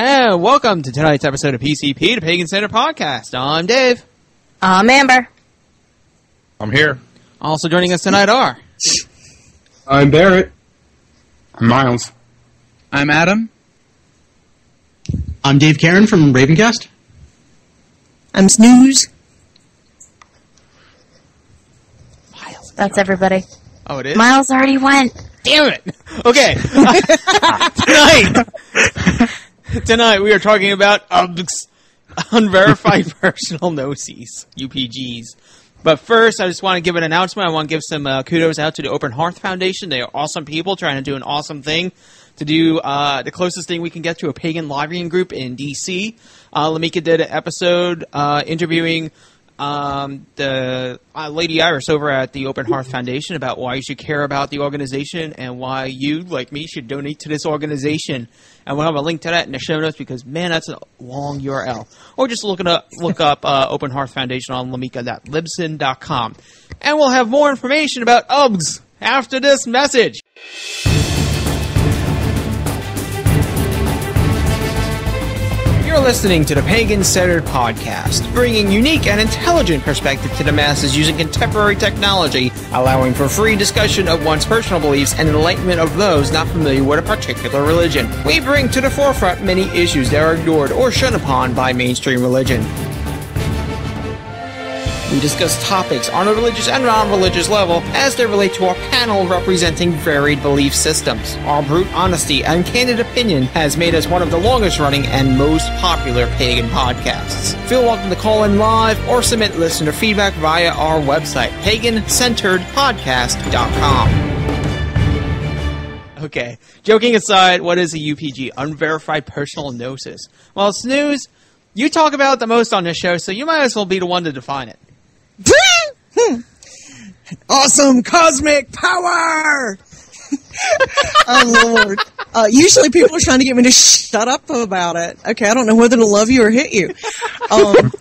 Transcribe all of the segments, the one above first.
And welcome to tonight's episode of PCP, the Pagan Centered Podcast. I'm Dave. I'm Amber. I'm here. Also joining us tonight are I'm Barrett. I'm Miles. I'm Adam. I'm Dave Carron from Ravencast. I'm Snooze. Miles. That's everybody. Oh, it is. Miles already went. Damn it. Okay. tonight, tonight we are talking about unverified personal gnosis, UPGs. But first, I just want to give an announcement. I want to give some uh, kudos out to the Open Hearth Foundation. They are awesome people trying to do an awesome thing to do uh, the closest thing we can get to a pagan lobbying group in DC. Uh, Lamika did an episode uh, interviewing um, the uh, Lady Iris over at the Open Hearth Foundation about why you should care about the organization and why you, like me, should donate to this organization. And we'll have a link to that in the show notes because man, that's a long URL. Or just look up, look up uh, Open Hearth Foundation on lamika.libsyn.com. And we'll have more information about UPGs after this message. You're listening to the Pagan Centered Podcast, bringing unique and intelligent perspective to the masses using contemporary technology, allowing for free discussion of one's personal beliefs and enlightenment of those not familiar with a particular religion. We bring to the forefront many issues that are ignored or shunned upon by mainstream religion. We discuss topics on a religious and non-religious level as they relate to our panel representing varied belief systems. Our brute honesty and candid opinion has made us one of the longest running and most popular pagan podcasts. Feel welcome to call in live or submit listener feedback via our website, pagancenteredpodcast.com. Okay, joking aside, what is a UPG? Unverified personal gnosis. Well, Snooze, you talk about it the most on this show, so you might as well be the one to define it. Awesome cosmic power. oh Lord! Uh, usually people are trying to get me to shut up about it. Okay, I don't know whether to love you or hit you. Um,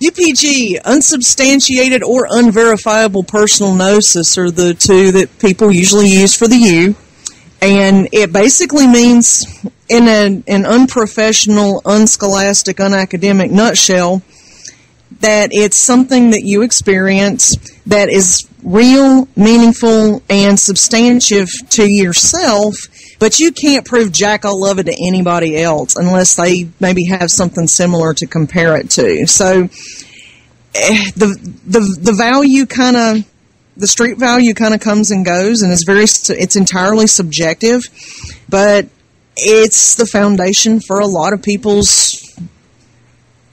UPG, unsubstantiated or unverifiable personal gnosis, are the two that people usually use for the U, and it basically means, in an unprofessional, unscholastic, unacademic nutshell, that it's something that you experience that is real, meaningful, and substantive to yourself, but you can't prove jack all of it to anybody else unless they maybe have something similar to compare it to. So eh, the the the value kind of the street value kind of comes and goes and is very it's entirely subjective, but it's the foundation for a lot of people's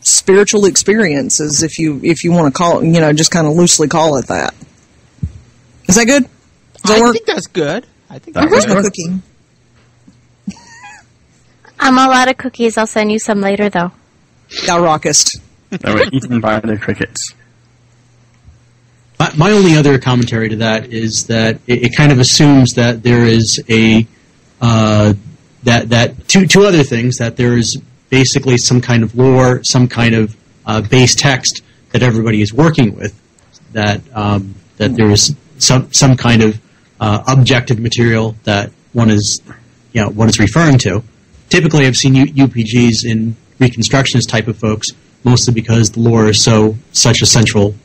spiritual experiences if you if you want to call it you know just kind of loosely call it that is that good Does I work? think that's good. I think that's where's good. my cookie I'm all out of cookies. I'll send you some later, though. thou rockest They were eaten by the crickets. My, my only other commentary to that is that it, it kind of assumes that there is a uh, that that two two other things that there is basically some kind of lore, some kind of uh, base text that everybody is working with. That um, that there is some some kind of uh, objective material that one is you know one is referring to. Typically, I've seen U- UPGs in Reconstructionist type of folks mostly because the lore is so such a central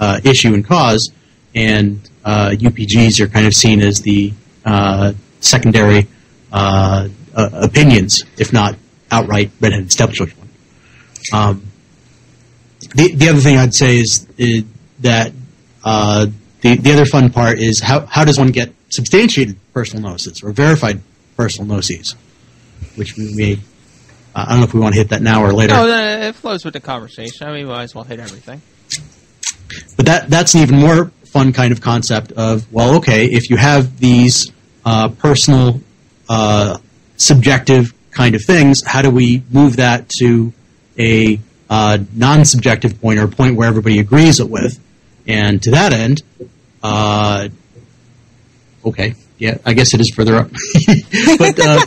uh, issue and cause, and uh, UPGs are kind of seen as the uh, secondary uh, uh, opinions, if not outright redheaded stepchildren. Um, the the other thing I'd say is, is that uh, the the other fun part is how how does one get substantiated personal gnosis or verified personal gnoses, which we may. I don't know if we want to hit that now or later. No, no, it flows with the conversation. I mean, we might as well hit everything. But that that's an even more fun kind of concept of well, okay, if you have these uh, personal, uh, subjective kind of things, how do we move that to a uh, non-subjective point or a point where everybody agrees it with? And to that end, uh, okay, yeah, I guess it is further up. but uh,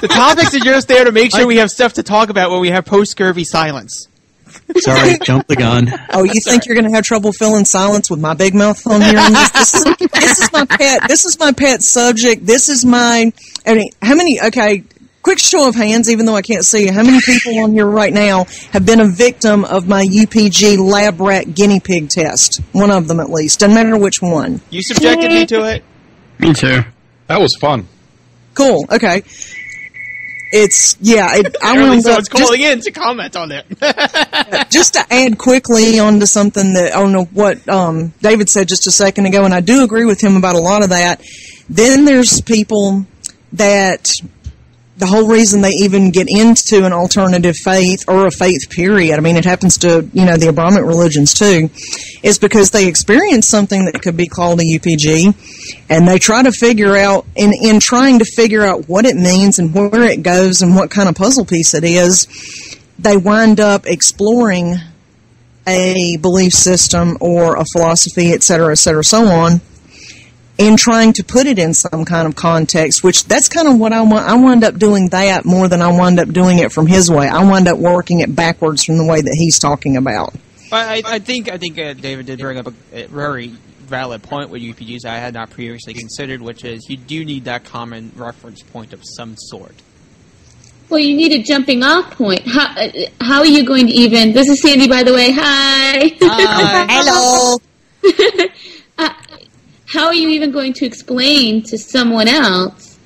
The topics are just there to make sure we have stuff to talk about when we have post scurvy silence. sorry, jump the gun. Oh, you think you're going to have trouble filling silence with my big mouth on here? this? This is, this is my pet. This is my pet subject. This is my. I mean, how many? Okay, quick show of hands, even though I can't see you. How many people on here right now have been a victim of my UPG lab rat guinea pig test? One of them, at least. Doesn't matter which one. You subjected me to it. Me too. That was fun. Cool. Okay. It's yeah. It, I Apparently, wound up someone's just, calling in to comment on it. just to add quickly onto something that I don't know what um, David said just a second ago, and I do agree with him about a lot of that. Then there's people that the whole reason they even get into an alternative faith or a faith period, I mean, it happens to, you know, the Abrahamic religions too, is because they experience something that could be called a UPG and they try to figure out, in, in trying to figure out what it means and where it goes and what kind of puzzle piece it is, they wind up exploring a belief system or a philosophy, et cetera, et cetera, so on, in trying to put it in some kind of context, which that's kind of what I want. I wind up doing that more than I wind up doing it from his way. I wind up working it backwards from the way that he's talking about. I, I think I think uh, David did bring up a, a very valid point with UPGs I had not previously considered, which is you do need that common reference point of some sort. Well, you need a jumping off point. How, uh, how are you going to even? This is Sandy, by the way. Hi. Hello. uh, how are you even going to explain to someone else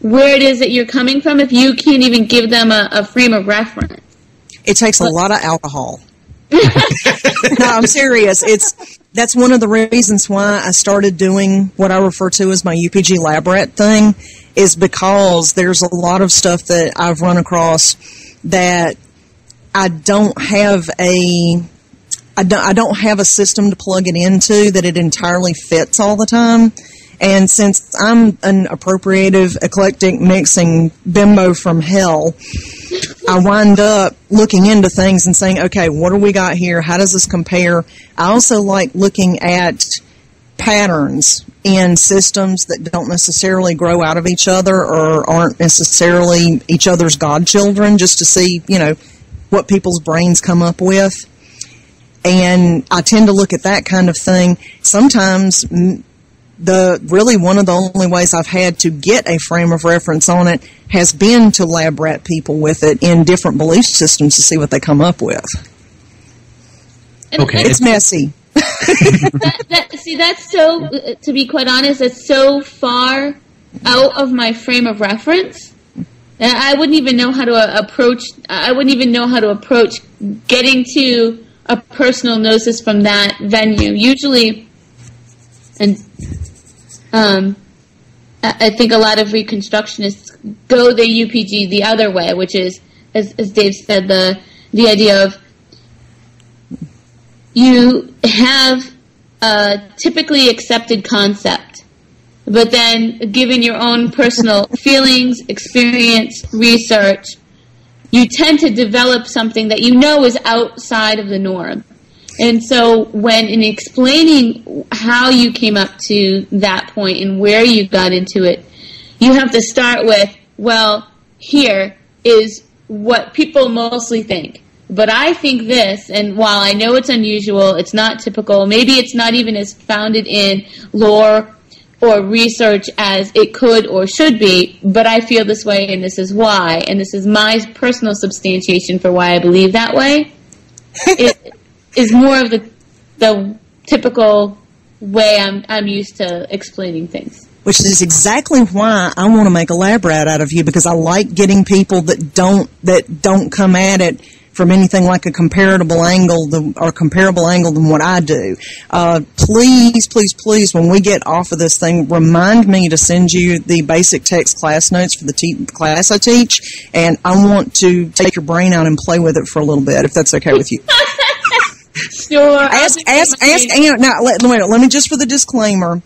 where it is that you're coming from if you can't even give them a, a frame of reference? It takes a lot of alcohol. no, I'm serious. It's that's one of the reasons why I started doing what I refer to as my UPG lab rat thing is because there's a lot of stuff that I've run across that I don't have a I don't, I don't have a system to plug it into that it entirely fits all the time. And since I'm an appropriative, eclectic, mixing bimbo from hell, I wind up looking into things and saying, okay, what do we got here? How does this compare? I also like looking at patterns in systems that don't necessarily grow out of each other or aren't necessarily each other's godchildren, just to see, you know, what people's brains come up with and I tend to look at that kind of thing. Sometimes mm, the really one of the only ways I've had to get a frame of reference on it has been to lab rat people with it in different belief systems to see what they come up with. Okay. It's messy. that, that, see, that's so. To be quite honest, that's so far out of my frame of reference. I wouldn't even know how to uh, approach. I wouldn't even know how to approach getting to a personal gnosis from that venue. Usually, and um, I I think a lot of reconstructionists go the UPG the other way, which is, as, as Dave said, the the idea of you have a typically accepted concept, but then given your own personal feelings, experience, research, you tend to develop something that you know is outside of the norm. And so, when in explaining how you came up to that point and where you got into it, you have to start with, well, here is what people mostly think. But I think this, and while I know it's unusual, it's not typical, maybe it's not even as founded in lore or research as it could or should be, but I feel this way and this is why, and this is my personal substantiation for why I believe that way. it is more of the the typical way I'm I'm used to explaining things. Which is exactly why I want to make a lab rat out of you because I like getting people that don't that don't come at it from anything like a comparable angle the, or comparable angle than what I do. Uh, please, please, please, when we get off of this thing, remind me to send you the basic text class notes for the te- class I teach, and I want to take your brain out and play with it for a little bit, if that's okay with you. Sure. Ask, ask, ask Ann. Now, let, wait, let me just for the disclaimer.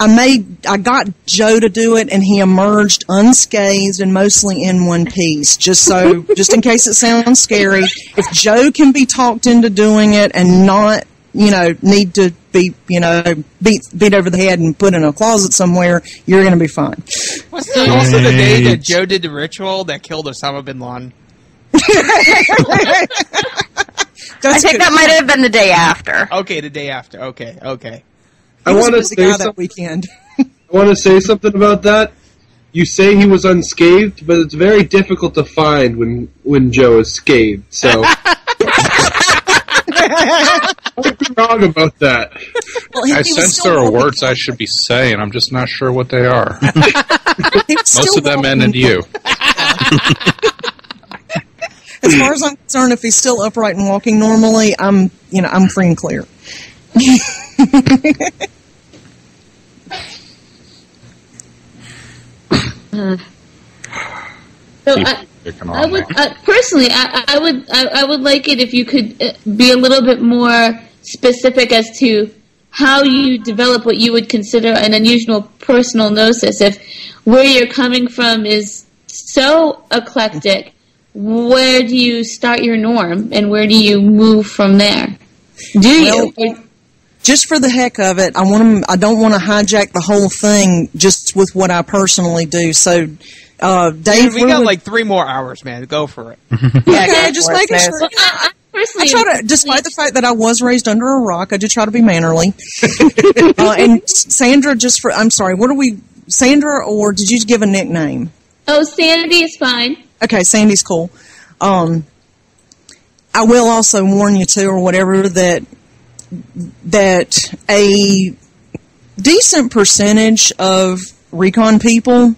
I made, I got Joe to do it, and he emerged unscathed and mostly in one piece. Just so, just in case it sounds scary, if Joe can be talked into doing it and not, you know, need to be, you know, beat beat over the head and put in a closet somewhere, you're going to be fine. What's the, also the day that Joe did the ritual that killed Osama bin Laden? I think good. that might have been the day after. Okay, the day after. Okay, okay. I want to say something. that weekend. I want to say something about that. you say he was unscathed, but it's very difficult to find when when Joe is scathed. So I might be wrong about that. Well, he- I he sense there are words I should be saying. I'm just not sure what they are. Most of them walking- end in you. As far as I'm concerned, if he's still upright and walking normally, I'm, you know, I'm free and clear. So I, I would me. uh, personally, I, I would, I, I would like it if you could uh, be a little bit more specific as to how you develop what you would consider an unusual personal gnosis. If where you're coming from is so eclectic, where do you start your norm, and where do you move from there? Do you? Well, Just for the heck of it, I want to. I don't want to hijack the whole thing just with what I personally do. So, uh, Dave, Dude, we got would- like three more hours, man. Go for it. okay, just making sure. I, I personally, I try to, despite the fact that I was raised under a rock, I do try to be mannerly. uh, and Sandra, just for, I'm sorry, what are we, Sandra, or did you give a nickname? oh, Sandy is fine. Okay, Sandy's cool. Um, I will also warn you too, or whatever, that that a decent percentage of recon people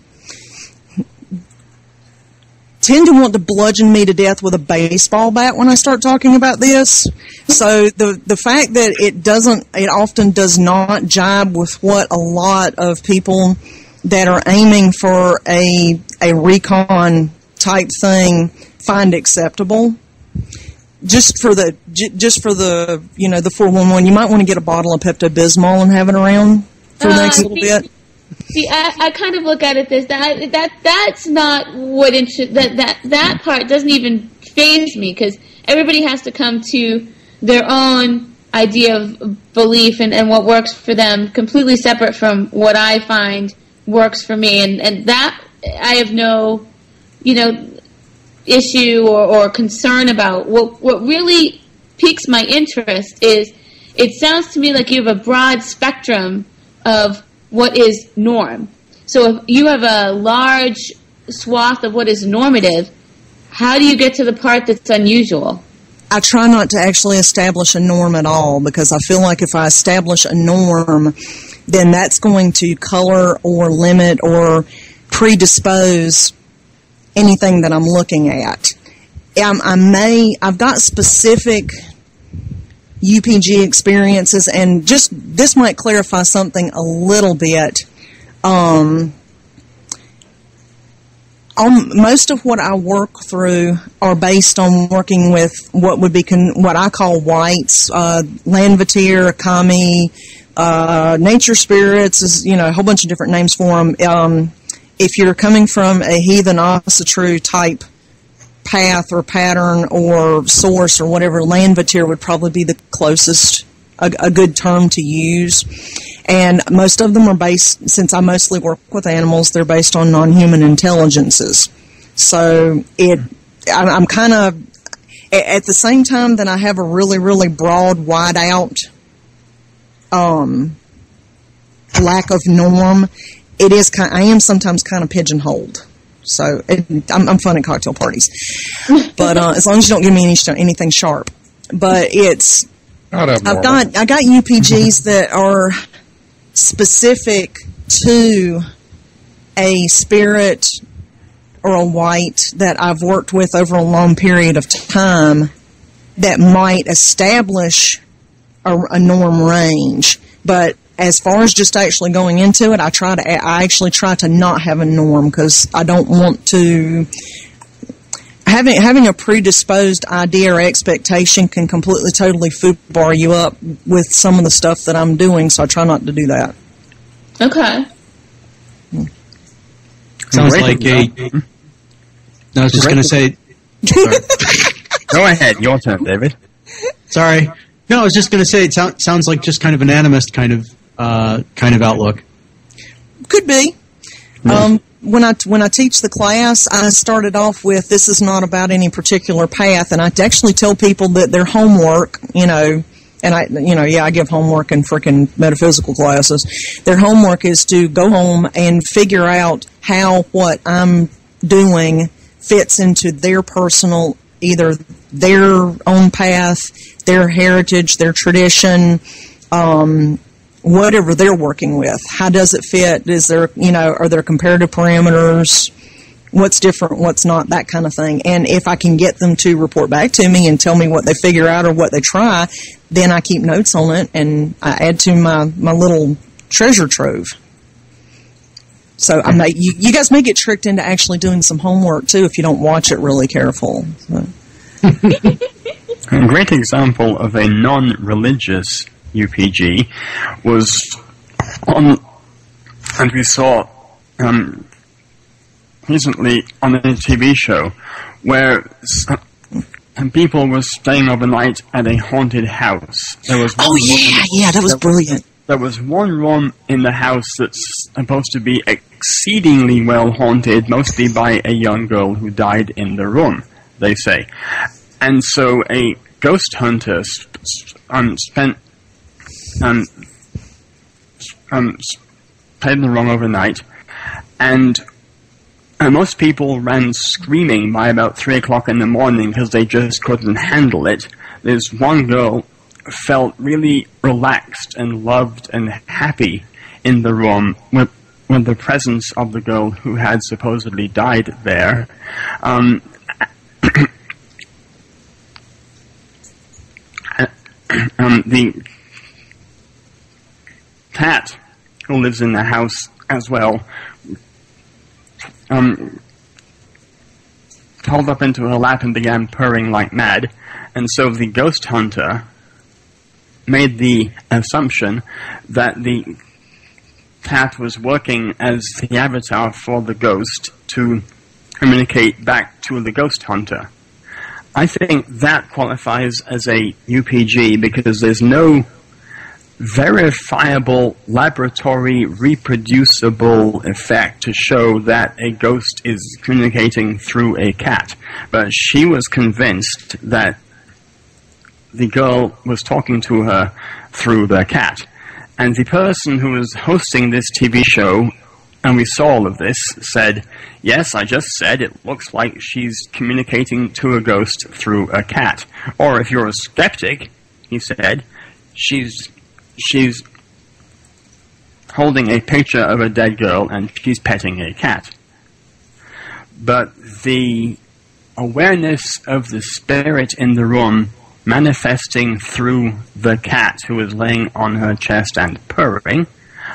tend to want to bludgeon me to death with a baseball bat when I start talking about this. So the the fact that it doesn't, it often does not jibe with what a lot of people that are aiming for a a recon type thing find acceptable. Just for the j- just for the you know the four one one, you might want to get a bottle of Pepto Bismol and have it around for the Uh, next little see- bit. See, I, I kind of look at it this that that that's not what inter- that that that part doesn't even phase me because everybody has to come to their own idea of belief and, and what works for them completely separate from what I find works for me and and that I have no you know issue or, or concern about what what really piques my interest is it sounds to me like you have a broad spectrum of what is norm. So if you have a large swath of what is normative, how do you get to the part that's unusual? I try not to actually establish a norm at all because I feel like if I establish a norm, then that's going to color or limit or predispose anything that I'm looking at. Um, I may, I've got specific UPG experiences, and just this might clarify something a little bit. Um, on most of what I work through are based on working with what would be con- what I call wights, uh, Landvættir, Kami, uh, nature spirits, is you know a whole bunch of different names for them. Um, if you're coming from a heathen Asatru type path or pattern or source or whatever, Landvættir would probably be the closest a, a good term to use. And most of them are based, since I mostly work with animals, they're based on non-human intelligences. So it, I'm kind of at the same time that I have a really, really broad, wide out um, lack of norm. It is kind. I am sometimes kind of pigeonholed. So it, I'm, I'm fun at cocktail parties, but uh, as long as you don't give me any anything sharp. But it's I've got I got UPGs that are specific to a spirit or a wight that I've worked with over a long period of time that might establish a, a norm range. But as far as just actually going into it, I try to I actually try to not have a norm because I don't want to having having a predisposed idea or expectation can completely totally food bar you up with some of the stuff that I'm doing. So I try not to do that. Okay. Sounds Great. like a. No, I was just going to say. Go ahead, your turn, David. Sorry. No, I was just going to say it sound, sounds like just kind of an animist kind of uh, kind of outlook. Could be. Um, when I when I teach the class, I started off with this is not about any particular path, and I actually tell people that their homework, you know, and I, you know, yeah, I give homework in freaking metaphysical classes. Their homework is to go home and figure out how what I'm doing fits into their personal, either their own path, their heritage, their tradition, um, whatever they're working with. How does it fit? Is there, you know, are there comparative parameters? What's different? What's not? That kind of thing. And if I can get them to report back to me and tell me what they figure out or what they try, then I keep notes on it and I add to my, my little treasure trove. So I may, you, you guys may get tricked into actually doing some homework too if you don't watch it really careful. So. A great example of a non-religious UPG was on, and we saw um, recently on a TV show where s- and people were staying overnight at a haunted house. There was Oh yeah, yeah, that was brilliant. there was one room in the house that's supposed to be exceedingly well haunted, mostly by a young girl who died in the room, they say. And so a ghost hunter um, spent um, s- um, played in the room overnight, and uh, most people ran screaming by about three o'clock in the morning because they just couldn't handle it. This one girl felt really relaxed and loved and happy in the room with, with the presence of the girl who had supposedly died there. Um, um, the cat who lives in the house as well um, up into her lap and began purring like mad. And so the ghost hunter made the assumption that the cat was working as the avatar for the ghost to communicate back to the ghost hunter. I think that qualifies as a UPG because there's no verifiable laboratory reproducible effect to show that a ghost is communicating through a cat. But she was convinced that the girl was talking to her through the cat. And the person who was hosting this TV show, and we saw all of this, said, Yes, I just said it looks like she's communicating to a ghost through a cat. Or if you're a skeptic, he said, she's she's holding a picture of a dead girl and she's petting a cat. But the awareness of the spirit in the room manifesting through the cat who is laying on her chest and purring,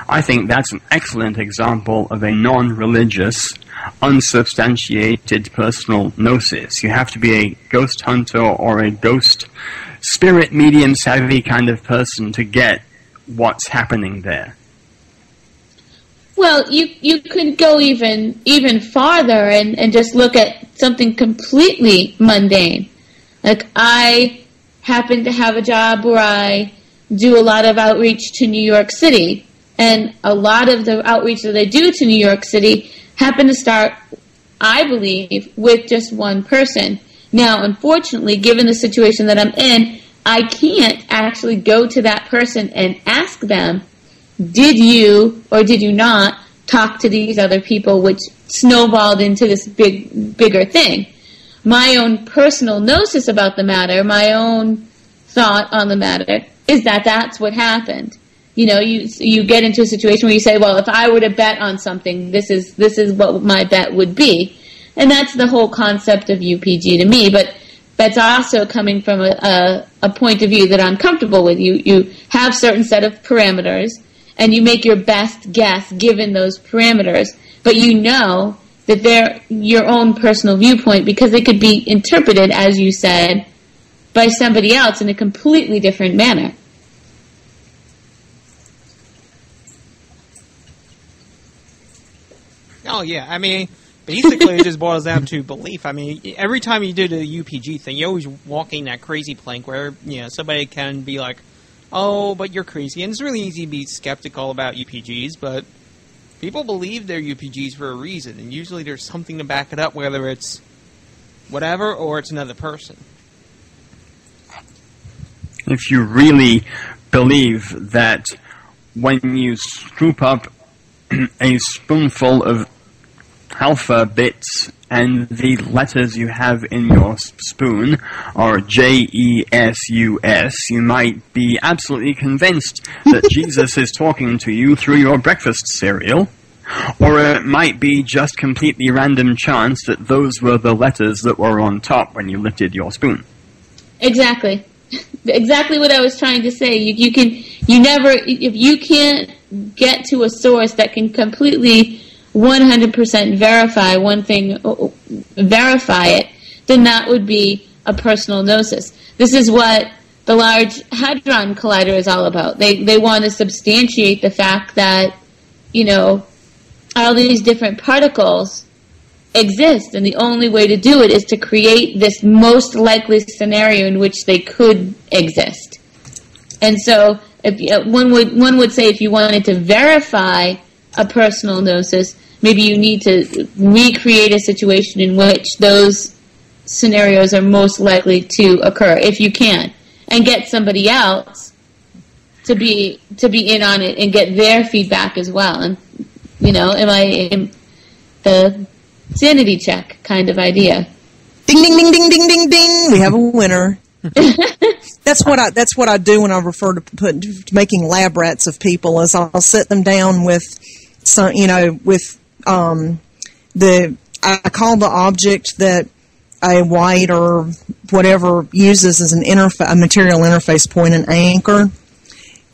I think that's an excellent example of a non religious, unsubstantiated personal gnosis. You have to be a ghost hunter or a ghost spirit medium savvy kind of person to get what's happening there. Well, you you could go even even farther and, and just look at something completely mundane. Like I happen to have a job where I do a lot of outreach to New York City, and a lot of the outreach that I do to New York City happen to start, I believe, with just one person. Now, unfortunately, given the situation that I'm in, I can't actually go to that person and ask them, did you or did you not talk to these other people, which snowballed into this big, bigger thing? My own personal gnosis about the matter, my own thought on the matter, is that that's what happened. You know, you you get into a situation where you say, "Well, if I were to bet on something, this is this is what my bet would be," and that's the whole concept of UPG to me. But that's also coming from a, a, a point of view that I'm comfortable with. You you have certain set of parameters, and you make your best guess given those parameters. But you know that they're your own personal viewpoint because it could be interpreted, as you said, by somebody else in a completely different manner. Oh yeah, I mean, basically it just boils down to belief. I mean, every time you do the UPG thing, you're always walking that crazy plank where you know somebody can be like, "Oh, but you're crazy," and it's really easy to be skeptical about UPGs, but people believe they're UPGs for a reason, and usually there's something to back it up, whether it's whatever or it's another person. if you really believe that when you scoop up a spoonful of Alpha-Bits and the letters you have in your spoon are J E S U S, you might be absolutely convinced that Jesus is talking to you through your breakfast cereal. Or it might be just completely random chance that those were the letters that were on top when you lifted your spoon. Exactly. Exactly what I was trying to say. You, you can, you never, if you can't get to a source that can completely 100% verify one thing, uh, verify it, then that would be a personal gnosis. This is what the Large Hadron Collider is all about. They, they want to substantiate the fact that, you know, all these different particles exist, and the only way to do it is to create this most likely scenario in which they could exist. And so, if uh, one would one would say, if you wanted to verify a personal gnosis, maybe you need to recreate a situation in which those scenarios are most likely to occur, if you can, and get somebody else to be to be in on it and get their feedback as well. And you know, am I am the sanity check kind of idea? Ding ding ding ding ding ding ding. We have a winner. that's what I that's what I do when I refer to put to making lab rats of people is I'll sit them down with some you know with um, the I call the object that a wight or whatever uses as an interfa- a material interface point an anchor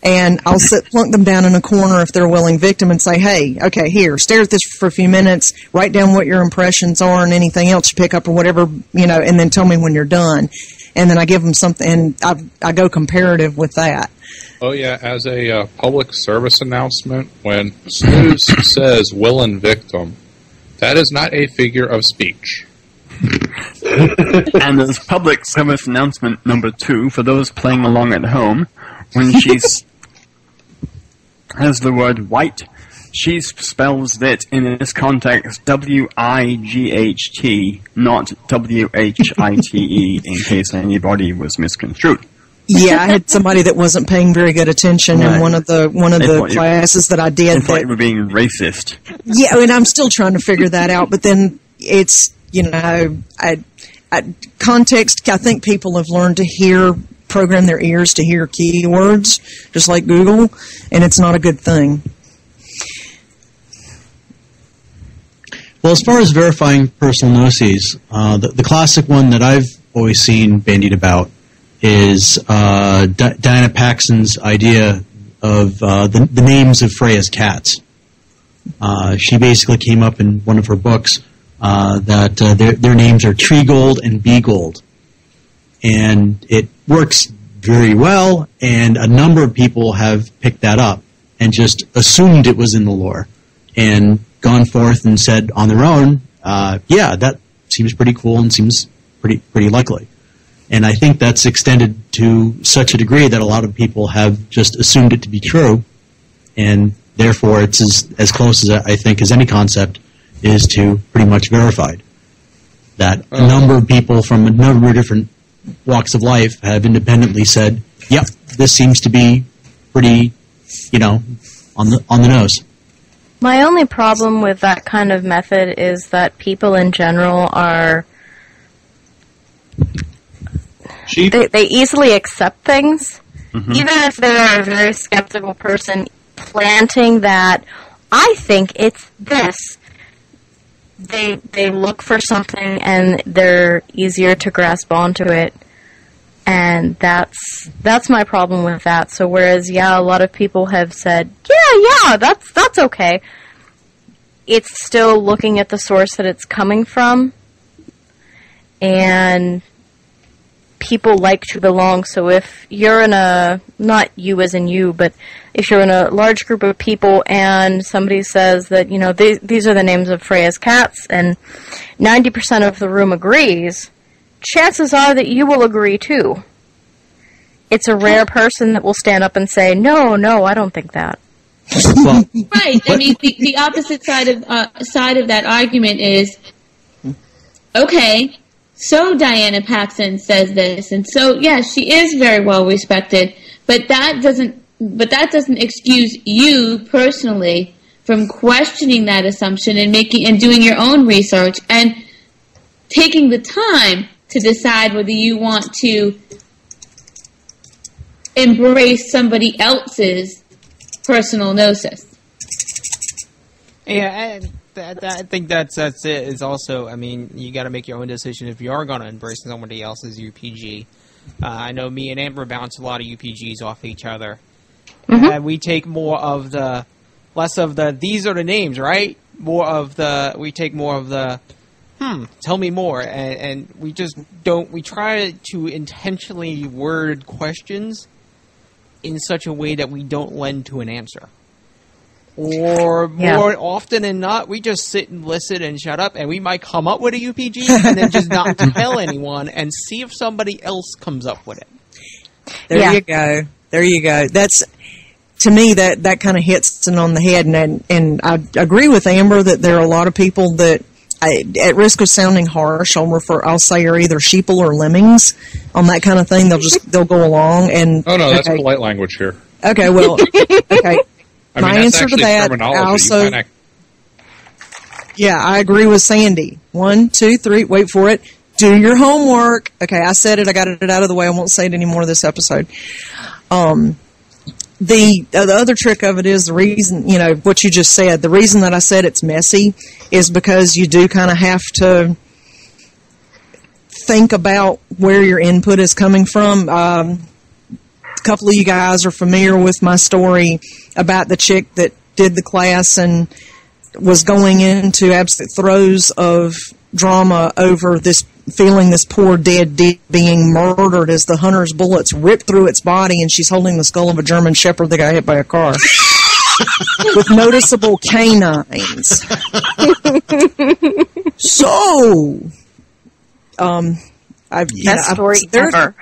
and I'll sit plunk them down in a corner if they're a willing victim and say, "Hey, okay, here, stare at this for a few minutes, write down what your impressions are and anything else you pick up or whatever, you know, and then tell me when you're done." And then I give them something, and I, I go comparative with that. Oh yeah, as a uh, public service announcement, when Snooze says "willing victim," that is not a figure of speech. and as public service announcement number two for those playing along at home, when she has the word white, she spells it in this context W I G H T, not W H I T E, in case anybody was misconstrued. Yeah, I had somebody that wasn't paying very good attention Right. in one of the one of They the classes that I I did. thought That, you were being racist. yeah, and I'm still trying to figure that out. But then it's you know, I, I context. I think people have learned to hear, program their ears to hear keywords, just like Google, and it's not a good thing. Well, as far as verifying personal gnosis, uh, the, the classic one that I've always seen bandied about is uh, Diana Paxson's idea of uh, the, the names of Freya's cats. Uh, she basically came up in one of her books uh, that uh, their, their names are Tree Gold and Bee Gold. And it works very well, and a number of people have picked that up and just assumed it was in the lore and gone forth and said on their own, uh, yeah, that seems pretty cool and seems pretty pretty likely. And I think that's extended to such a degree that a lot of people have just assumed it to be true, and therefore it's as, as close as I think as any concept is to pretty much verified. That a uh-huh. number of people from a number of different walks of life have independently said, "Yep, this seems to be pretty, you know, on the on the nose." My only problem with that kind of method is that people in general are They, they easily accept things, mm-hmm. even if they're a very skeptical person. Planting that, I think it's this. They they look for something and they're easier to grasp onto it, and that's that's my problem with that. So whereas yeah, a lot of people have said yeah yeah that's that's okay. It's still looking at the source that it's coming from, and people like to belong. So if you're in a, not you as in you, but if you're in a large group of people and somebody says that, you know, these, these are the names of Freya's cats and 90% of the room agrees, chances are that you will agree too. It's a rare person that will stand up and say, no, no, I don't think that. Well, Right. I mean, the, the opposite side of uh, side of that argument is okay. So Diana Paxson says this, and so yes, she is very well respected, but that doesn't but that doesn't excuse you personally from questioning that assumption and making and doing your own research and taking the time to decide whether you want to embrace somebody else's personal gnosis. Yeah, that, that, I think that's that's it. Is also, I mean, you got to make your own decision if you are going to embrace somebody else's UPG. Uh, I know me and Amber bounce a lot of UPGs off each other. And we take more of the, less of the. These are the names, right? More of the. We take more of the. Hmm. Tell me more, and, and we just don't. We try to intentionally word questions in such a way that we don't lend to an answer. Or Yeah. more often than not, we just sit and listen and shut up, and we might come up with a UPG and then just not tell anyone and see if somebody else comes up with it. There Yeah. you go. There you go. That's to me that that kind of hits it on the head, and and, and I agree with Amber that there are a lot of people that. I, at risk of sounding harsh, I'll refer. I'll say are either sheeple or lemmings on that kind of thing. They'll just they'll go along and. Oh no, that's okay, polite language here. okay. Well, okay. I My mean, that's answer to that. I also- Yeah, I agree with Sandy. One, two, three. Wait for it. Do your homework. Okay, I said it. I got it out of the way. I won't say it anymore this episode. Um, the uh, the other trick of it is the reason you know what you just said. The reason that I said it's messy is because you do kind of have to think about where your input is coming from. Um, couple of you guys are familiar with my story about the chick that did the class and was going into absolute throes of drama over this feeling this poor dead deer being murdered as the hunter's bullets ripped through its body and she's holding the skull of a German shepherd that got hit by a car with noticeable canines. so, um, I've you know, Best I've- story there- ever.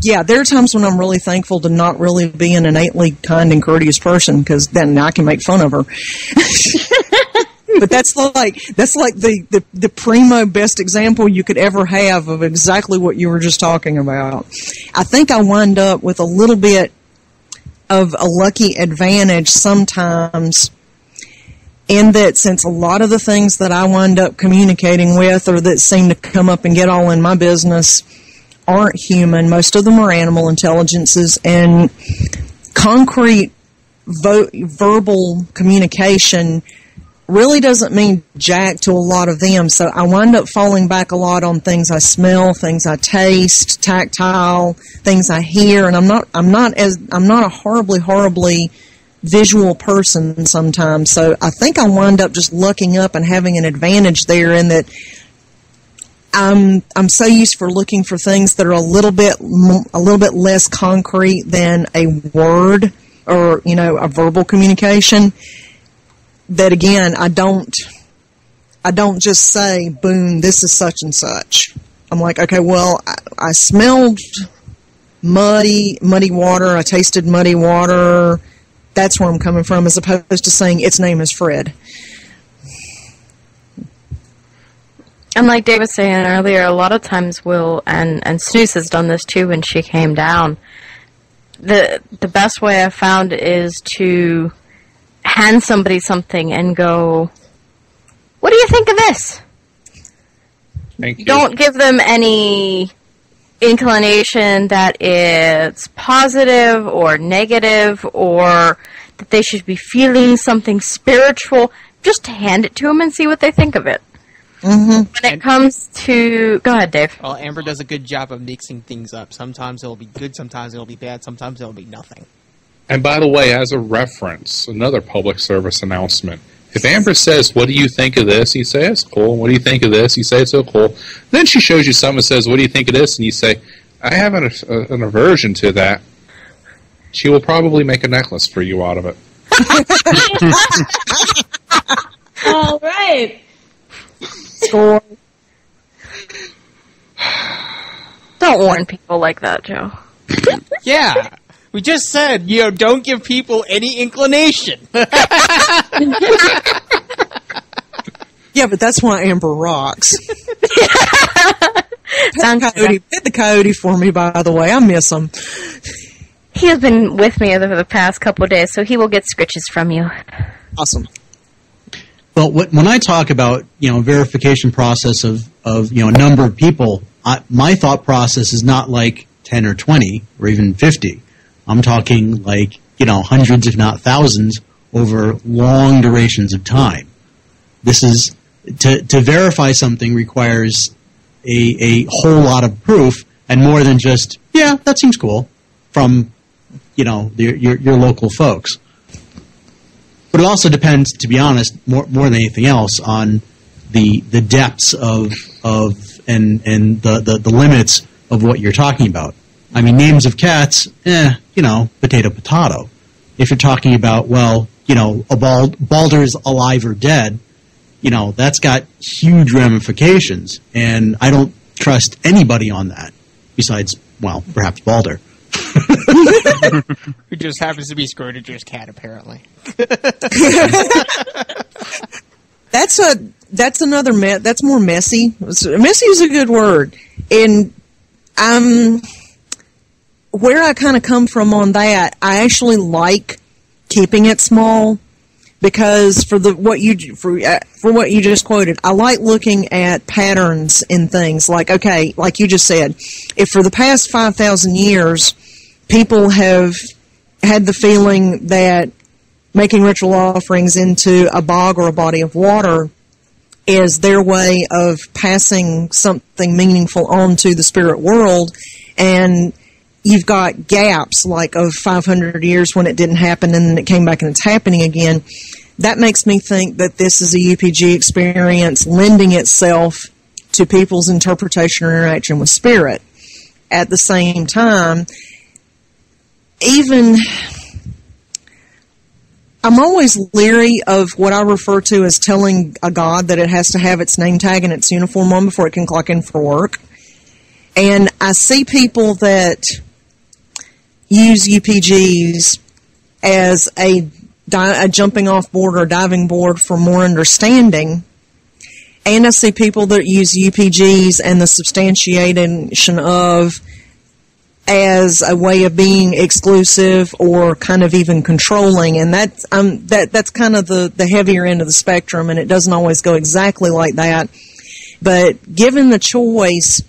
Yeah, there are times when I'm really thankful to not really be an innately kind and courteous person because then I can make fun of her. but that's like that's like the, the the primo best example you could ever have of exactly what you were just talking about. I think I wind up with a little bit of a lucky advantage sometimes in that since a lot of the things that I wind up communicating with or that seem to come up and get all in my business aren't human. Most of them are animal intelligences, and concrete vo- verbal communication really doesn't mean jack to a lot of them. So I wind up falling back a lot on things I smell, things I taste, tactile, things I hear, and I'm not I'm not as I'm not a horribly horribly visual person sometimes. So I think I wind up just looking up and having an advantage there in that I'm I'm so used for looking for things that are a little bit a little bit less concrete than a word or you know a verbal communication. That again, I don't I don't just say, "Boom, this is such and such." I'm like, okay, well, I, I smelled muddy muddy water. I tasted muddy water. That's where I'm coming from, as opposed to saying its name is Fred. And like Dave was saying earlier, a lot of times we'll and and Snooze has done this too when she came down. The the best way I've found is to hand somebody something and go, "What do you think of this?" Thank you. Don't give them any inclination that it's positive or negative or that they should be feeling something spiritual. Just hand it to them and see what they think of it. Mm-hmm. When it comes to, go ahead, Dave. Well, Amber does a good job of mixing things up. Sometimes it'll be good, sometimes it'll be bad, sometimes it'll be nothing. And by the way, as a reference, another public service announcement. If Amber says, "What do you think of this?" You say, "It's cool." What do you think of this? You say, "It's so cool." Then she shows you something and says, "What do you think of this?" And you say, "I have an, an aversion to that." She will probably make a necklace for you out of it. All right. Score. Don't warn people like that, Joe. Yeah, we just said, you know, don't give people any inclination. Yeah, but that's why Amber rocks. Sounds Coyote, pet the coyote for me, by the way. I miss him. He has been with me over the past couple of days, so he will get scritches from you. Awesome. Well, wh- when I talk about you know verification process of of you know a number of people, I, my thought process is not like ten or twenty or even fifty. I'm talking like you know hundreds, if not thousands, over long durations of time. This is to to verify something requires a a whole lot of proof and more than just yeah that seems cool from you know the, your your local folks. But it also depends, to be honest, more more than anything else, on the the depths of of and and the, the, the limits of what you're talking about. I mean, names of cats, eh, you know, potato potato. If you're talking about, well, you know, a bald, Balder's alive or dead, you know, that's got huge ramifications, and I don't trust anybody on that besides, well, perhaps Balder. Who just happens to be Scrotager's cat, apparently. That's a that's another me- that's more messy. Messy is a good word, and um, where I kind of come from on that, I actually like keeping it small because for the what you for uh, for what you just quoted, I like looking at patterns in things. Like okay, like you just said, if for the past five thousand years, people have had the feeling that making ritual offerings into a bog or a body of water is their way of passing something meaningful on to the spirit world. And you've got gaps like of 500 years when it didn't happen and then it came back and it's happening again. That makes me think that this is a upg experience lending itself to people's interpretation or interaction with spirit. At the same time even I'm always leery of what I refer to as telling a god that it has to have its name tag and its uniform on before it can clock in for work. And I see people that use UPGs as a, di- a jumping off board or diving board for more understanding. And I see people that use UPGs and the substantiation of as a way of being exclusive or kind of even controlling and that's um that that's kind of the the heavier end of the spectrum and it doesn't always go exactly like that. But given the choice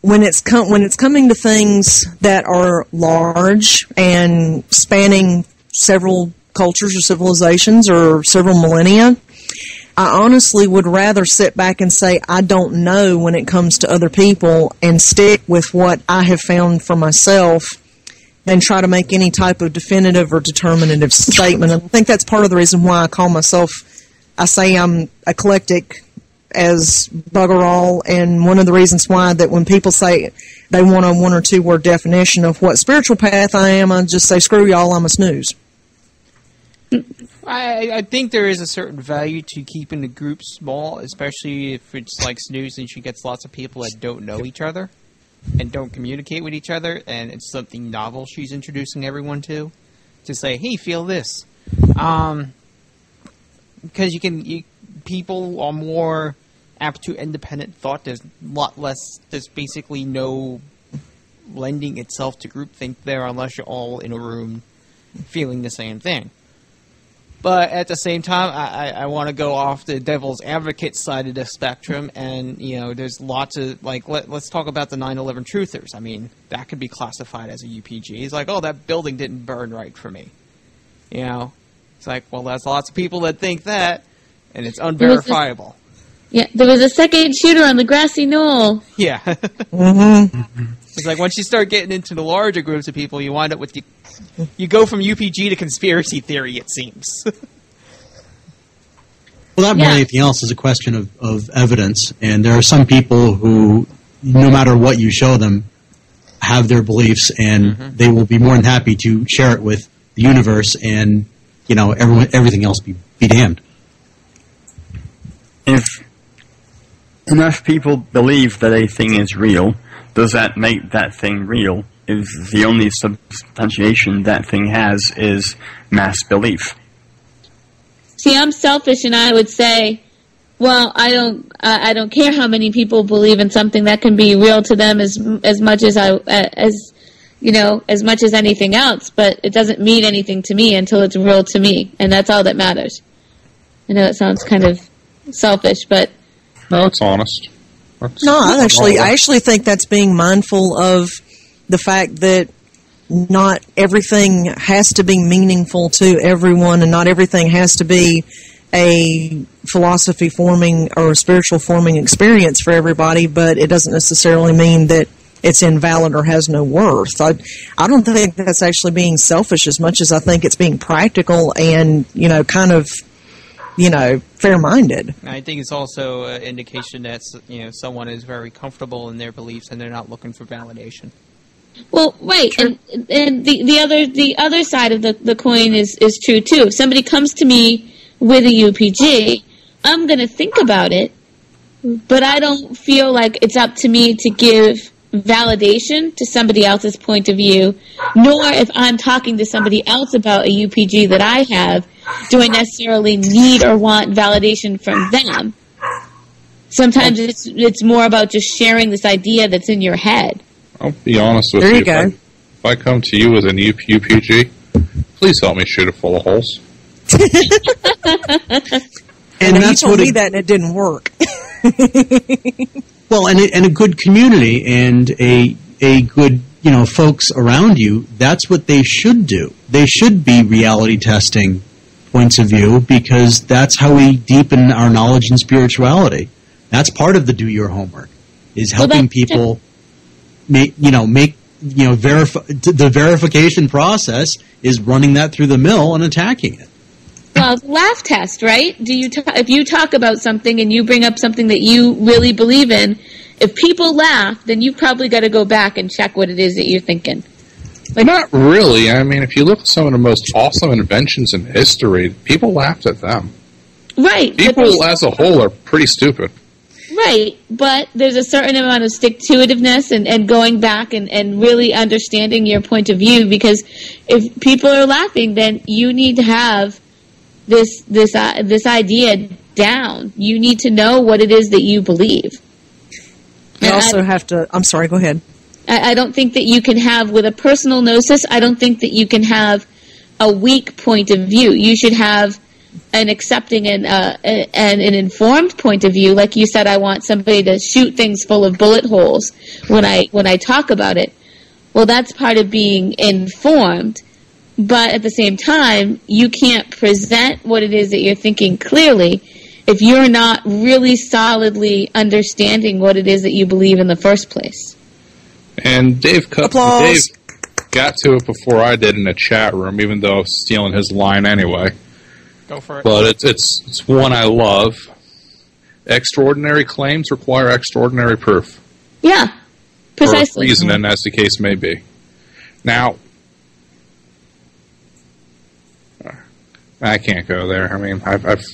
when it's com- when it's coming to things that are large and spanning several cultures or civilizations or several millennia I honestly would rather sit back and say, I don't know when it comes to other people and stick with what I have found for myself than try to make any type of definitive or determinative statement. And I think that's part of the reason why I call myself, I say I'm eclectic as bugger all. And one of the reasons why that when people say they want a one or two word definition of what spiritual path I am, I just say, screw y'all, I'm a snooze. I, I think there is a certain value to keeping the group small, especially if it's like Snooze and she gets lots of people that don't know each other and don't communicate with each other, and it's something novel she's introducing everyone to. To say, hey, feel this. Um, because you can, you, people are more apt to independent thought. There's a lot less, there's basically no lending itself to groupthink there unless you're all in a room feeling the same thing. But at the same time, I, I, I want to go off the devil's advocate side of the spectrum, and you know, there's lots of like let, let's talk about the 9/11 truthers. I mean, that could be classified as a UPG. He's like, oh, that building didn't burn right for me. You know, it's like, well, there's lots of people that think that, and it's unverifiable. Yeah, there was a second shooter on the grassy knoll. Yeah. Mm-hmm. It's like once you start getting into the larger groups of people, you wind up with the, you go from UPG to conspiracy theory. It seems. Well, that more Yeah. than anything else is a question of, of evidence, and there are some people who, no matter what you show them, have their beliefs, and mm-hmm. they will be more than happy to share it with the universe, and you know, everyone, everything else be be damned. If enough people believe that a thing is real, does that make that thing real? If the only substantiation that thing has is mass belief? See, I'm selfish, and I would say, well, I don't, I I don't care how many people believe in something that can be real to them as as much as I as you know as much as anything else. But it doesn't mean anything to me until it's real to me, and that's all that matters. I know it sounds kind of selfish, but No, it's honest. That's- No, I actually, I actually think that's being mindful of the fact that not everything has to be meaningful to everyone, and not everything has to be a philosophy forming or spiritual forming experience for everybody. But it doesn't necessarily mean that it's invalid or has no worth. I, I don't think that's actually being selfish as much as I think it's being practical and you know, kind of, you know, fair minded. I think it's also an indication that you know someone is very comfortable in their beliefs and they're not looking for validation. Well, right, and and the, the other the other side of the, the coin is is true too. If somebody comes to me with a UPG, I'm going to think about it, but I don't feel like it's up to me to give validation to somebody else's point of view. Nor if I'm talking to somebody else about a UPG that I have, do I necessarily need or want validation from them. Sometimes oh. it's it's more about just sharing this idea that's in your head. I'll be honest with There you. you go. If, I, if I come to you with an UP, UPG, please help me shoot it full of holes. And you that's told what me it, that and it didn't work. Well, and a, and a good community and a a good you know folks around you. That's what they should do. They should be reality testing points of view because that's how we deepen our knowledge and spirituality. That's part of the do your homework is helping that- people make you know make you know verify the verification process is running that through the mill and attacking it. Well, the laugh test, right? Do you ta- if you talk about something and you bring up something that you really believe in, if people laugh, then you've probably got to go back and check what it is that you're thinking. Like, Not really. I mean, if you look at some of the most awesome inventions in history, people laughed at them. right? People as a whole are pretty stupid. Right, but there's a certain amount of stick to itiveness and, and going back and, and really understanding your point of view because if people are laughing, then you need to have this this uh, this idea down. You need to know what it is that you believe. You And I- also have to. I'm sorry. Go ahead. I, I don't think that you can have with a personal gnosis. I don't think that you can have a weak point of view. You should have an accepting and uh, and an informed point of view. Like you said, I want somebody to shoot things full of bullet holes when I when I talk about it. Well, that's part of being informed. But at the same time, you can't present what it is that you're thinking clearly if you're not really solidly understanding what it is that you believe in the first place. And Dave cut, Applause. Dave got to it before I did in the chat room, even though I was stealing his line anyway. Go for it. But it's it's it's one I love. Extraordinary claims require extraordinary proof. Yeah, Or precisely. reasoning, mm-hmm. as the case may be. Now, I can't go there. I mean, I've, I've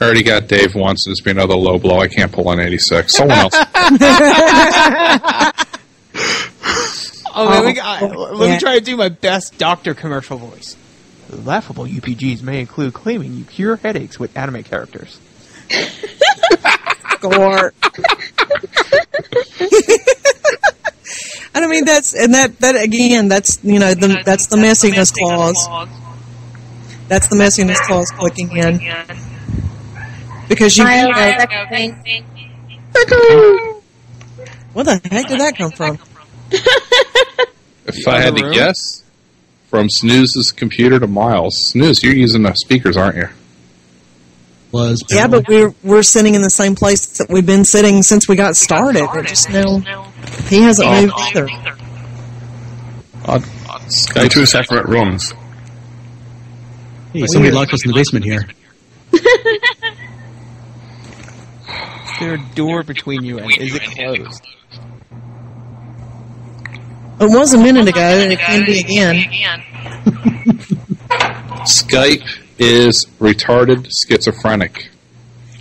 already got Dave once, and it's been another low blow. I can't pull an 86. Someone else. Oh, oh. let me, I- let yeah. me try to do my best doctor commercial voice. Laughable UPGs may include claiming you cure headaches with anime characters. Gore. and I mean that's and that that again that's you know the that's the messiness clause. That's the messiness clause clicking in because you. Smile, you know, echoing. what the heck did that come from? If I had to guess, from Snooze's computer to Miles. Snooze, you're using the speakers, aren't you? Was Yeah, but we're we're sitting in the same place that we've been sitting since we got started. It just no, he hasn't Oh. moved either. Odd. In Skype two separate rooms. Hey, somebody locked us in the basement here. Is there a door between you and is it closed? It was a minute ago, and it can be again. Skype is retarded schizophrenic.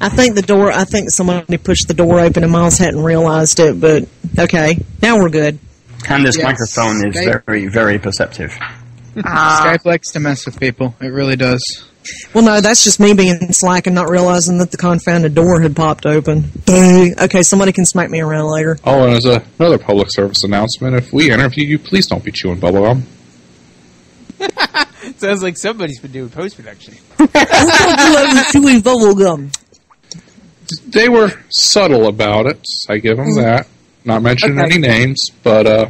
I think the door. I think somebody pushed the door open, and Miles hadn't realized it. But okay, now we're good. And this Yes. microphone is Skype. very, very perceptive. Skype likes to mess with people. It really does. Well, no, that's just me being slack and not realizing that the confounded door had popped open. Okay, somebody can smack me around later. Oh, and as a, another public service announcement, if we interview you, please don't be chewing bubblegum. Sounds like somebody's been doing post production. chewing bubble gum. They were subtle about it. I give them that. Not mentioning Okay. any names, but uh,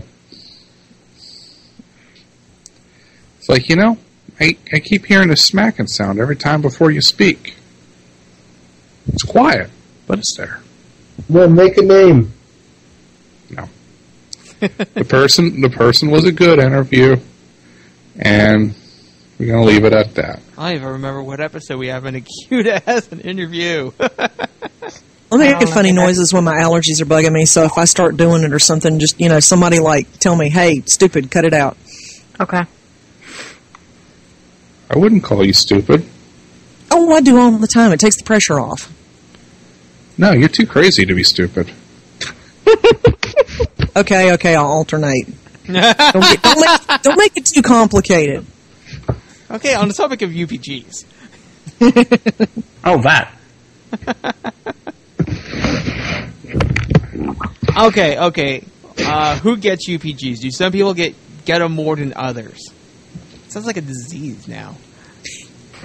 it's like you know, I I keep hearing a smacking sound every time before you speak. It's quiet, but it's there. Well, make a name. No. the person the person was a good interview, and we're gonna leave it at that. I don't even remember what episode we have in a cute as an interview. I'm making funny noises when my allergies are bugging me, so if I start doing it or something, just, you know, somebody like tell me, hey, stupid, cut it out. Okay. I wouldn't call you stupid. Oh, I do all the time. It takes the pressure off. No, you're too crazy to be stupid. Okay, okay, I'll alternate. Don't, get, don't, make, don't make it too complicated. okay, on the topic of UPGs. Oh, that. Okay, okay. Uh, who gets UPGs? Do some people get get them more than others? Sounds like a disease now.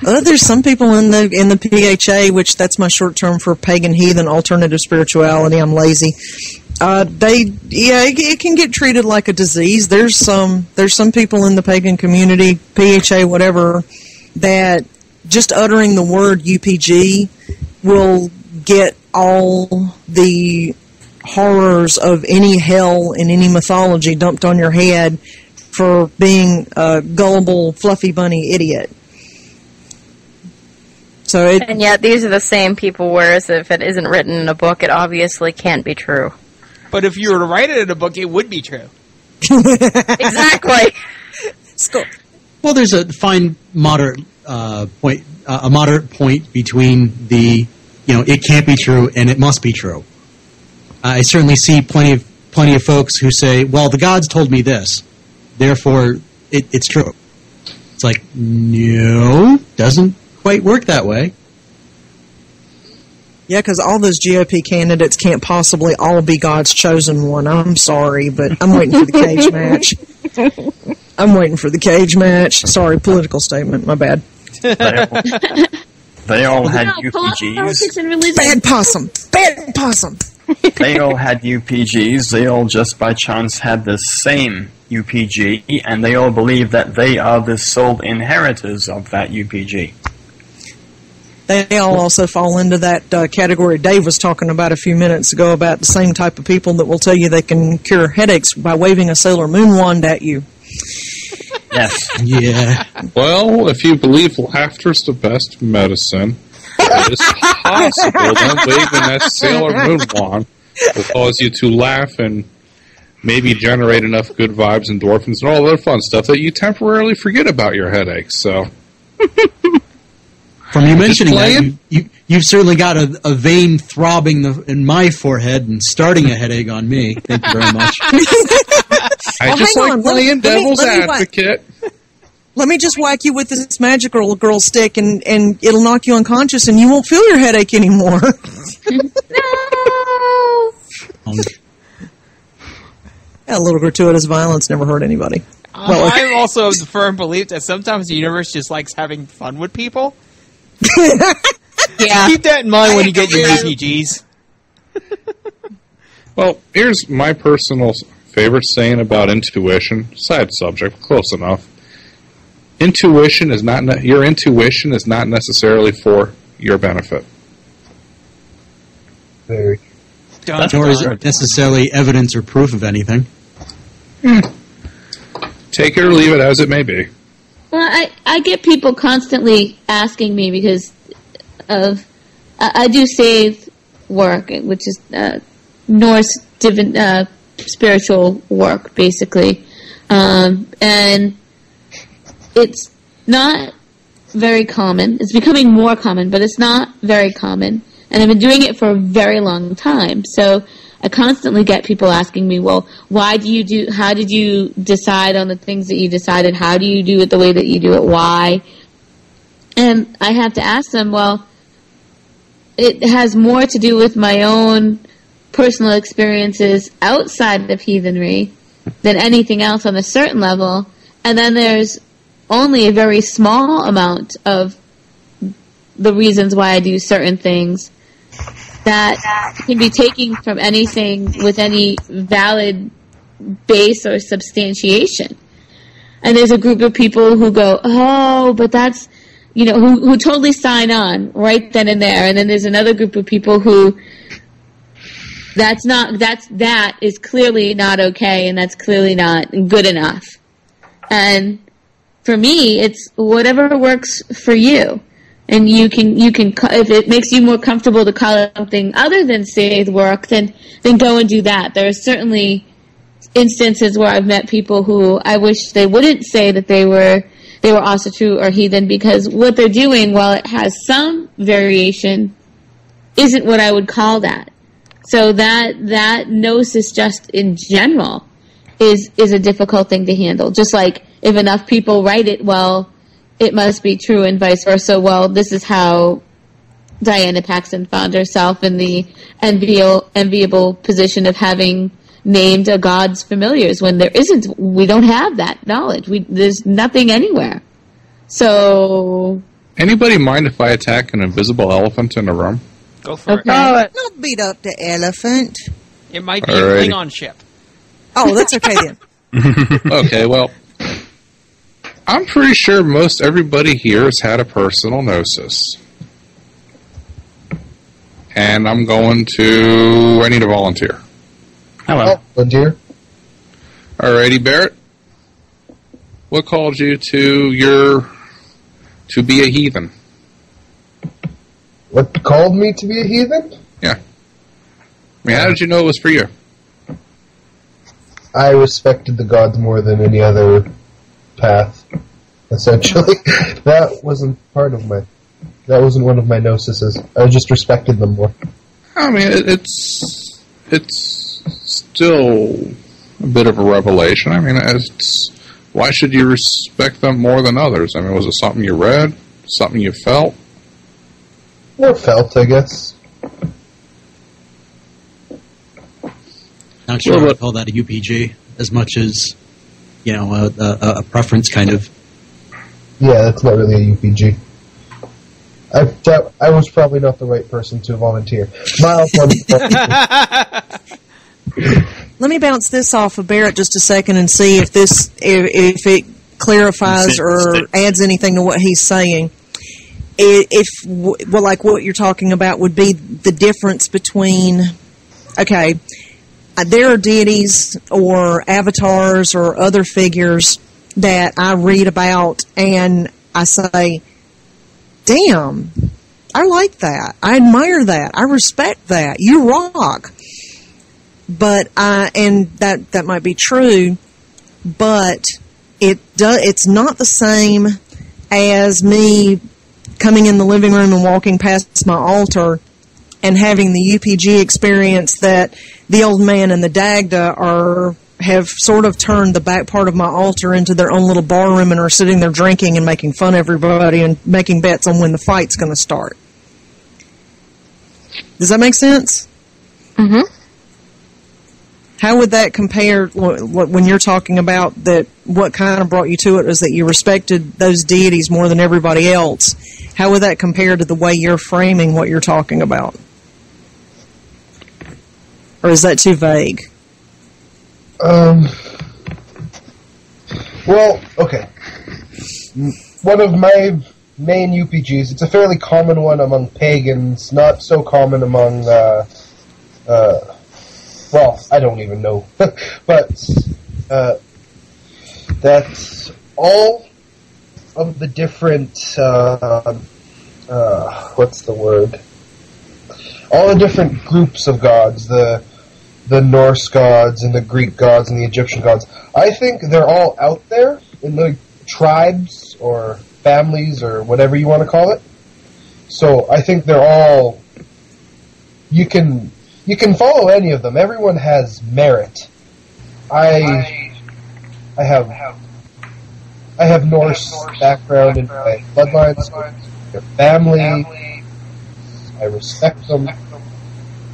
Uh, there's some people in the in the PHA, which that's my short term for pagan heathen alternative spirituality. I'm lazy. Uh, they yeah, it, it can get treated like a disease. There's some there's some people in the pagan community, PHA, whatever, that just uttering the word UPG will get all the horrors of any hell in any mythology dumped on your head for being a gullible, fluffy bunny idiot. So it, And yet, these are the same people. Whereas, if it isn't written in a book, it obviously can't be true. But if you were to write it in a book, it would be true. exactly. Cool. Well, there's a fine moderate uh, point, uh, a moderate point between the, you know, it can't be true and it must be true. I certainly see plenty of plenty of folks who say, "Well, the gods told me this, therefore it, it's true." It's like, no, doesn't quite work that way. yeah, because all those GOP candidates can't possibly all be God's chosen one. I'm sorry, but I'm waiting for the cage match. I'm waiting for the cage match. Sorry, political statement. My bad. They all, they all had No, UPGs. Bad possum. Bad possum. They all had UPGs. They all just by chance had the same UPG, and they all believe that they are the sole inheritors of that UPG. They all also fall into that uh, category Dave was talking about a few minutes ago about the same type of people that will tell you they can cure headaches by waving a Sailor Moon wand at you. Yes. Yeah, Well, if you believe laughter's the best medicine, it is possible that waving that Sailor Moon wand will cause you to laugh and maybe generate enough good vibes, and endorphins, and all other fun stuff that you temporarily forget about your headaches. So, from you mentioning that, you, you, you've certainly got a, a vein throbbing the, in my forehead and starting a headache on me. Thank you very much. I Well, just like on, let me- playing let me- devil's let me whack- advocate. Let me just whack you with this magical girl stick and, and it'll knock you unconscious and you won't feel your headache anymore. Um, a little gratuitous violence never hurt anybody. Well, okay. I'm also of the firm belief that sometimes the universe just likes having fun with people. Yeah. Keep that in mind when you get your UPGs. Well, here's my personal favorite saying about intuition. Side subject, close enough. Intuition is not ne- your intuition is not necessarily for your benefit. Very. Dun, nor is it necessarily evidence or proof of anything. Take it or leave it as it may be. Well, I, I get people constantly asking me because of I, I do seith work, which is uh, Norse divin, uh, spiritual work, basically, um, and it's not very common. It's becoming more common, but it's not very common. And I've been doing it for a very long time. So I constantly get people asking me, well, why do you do, how did you decide on the things that you decided? How do you do it the way that you do it? Why? And I have to ask them, well, it has more to do with my own personal experiences outside of heathenry than anything else on a certain level. And then there's only a very small amount of the reasons why I do certain things that can be taken from anything with any valid base or substantiation. And there's a group of people who go, oh, but that's, you know, who, who totally sign on right then and there. And then there's another group of people who that's not, that's, that is clearly not okay and that's clearly not good enough. And for me, it's whatever works for you. And you can, you can, if it makes you more comfortable to call it something other than faith work, then, then go and do that. There are certainly instances where I've met people who I wish they wouldn't say that they were, they were also true or heathen because what they're doing, while it has some variation, isn't what I would call that. So that, that gnosis just in general is, is a difficult thing to handle. Just like if enough people write it, well, it must be true and vice versa. Well, this is how Diana Paxson found herself in the enviable, enviable position of having named a god's familiars when there isn't. We don't have that knowledge. We, there's nothing anywhere. So, Anybody mind if I attack an invisible elephant in a room? Go for okay. it. Don't beat up the elephant. It might be Alrighty. a Klingon ship. Oh, that's okay then. okay, well, I'm pretty sure most everybody here has had a personal gnosis. And I'm going to. I need a volunteer. Hello. Oh, volunteer. Alrighty, Barrett. What called you to your. to be a heathen? What called me to be a heathen? Yeah. I mean, how did you know it was for you? I respected the gods more than any other path. Essentially, that wasn't part of my. That wasn't one of my gnosises. I just respected them more. I mean, it, it's. it's still a bit of a revelation. I mean, it's. Why should you respect them more than others? I mean, was it something you read? Something you felt? More felt, I guess. Not sure Well, I would call that a UPG as much as, you know, a, a, a preference kind of. Yeah, that's not really a UPG. I doubt I was probably not the right person to volunteer. Miles, Let me bounce this off of Barrett just a second and see if this if, if it clarifies or adds anything to what he's saying. If well, like what you're talking about would be the difference between okay, Uh, there are deities or avatars or other figures that I read about and I say, "Damn, I like that. I admire that. I respect that. You rock." but I and that that might be true, but it do, it's not the same as me coming in the living room and walking past my altar and having the UPG experience that the old man and the Dagda are have sort of turned the back part of my altar into their own little bar room and are sitting there drinking and making fun of everybody and making bets on when the fight's going to start. Does that make sense? Mm-hmm. How would that compare wh- wh- when you're talking about that? What kind of brought you to it was that you respected those deities more than everybody else. How would that compare to the way you're framing what you're talking about? Or is that too vague? Um. Well, okay. One of my main UPGs. It's a fairly common one among pagans. Not so common among. Uh, uh, well, I don't even know, but uh, all of the different. Uh, uh, what's the word? All the different groups of gods. The the Norse gods and the Greek gods and the Egyptian gods. I think they're all out there in the tribes or families or whatever you want to call it. So I think they're all you can you can follow any of them. Everyone has merit. I I have I have Norse background in my bloodlines, their family. I respect them.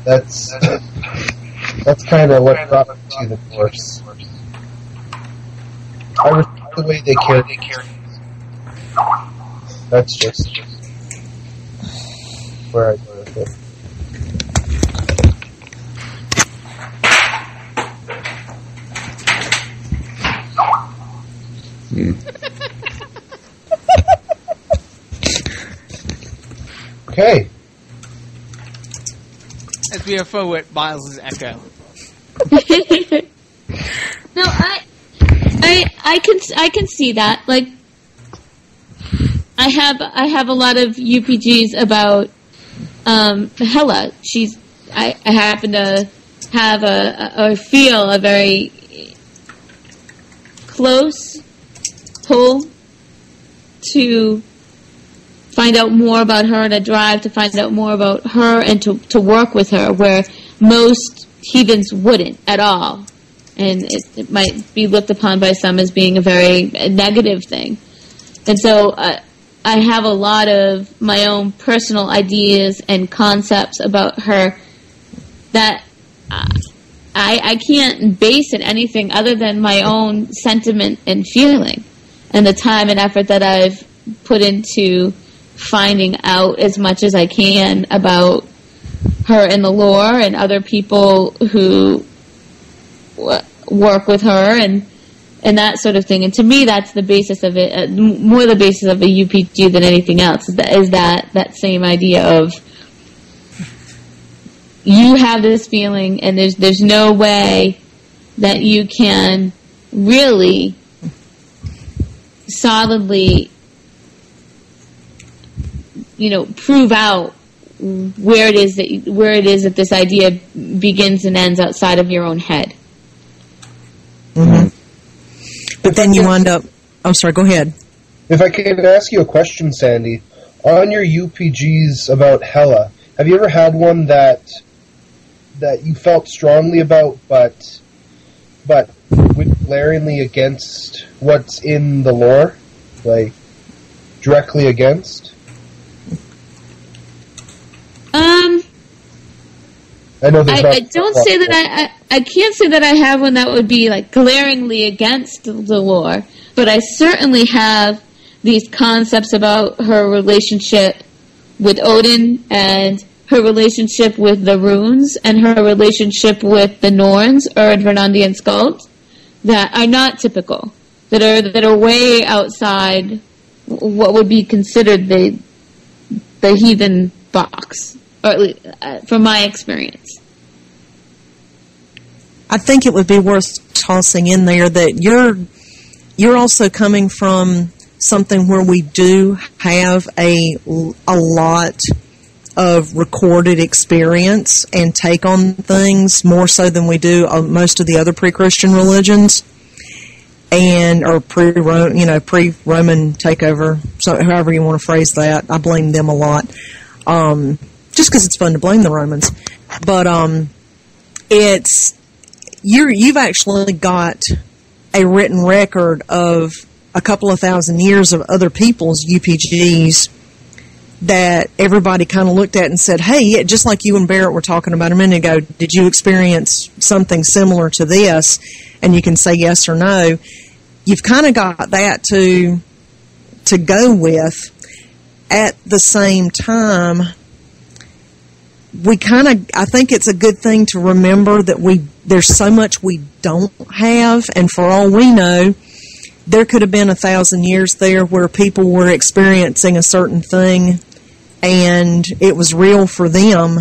That's that's kind of what brought me to the Norse. I respect the way they care. That's just where I go with it. Hmm. Okay. As BFO with Miles' echo. no, I, I, I can, I can see that. Like, I have, I have a lot of UPGs about um, Hella. She's, I, I happen to have a, a, or feel a very close pull to find out more about her and a drive to find out more about her and to, to work with her where most heathens wouldn't at all. And it, it might be looked upon by some as being a very negative thing. And so uh, I have a lot of my own personal ideas and concepts about her that uh, I, I can't base it anything other than my own sentiment and feeling and the time and effort that I've put into finding out as much as I can about her in the lore and other people who w- work with her and and that sort of thing. And to me, that's the basis of it, uh, more the basis of a UPG than anything else. Is that, is that that same idea of you have this feeling, and there's there's no way that you can really solidly you know prove out where it is that where it is that this idea begins and ends outside of your own head. Mm-hmm. But then you wind up. I'm sorry. Go ahead. If I can ask you a question, Sandy, on your UPGs about Hella, have you ever had one that that you felt strongly about, but but went glaringly against what's in the lore, like directly against? Um, I know I. I don't say that I, I I can't say that I have one that would be like glaringly against the lore, but I certainly have these concepts about her relationship with Odin and her relationship with the runes and her relationship with the Norns, or Verdandi, and Skuld that are not typical, that are that are way outside what would be considered the the heathen box, or at least uh, from my experience. I think it would be worth tossing in there that you're you're also coming from something where we do have a a lot of recorded experience and take on things more so than we do most of the other pre-Christian religions and or pre you know pre-Roman takeover so however you want to phrase that I blame them a lot um, just because it's fun to blame the Romans but um, it's you're you've actually got a written record of a couple of thousand years of other people's UPGs that everybody kind of looked at and said, "Hey, yeah, just like you and Barrett were talking about a minute ago, did you experience something similar to this?" And you can say yes or no. You've kind of got that to to go with. At the same time, we kind of I think it's a good thing to remember that we there's so much we don't have, and for all we know, there could have been a thousand years there where people were experiencing a certain thing and it was real for them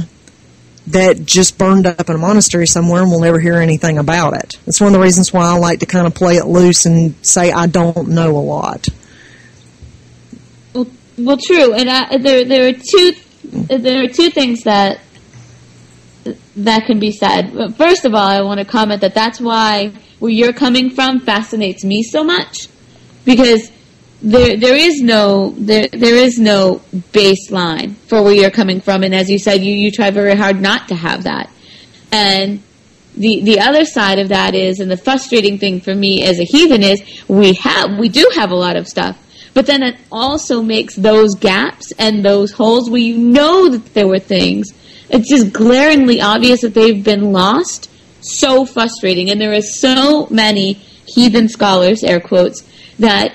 that just burned up in a monastery somewhere and we'll never hear anything about it. It's one of the reasons why I like to kind of play it loose and say I don't know a lot. Well, well, true, and I, there there are two there are two things that that can be said. First of all, I want to comment that that's why where you're coming from fascinates me so much because there there is no there there is no baseline for where you're coming from. And as you said you you try very hard not to have that. And the the other side of that is, and the frustrating thing for me as a heathen is, we have we do have a lot of stuff, but then it also makes those gaps and those holes where you know that there were things. It's just glaringly obvious that they've been lost. So frustrating, and there are so many heathen scholars, air quotes, that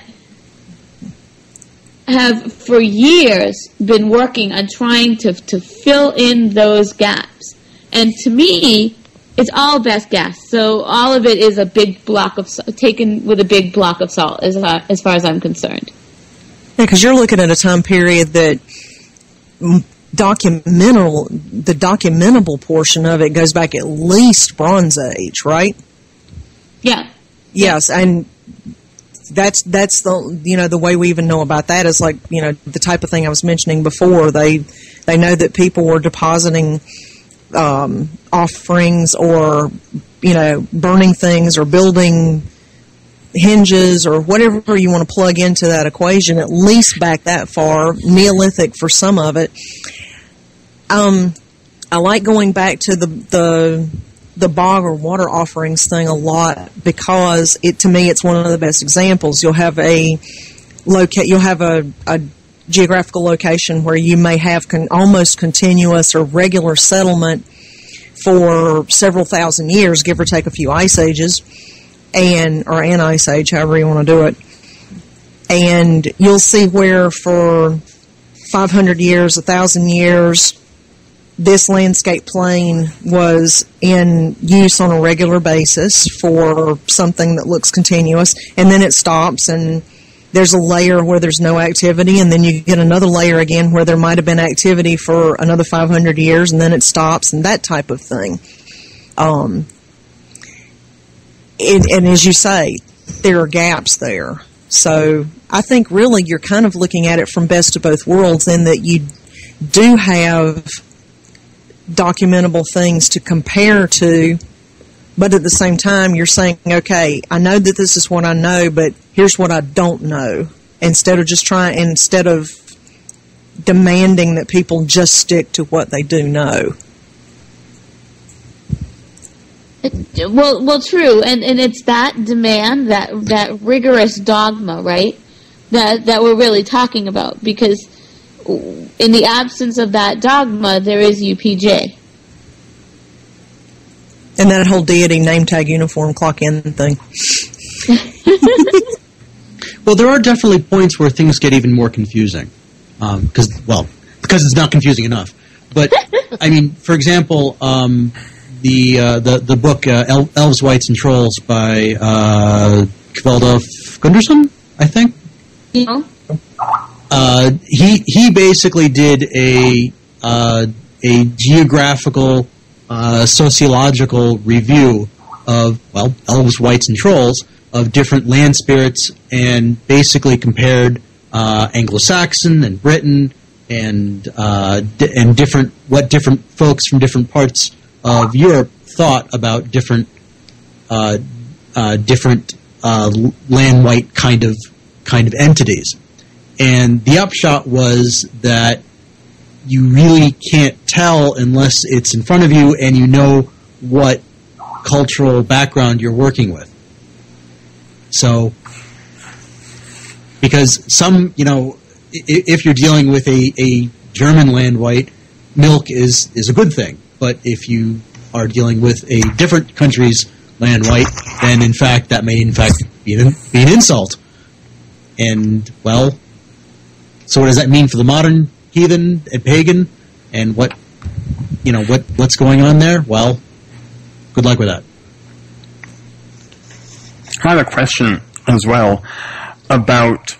have for years been working on trying to, to fill in those gaps. And to me, it's all best guess. So all of it is a big block of taken with a big block of salt, as far, as far as I'm concerned. Yeah, because you're looking at a time period that documental, the documentable portion of it goes back at least Bronze Age, right? Yeah. Yes, and that's that's the you know the way we even know about that is like you know the type of thing I was mentioning before. They they know that people were depositing um, offerings or you know burning things or building henges or whatever you want to plug into that equation. At least back that far, Neolithic for some of it. Um, I like going back to the the the bog or water offerings thing a lot because it to me it's one of the best examples. You'll have a locate you'll have a, a geographical location where you may have con- almost continuous or regular settlement for several thousand years, give or take a few ice ages, and or an ice age, however you want to do it. And you'll see where for 500 years, a thousand years, this landscape plane was in use on a regular basis for something that looks continuous, and then it stops and there's a layer where there's no activity, and then you get another layer again where there might have been activity for another 500 years, and then it stops, and that type of thing. Um, and, and as you say, there are gaps there. So I think really you're kind of looking at it from best of both worlds in that you do have documentable things to compare to, but at the same time, you're saying, okay, I know that this is what I know, but here's what I don't know. Instead of just trying, instead of demanding that people just stick to what they do know. Well, well, true, and and it's that demand, that that rigorous dogma, right? That that we're really talking about because in the absence of that dogma, there is UPG. And that whole deity name tag uniform clock in thing. well, there are definitely points where things get even more confusing. Because, um, well, because it's not confusing enough. But, I mean, for example, um, the, uh, the the book uh, Elves, Wights, and Trolls by uh, Gundarsson, I think. Yeah. Uh, he he basically did a uh, a geographical uh, sociological review of well elves, wights, and trolls of different land spirits, and basically compared uh, Anglo-Saxon and Britain and uh, di- and different what different folks from different parts of Europe thought about different uh, uh, different uh, land wight kind of kind of entities. And the upshot was that you really can't tell unless it's in front of you and you know what cultural background you're working with. So, because some, you know, if you're dealing with a, a German land wight, milk is, is a good thing. But if you are dealing with a different country's land wight, then in fact that may in fact be an, be an insult. And, well, so what does that mean for the modern heathen and pagan, and what you know what what's going on there? Well, good luck with that. I have a question as well about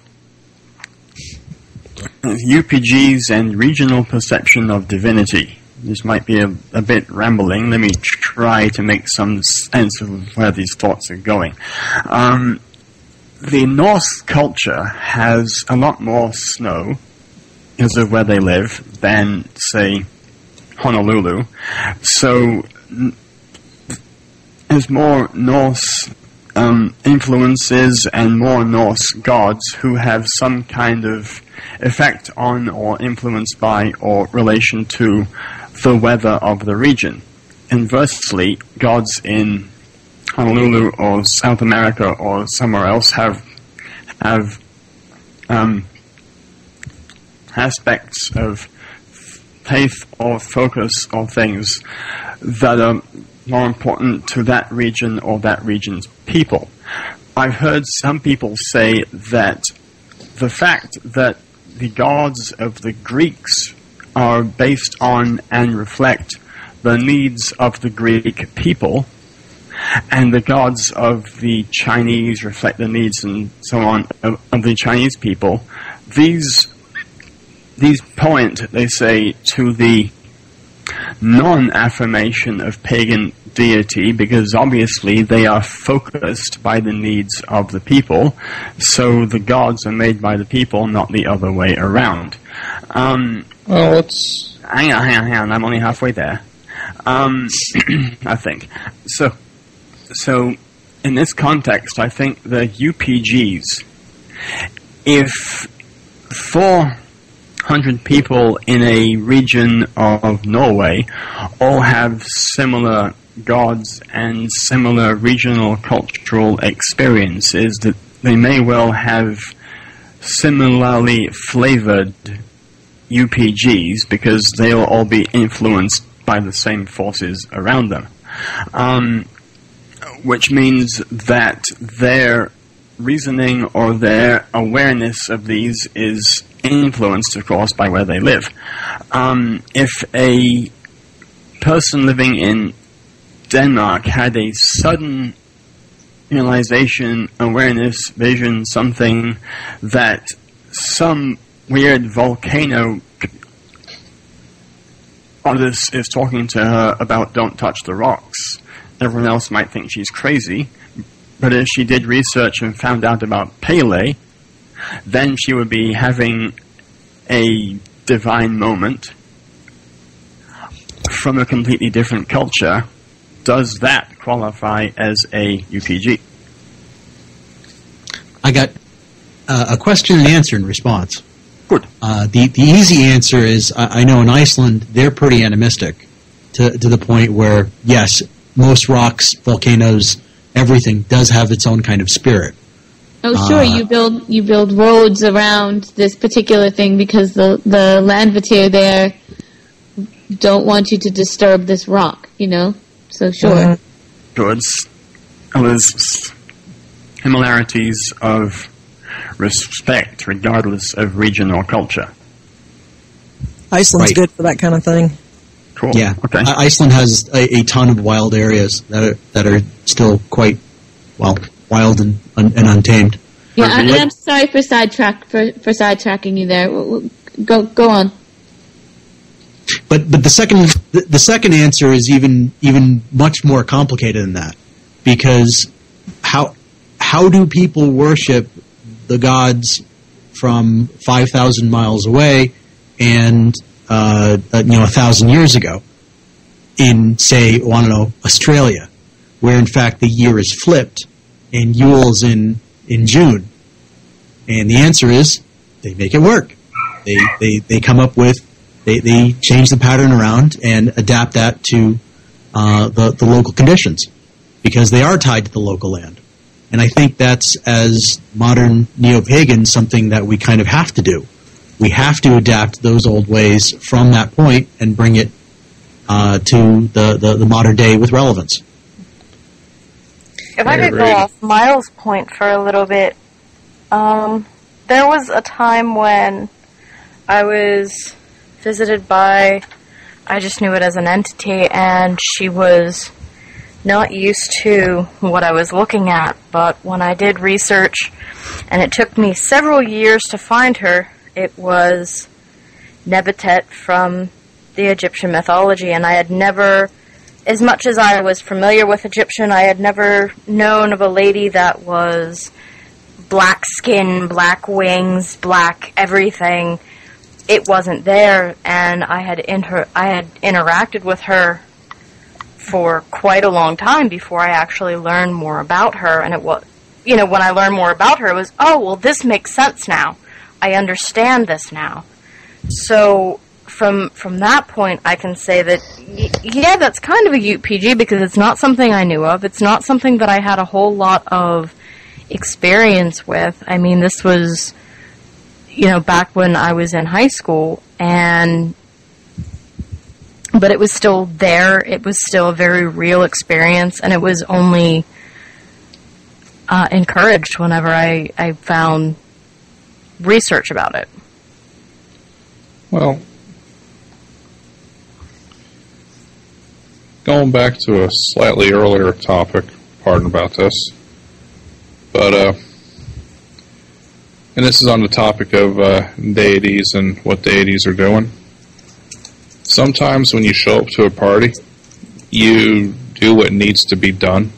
UPGs and regional perception of divinity. This might be a, a bit rambling. Let me try to make some sense of where these thoughts are going. Um, the Norse culture has a lot more snow because of where they live than, say, Honolulu. So there's more Norse um, influences and more Norse gods who have some kind of effect on or influence by or relation to the weather of the region. inversely, gods in Honolulu or South America or somewhere else have have um, aspects of faith or focus or things that are more important to that region or that region's people. I've heard some people say that the fact that the gods of the Greeks are based on and reflect the needs of the Greek people, and the gods of the Chinese reflect the needs and so on of, of the Chinese people. These these point, they say, to the non-affirmation of pagan deity because obviously they are focused by the needs of the people. So the gods are made by the people, not the other way around. Um, Well, it's hang on, hang on, hang on. I'm only halfway there. Um, I think so. So, in this context, I think the UPGs, if 400 people in a region of Norway all have similar gods and similar regional cultural experiences, that they may well have similarly flavored UPGs because they'll all be influenced by the same forces around them. Um, which means that their reasoning or their awareness of these is influenced, of course, by where they live. Um, if a person living in Denmark had a sudden realization, awareness, vision, something that some weird volcano artist is talking to her about don't touch the rocks. Everyone else might think she's crazy, but if she did research and found out about Pele, then she would be having a divine moment from a completely different culture. Does that qualify as a UPG? I got uh, a question and answer in response. Good. Uh, the the easy answer is I, I know in Iceland they're pretty animistic to to the point where yes, most rocks, volcanoes, everything does have its own kind of spirit. Oh, sure. Uh, you build you build roads around this particular thing because the the Landvættir there don't want you to disturb this rock. You know, so sure. Goods. There's similarities of respect regardless of region or culture. Iceland's Right. good for that kind of thing. Cool. Yeah, Okay. I- Iceland has a, a ton of wild areas that are, that are still quite well wild and, un, and untamed. Yeah, I- and I'm sorry for sidetrack for for sidetracking you there. W- w- Go go on. But but the second the, the second answer is even even much more complicated than that because how how do people worship the gods from five thousand miles away and uh, uh, you know a thousand years ago in say I don't know Australia where in fact the year is flipped and Yule's in in June and the answer is they make it work they they, they come up with they, they change the pattern around and adapt that to uh, the, the local conditions because they are tied to the local land. And I think that's, as modern neo pagans, something that we kind of have to do. We have to adapt those old ways from that point and bring it uh, to the, the, the modern day with relevance. If I could go off Miles' point for a little bit, um, there was a time when I was visited by, I just knew it as an entity, and she was not used to what I was looking at. But when I did research, and it took me several years to find her, it was Nebutet from the Egyptian mythology, and I had never as much as I was familiar with Egyptian, I had never known of a lady that was black skin, black wings, black everything. It wasn't there, and I had inter- I had interacted with her for quite a long time before I actually learned more about her. And it was, you know, when I learned more about her, it was, oh, well, this makes sense now. I understand this now. So from from that point, I can say that y- yeah, that's kind of a UPG because it's not something I knew of. It's not something that I had a whole lot of experience with. I mean, this was you know back when I was in high school, and but it was still there. It was still a very real experience, and it was only uh, encouraged whenever I I found research about it. Well, going back to a slightly earlier topic, pardon about this, but uh, and this is on the topic of uh, deities and what deities are doing. Sometimes when you show up to a party, you do what needs to be done,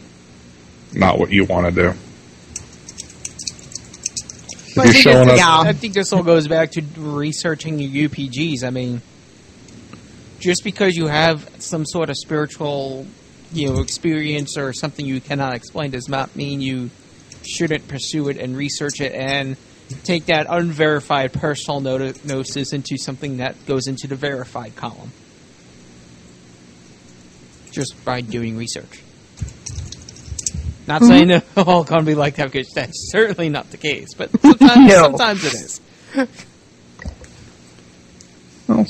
not what you want to do. If I you're think showing it's- up, I think this all goes back to researching your UPGs. I mean, just because you have some sort of spiritual, you know, experience or something you cannot explain does not mean you shouldn't pursue it and research it and take that unverified personal noti- gnosis into something that goes into the verified column. Just by doing research. Not saying they're all going to be like that because that's certainly not the case, but sometimes, No. sometimes it is. well,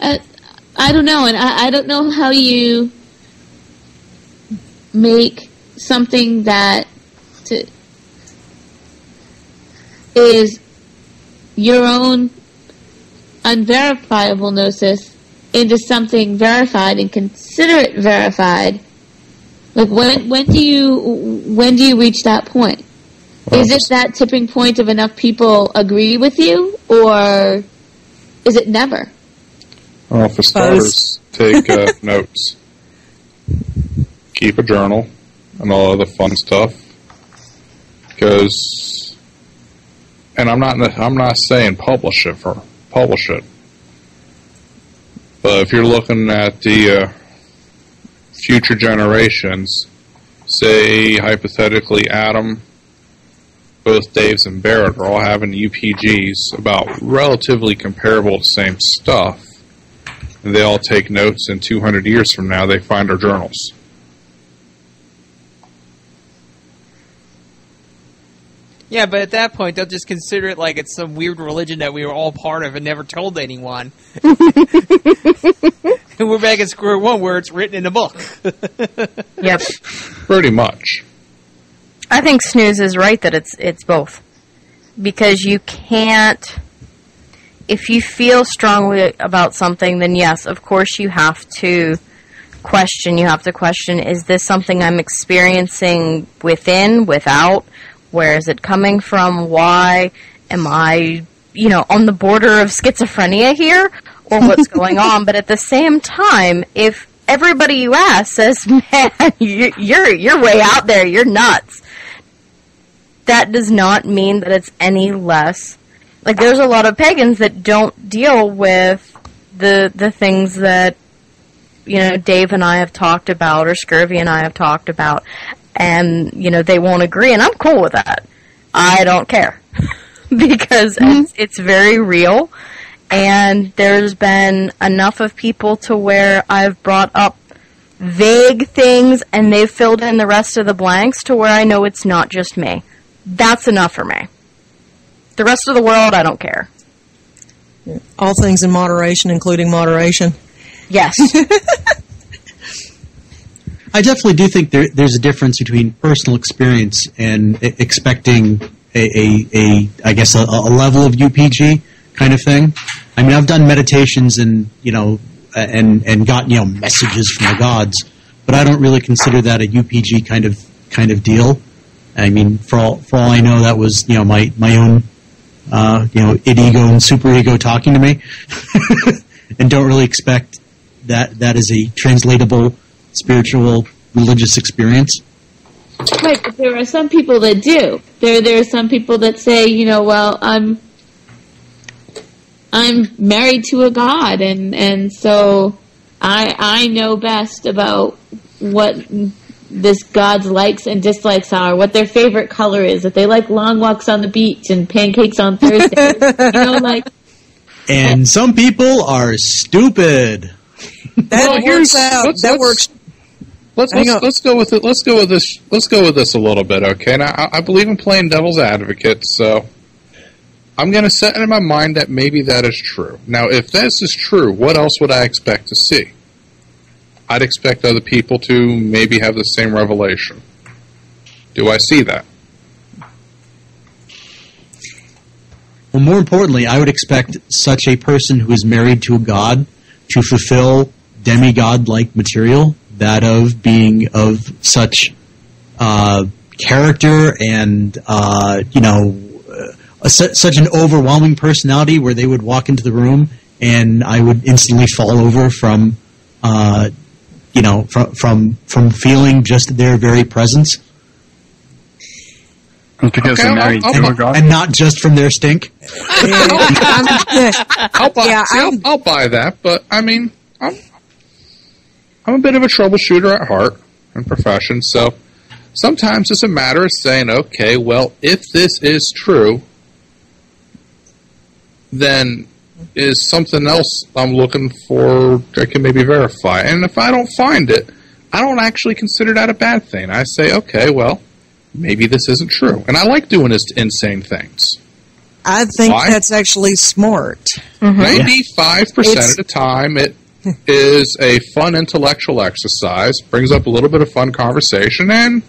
Uh, I don't know, and I, I don't know how you make something that to, is your own unverifiable gnosis into something verified and consider it verified. Like when when do you when do you reach that point? Is it that tipping point of enough people agree with you, or is it never? Well, for starters, take uh, notes. Keep a journal and all other fun stuff. Because, and I'm not I'm not saying publish it for publish it, but if you're looking at the uh, future generations, say hypothetically Adam, both Daves and Barrett are all having UPGs about relatively comparable to same stuff and they all take notes, and 200 years from now, they find our journals. Yeah, but at that point, they'll just consider it like it's some weird religion that we were all part of and never told anyone. and we're back at square one where it's written in a book. Yep. Pretty much. I think Snooze is right that it's it's both. Because you can't if you feel strongly about something then yes, of course you have to question, you have to question is this something I'm experiencing within, without? Where is it coming from? Why am I, you know, on the border of schizophrenia here or what's going on? But at the same time, if everybody you ask says, "Man, you- you're you're way out there, you're nuts," that does not mean that it's any less. Like there's a lot of pagans that don't deal with the the things that you know Dave and I have talked about or Scurvy and I have talked about and you know they won't agree and I'm cool with that. I don't care because it's, mm-hmm. it's very real and there's been enough of people to where I've brought up vague things and they've filled in the rest of the blanks to where I know it's not just me. That's enough for me. The rest of the world, I don't care. All things in moderation, including moderation. Yes. I definitely do think there, there's a difference between personal experience and expecting a, a, a I guess, a, a level of UPG kind of thing. I mean, I've done meditations and you know, and and got you know messages from the gods, but I don't really consider that a UPG kind of kind of deal. I mean, for all for all I know, that was you know my my own uh, you know id ego and super ego talking to me, and don't really expect that that is a translatable spiritual religious experience. Right, but there are some people that do. There, there are some people that say, you know, well, I'm, I'm married to a god, and and so I I know best about what this god's likes and dislikes are, what their favorite color is, that they like long walks on the beach and pancakes on Thursdays, you know, like and some people are stupid. That Well, works out. that works. Let's Hang let's, on. let's go with it. Let's go with this. Let's go with this a little bit, okay? Now, I, I believe in playing devil's advocate, so I'm going to set it in my mind that maybe that is true. Now, if this is true, what else would I expect to see? I'd expect other people to maybe have the same revelation. Do I see that? Well, more importantly, I would expect such a person who is married to a god to fulfill demigod-like material, that of being of such uh, character and uh, you know uh, a, such an overwhelming personality, where they would walk into the room and I would instantly fall over from uh, you know from from from feeling just their very presence, Because Okay, they're I'll- married I'll- to a and, god. and not just from their stink. Yeah, I'm- I'll buy. Yeah, see, I'll, I'll buy that, but I mean, I'm I'm a bit of a troubleshooter at heart and profession, so sometimes it's a matter of saying, okay, well, if this is true, then is something else I'm looking for I can maybe verify, and if I don't find it, I don't actually consider that a bad thing. I say, okay, well, maybe this isn't true, and I like doing this insane things. I think Why? that's actually smart. Ninety-five percent It's- of the time, it is a fun intellectual exercise. Brings up a little bit of fun conversation, and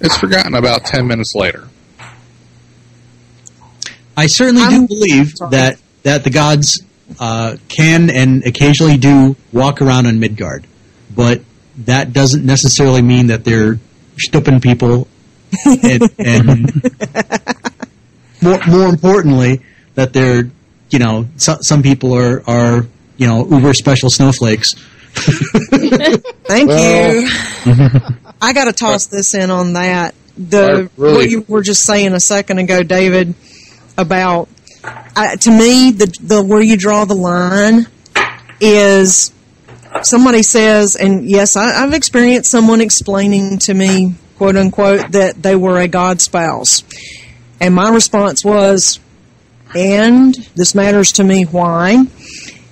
it's forgotten about ten minutes later. I certainly I'm- do believe that that the gods uh, can and occasionally do walk around on Midgard, but that doesn't necessarily mean that they're stooping people, and, and more more importantly, that they're you know so, some people are are you know uber special snowflakes. Thank you. I got to toss this in on that. The I really- what you were just saying a second ago, David, about uh, to me the the where you draw the line is somebody says, and yes, I, I've experienced someone explaining to me, quote unquote, that they were a god spouse, and my response was, and this matters to me. Why?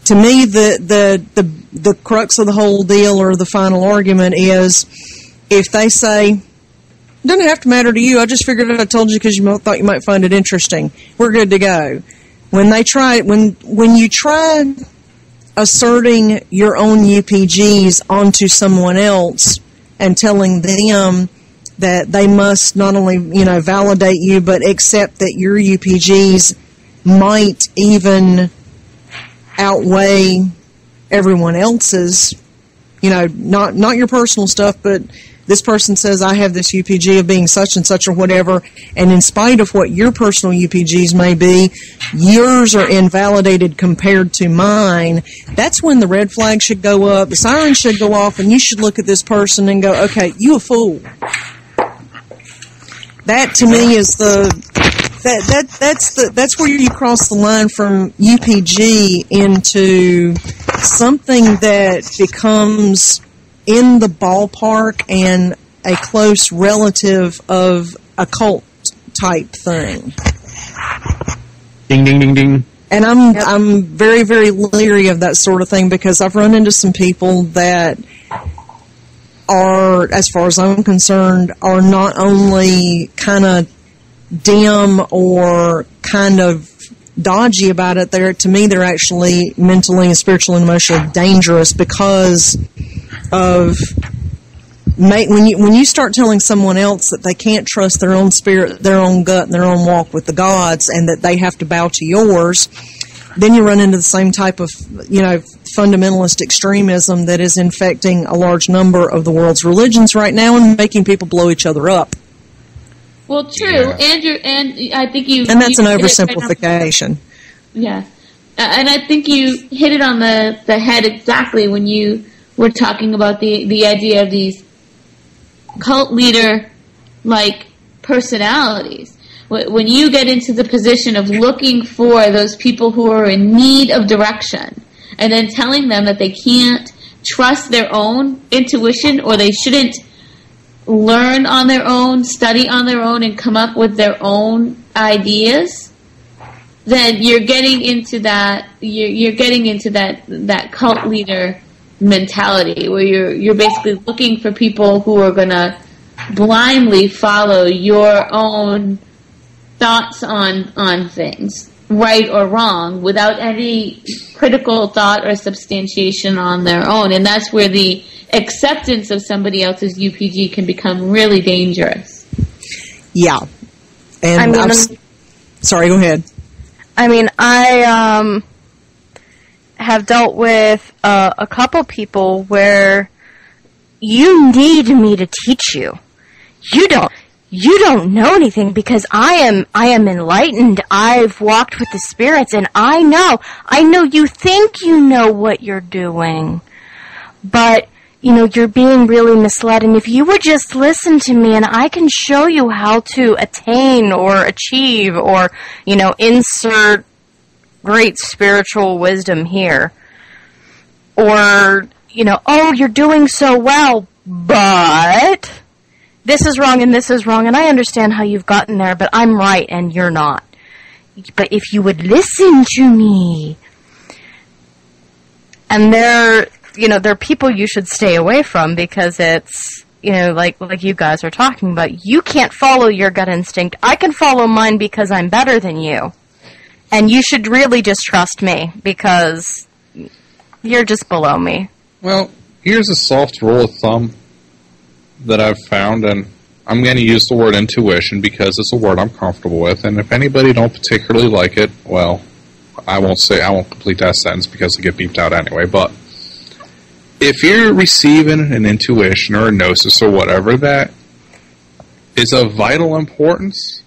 To me the, the the the crux of the whole deal or the final argument is if they say doesn't have to matter to you. I just figured i told you because you thought you might find it interesting. We're good to go. When they try when when you try asserting your own upgs onto someone else and telling them that they must not only you know validate you but accept that your upgs might even outweigh everyone else's you know not not your personal stuff but this person says i have this upg of being such and such or whatever and in spite of what your personal upgs may be yours are invalidated compared to mine. That's when the red flag should go up the siren should go off and you should look at this person and go okay you a fool. That to me is the that that that's the that's where you cross the line from UPG into something that becomes in the ballpark and a close relative of a cult type thing. Ding ding ding ding. And I'm I'm very very leery of that sort of thing because I've run into some people that are, as far as I'm concerned, are not only kind of dim or kind of dodgy about it. They're to me they're actually mentally and spiritually and emotionally dangerous because of when you when you start telling someone else that they can't trust their own spirit, their own gut, and their own walk with the gods, and that they have to bow to yours, then you run into the same type of you know fundamentalist extremism that is infecting a large number of the world's religions right now and making people blow each other up. Well, true, Yeah. Andrew, and I think you. And that's you an hit it right oversimplification. Yeah, Uh, and I think you hit it on the, the head exactly when you were talking about the the idea of these cult leader like personalities. When you get into the position of looking for those people who are in need of direction, and then telling them that they can't trust their own intuition or they shouldn't learn on their own, study on their own, and come up with their own ideas then you're getting into that you're, you're getting into that that cult leader mentality where you're you're basically looking for people who are going to blindly follow your own thoughts on on things right or wrong without any critical thought or substantiation on their own and that's where the acceptance of somebody else's UPG can become really dangerous Yeah. And I mean, I've s- sorry, go ahead. I mean, I um, have dealt with uh, a couple people where you need me to teach you. You don't. You don't know anything because I am. I am enlightened. I've walked with the spirits, and I know. I know you think you know what you're doing, but you know you're being really misled. And if you would just listen to me, and I can show you how to attain or achieve, or you know, insert great spiritual wisdom here. Or, you know, oh, you're doing so well, but this is wrong and this is wrong, and I understand how you've gotten there, but I'm right and you're not. But if you would listen to me, and they're, you know, they're people you should stay away from because it's, you know, like like you guys are talking about. You can't follow your gut instinct. I can follow mine because I'm better than you. And you should really just trust me because you're just below me. Well, here's a soft rule of thumb that I've found, and I'm going to use the word intuition because it's a word I'm comfortable with. And if anybody don't particularly like it, well, I won't say I won't complete that sentence because it get beeped out anyway. But if you're receiving an intuition or a gnosis or whatever that is of vital importance,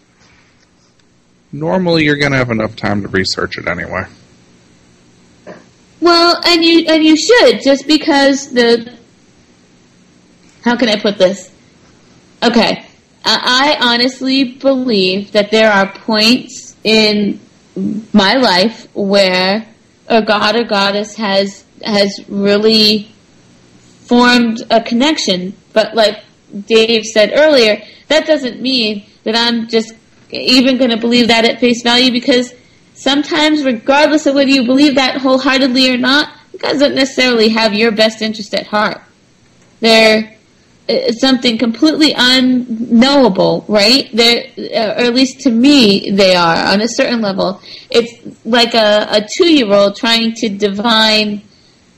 normally you're going to have enough time to research it anyway. Well, and you and you should just because the how can I put this? Okay, I, honestly believe that there are points in my life where a god or goddess has has really formed a connection. But like Dave said earlier, that doesn't mean that I'm just even going to believe that at face value because sometimes, regardless of whether you believe that wholeheartedly or not, it doesn't necessarily have your best interest at heart. They're something completely unknowable, right? They're, uh, or at least to me, they are on a certain level. It's like a, a two-year-old trying to divine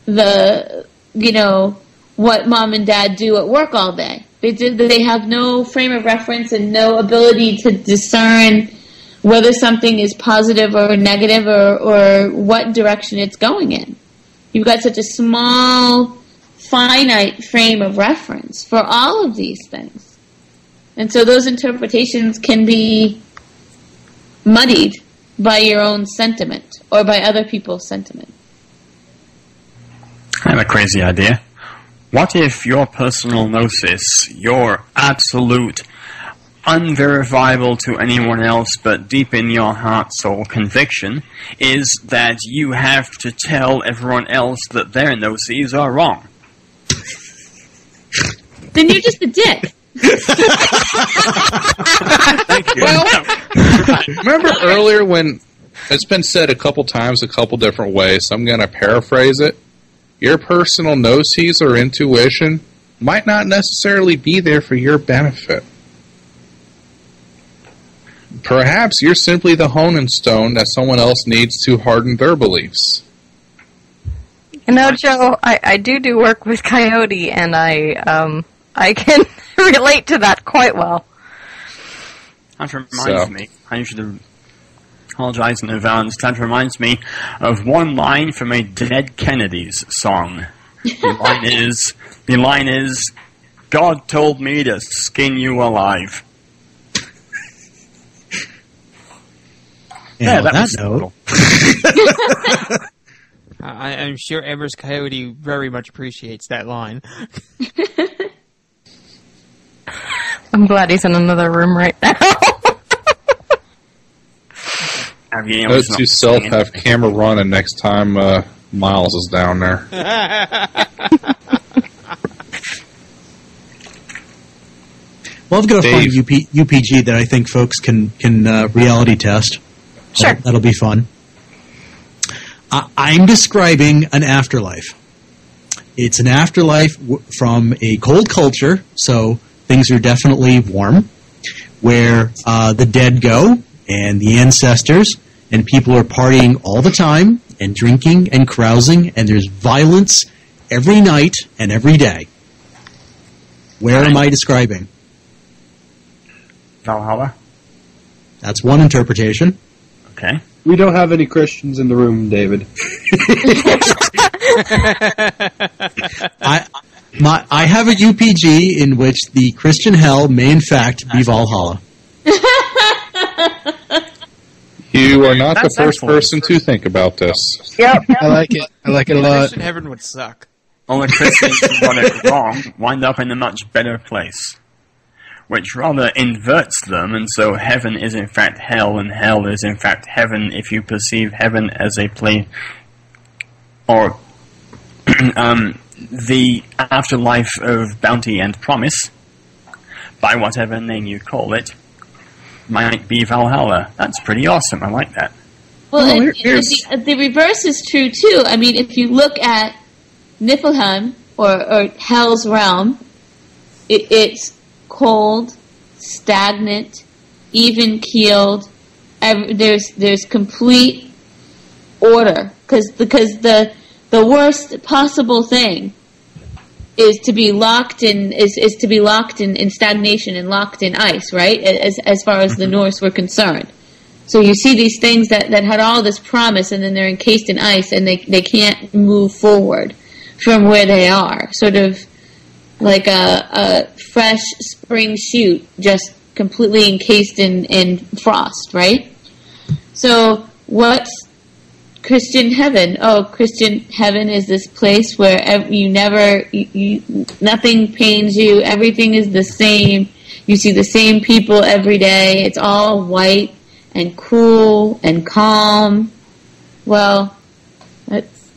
the, you know, what mom and dad do at work all day. They do, they have no frame of reference and no ability to discern whether something is positive or negative or, or what direction it's going in. You've got such a small, finite frame of reference for all of these things. And so those interpretations can be muddied by your own sentiment or by other people's sentiment. I have a crazy idea. What if your personal gnosis, your absolute, unverifiable to anyone else but deep in your heart soul conviction, is that you have to tell everyone else that their gnoses are wrong? Then you're just a dick. Thank you. Remember earlier when it's been said a couple times, a couple different ways, so I'm going to paraphrase it. Your personal gnosis or intuition might not necessarily be there for your benefit. Perhaps you're simply the honing stone that someone else needs to harden their beliefs. You know, Joe, I, I do do work with Coyote, and I um I can relate to that quite well. That reminds So- me. I should apologize in advance. That reminds me of one line from a Dead Kennedys song. The line is, the line is, God told me to skin you alive. yeah, on that that was note, simple. I, I'm sure Ever's Coyote very much appreciates that line. I'm glad he's in another room right now. Have you Note to self, have camera running next time uh, Miles is down there. well, I've got a fun UP, UPG that I think folks can can uh, reality test. Sure. That'll, that'll be fun. I'm describing an afterlife. It's an afterlife w- from a cold culture, so things are definitely warm, where uh, the dead go and the ancestors, and people are partying all the time and drinking and carousing, and there's violence every night and every day. Where am I describing? Valhalla. That's one interpretation. Okay. We don't have any Christians in the room, David. I my I have a UPG in which the Christian hell may in fact be Valhalla. You are not the first excellent. person to think about this. I like it. I like it a lot. Christian heaven would suck. All the Christians who got it wrong wind up in a much better place. Which rather inverts them, and so heaven is in fact hell, and hell is in fact heaven if you perceive heaven as a place, or um, the afterlife of bounty and promise, by whatever name you call it, might be Valhalla. That's pretty awesome. I like that. Well, Oh, and, and the, the reverse is true too. I mean, if you look at Niflheim or, or Hel's Realm, it, it's cold, stagnant, even keeled. There's there's complete order because because the the worst possible thing is to be locked in is, is to be locked in, in stagnation and locked in ice, right? As as far as the mm-hmm. Norse were concerned. So you see these things that, that had all this promise and then they're encased in ice and they, they can't move forward from where they are. Sort of like a, a fresh spring shoot just completely encased in, in frost, right? So what's Christian heaven? Oh, Christian heaven is this place where ev- you never, you, you, nothing pains you, everything is the same. You see the same people every day. It's all white and cool and calm. Well, that's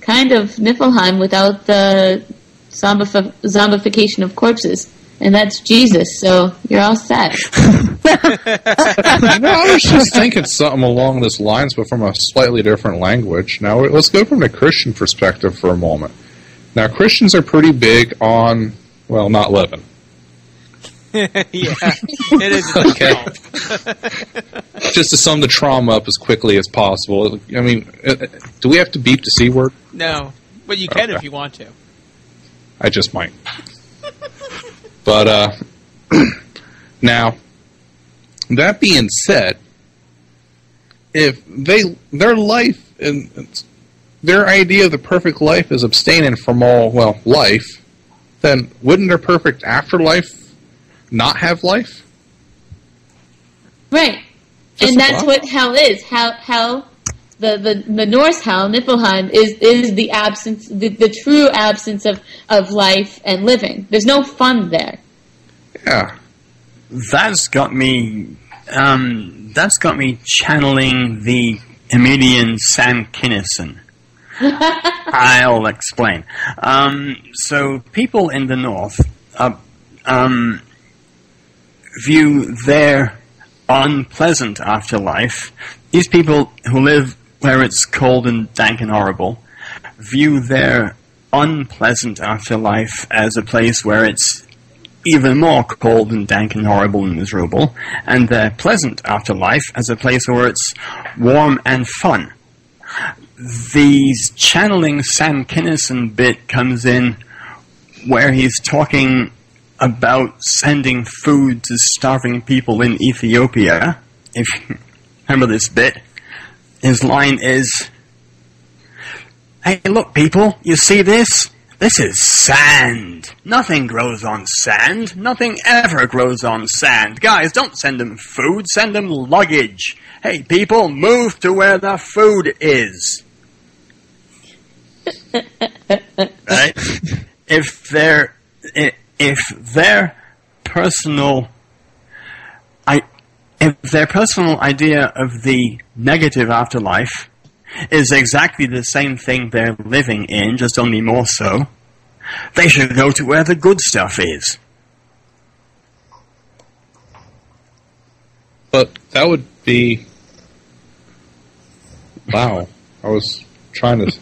kind of Niflheim without the zombif- zombification of corpses. And that's Jesus, so you're all set. You know, I was just thinking something along those lines, but from a slightly different language. Now, let's go from the Christian perspective for a moment. Now, Christians are pretty big on, well, not living. yeah, it is. Okay. Just to sum the trauma up as quickly as possible. I mean, uh, uh, do we have to beep the C word? No, but you can Okay. if you want to. I just might. but uh, now, that being said, if they their life and their idea of the perfect life is abstaining from all well life, then wouldn't their perfect afterlife not have life? Right. Just and that's what hell is. Hell, hell the, the, the Norse hell, Niflheim, is, is the absence, the, the true absence of, of life and living. There's no fun there. Yeah. That's got me. Um, that's got me channeling the comedian Sam Kinison. I'll explain. Um, so people in the north uh, um, view their unpleasant afterlife. These people who live where it's cold and dank and horrible view their unpleasant afterlife as a place where it's even more cold and dank and horrible and miserable, and their pleasant afterlife as a place where it's warm and fun. The channeling Sam Kinison bit comes in where he's talking about sending food to starving people in Ethiopia. If you remember this bit, his line is, Hey, look, people, you see this? This is sand. Nothing grows on sand. Nothing ever grows on sand. Guys, don't send them food, send them luggage. Hey, people, move to where the food is. right? If their if their personal if their personal idea of the negative afterlife is exactly the same thing they're living in, just only more so, they should go to where the good stuff is. But that would be Wow. I was trying to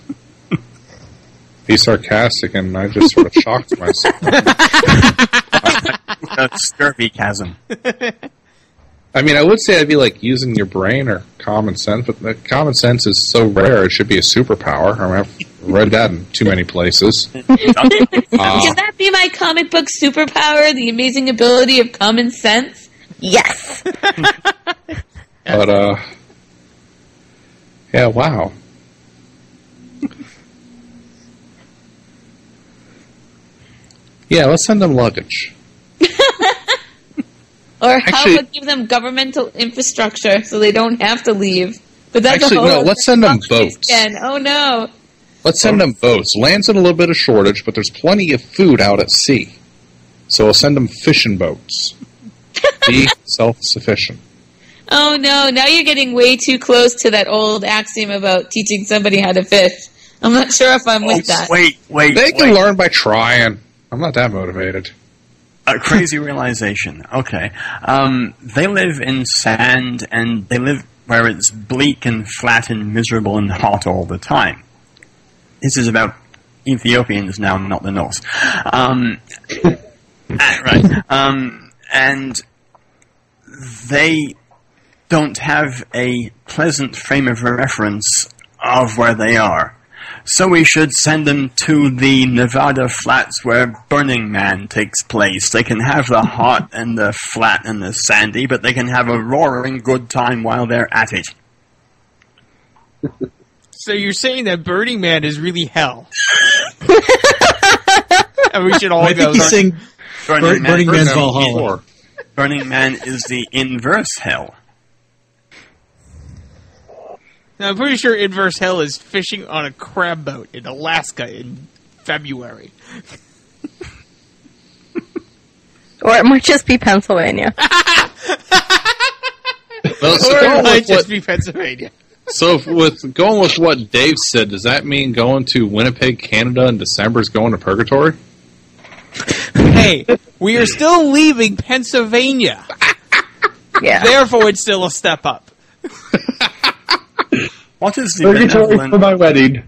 be sarcastic and I just sort of shocked myself. Scurvy chasm. I mean, I would say I'd be like using your brain or common sense, but the common sense is so rare, it should be a superpower. I mean, I've read that in too many places. Uh, Can that be my comic book superpower? The amazing ability of common sense? Yes. but, uh, yeah, wow. Yeah, let's send them luggage. Or how Actually- about give them governmental infrastructure so they don't have to leave? But that's Actually, a whole no, other let's send them conversation. boats. Oh no. Let's send them boats. Land's in a little bit of shortage, but there's plenty of food out at sea. So we'll send them fishing boats. Be self sufficient. Oh no, now you're getting way too close to that old axiom about teaching somebody how to fish. I'm not sure if I'm with that. Wait, wait, They can wait. learn by trying. I'm not that motivated. A crazy realization. Okay. Um, they live in sand and they live where it's bleak and flat and miserable and hot all the time. This is about Ethiopians now, not the Norse. Um, ah, right. Um, and they don't have a pleasant frame of reference of where they are. So we should send them to the Nevada flats where Burning Man takes place. They can have the hot and the flat and the sandy, but they can have a roaring good time while they're at it. So you're saying that Burning Man is really hell? and we should all I go. think he's saying Bur- Burning Man's versus- Valhalla. Burning Man is the inverse hell. Now, I'm pretty sure Inverse Hell is fishing on a crab boat in Alaska in February. Or it might just be Pennsylvania. Well, so or it might with just what, be Pennsylvania. so if- with going with what Dave said, does that mean going to Winnipeg, Canada in December is going to purgatory? hey, we are still leaving Pennsylvania. Yeah. Therefore, it's still a step up. What is the Purgatory for benevolent? my wedding.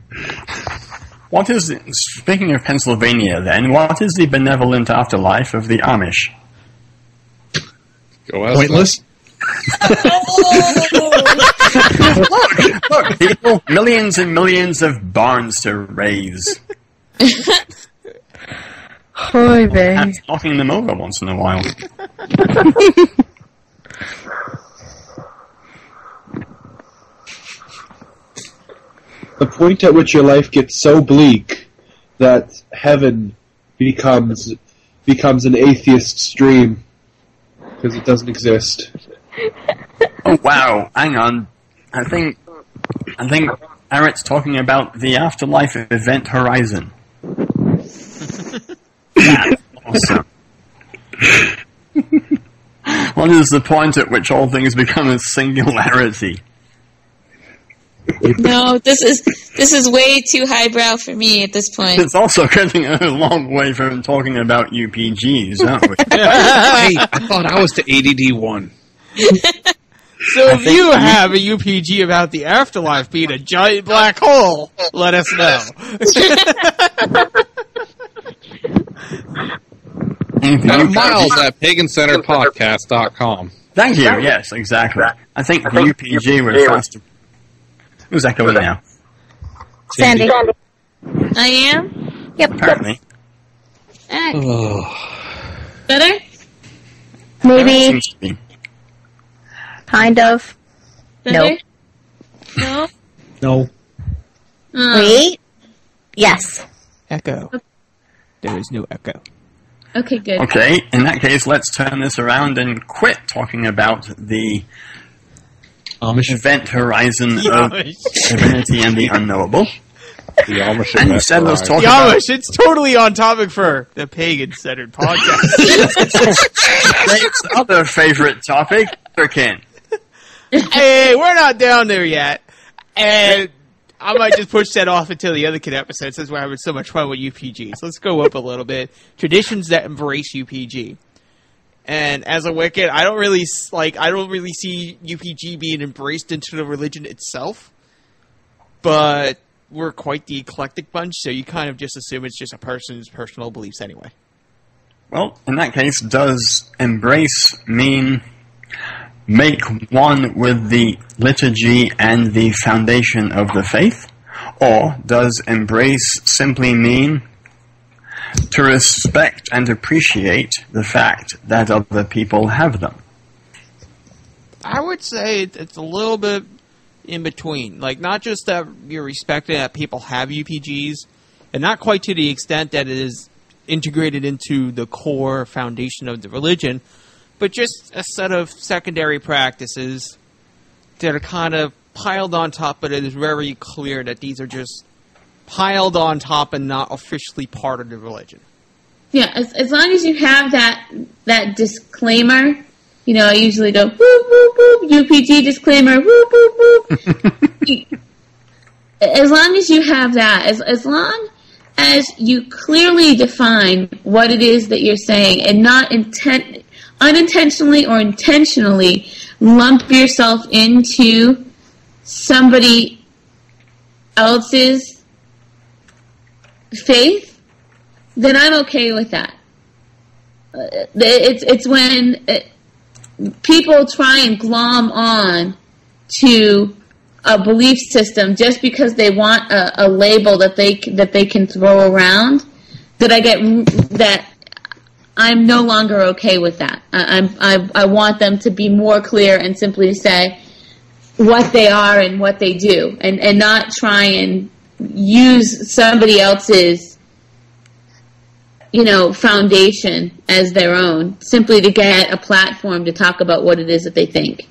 What is speaking of Pennsylvania? Then what is the benevolent afterlife of the Amish? Go ask Pointless. Look, people, millions and millions of barns to raise. Hoy vey. And knocking them over once in a while. The point at which your life gets so bleak that heaven becomes becomes an atheist's dream because it doesn't exist. Oh wow! Hang on. I think I think Eric's talking about the afterlife event horizon. That's awesome. what is the point at which all things become a singularity? No, this is this is way too highbrow for me at this point. It's also getting a long way from talking about UPGs, aren't we? hey, I thought I was the ADD one. So if you have a UPG about the afterlife being a giant black hole, let us know. Uh, Miles at pagancenterpodcast.com. Thank you. Yes, exactly. I think the UPG was faster. Who's echoing now? Sandy. I am. Yep. Apparently. Ah, better. Maybe. Be. Kind of. Better. No. No. Uh, Wait. Yes. Echo. There is no echo. Okay, good. Okay, in that case, let's turn this around and quit talking about the Amish. event horizon of Yamish. divinity and the unknowable. The Amish And event instead let's horizon. talk about Yamish, it's totally on topic for the pagan centered podcast. Dave's other favorite topic, Ken. hey, we're not down there yet. And I might just push that off until the otherkin episode since we're having so much fun with UPGs. Let's go up a little bit. Traditions that embrace UPG. And as a Wiccan, I don't really like. I don't really see UPG being embraced into the religion itself. but we're quite the eclectic bunch, so you kind of just assume it's just a person's personal beliefs anyway. Well, in that case, does embrace mean make one with the liturgy and the foundation of the faith? Or does embrace simply mean to respect and appreciate the fact that other people have them? I would say it's a little bit in between. Like, not just that you're respecting that people have UPGs, and not quite to the extent that it is integrated into the core foundation of the religion, but just a set of secondary practices that are kind of piled on top, but it is very clear that these are just piled on top and not officially part of the religion. Yeah, as, as long as you have that that disclaimer, you know, I usually go whoop whoop whoop UPG disclaimer whoop whoop whoop. as long as you have that, as as long as you clearly define what it is that you're saying, and not intent unintentionally or intentionally lump yourself into somebody else's faith, then I'm okay with that. Uh, It's it's when uh, people try and glom on to a belief system just because they want a, a label that they that they can throw around. That I get that I'm no longer okay with that. I, I'm I, I want them to be more clear and simply say what they are and what they do, and and not try and use somebody else's you know foundation as their own simply to get a platform to talk about what it is that they think.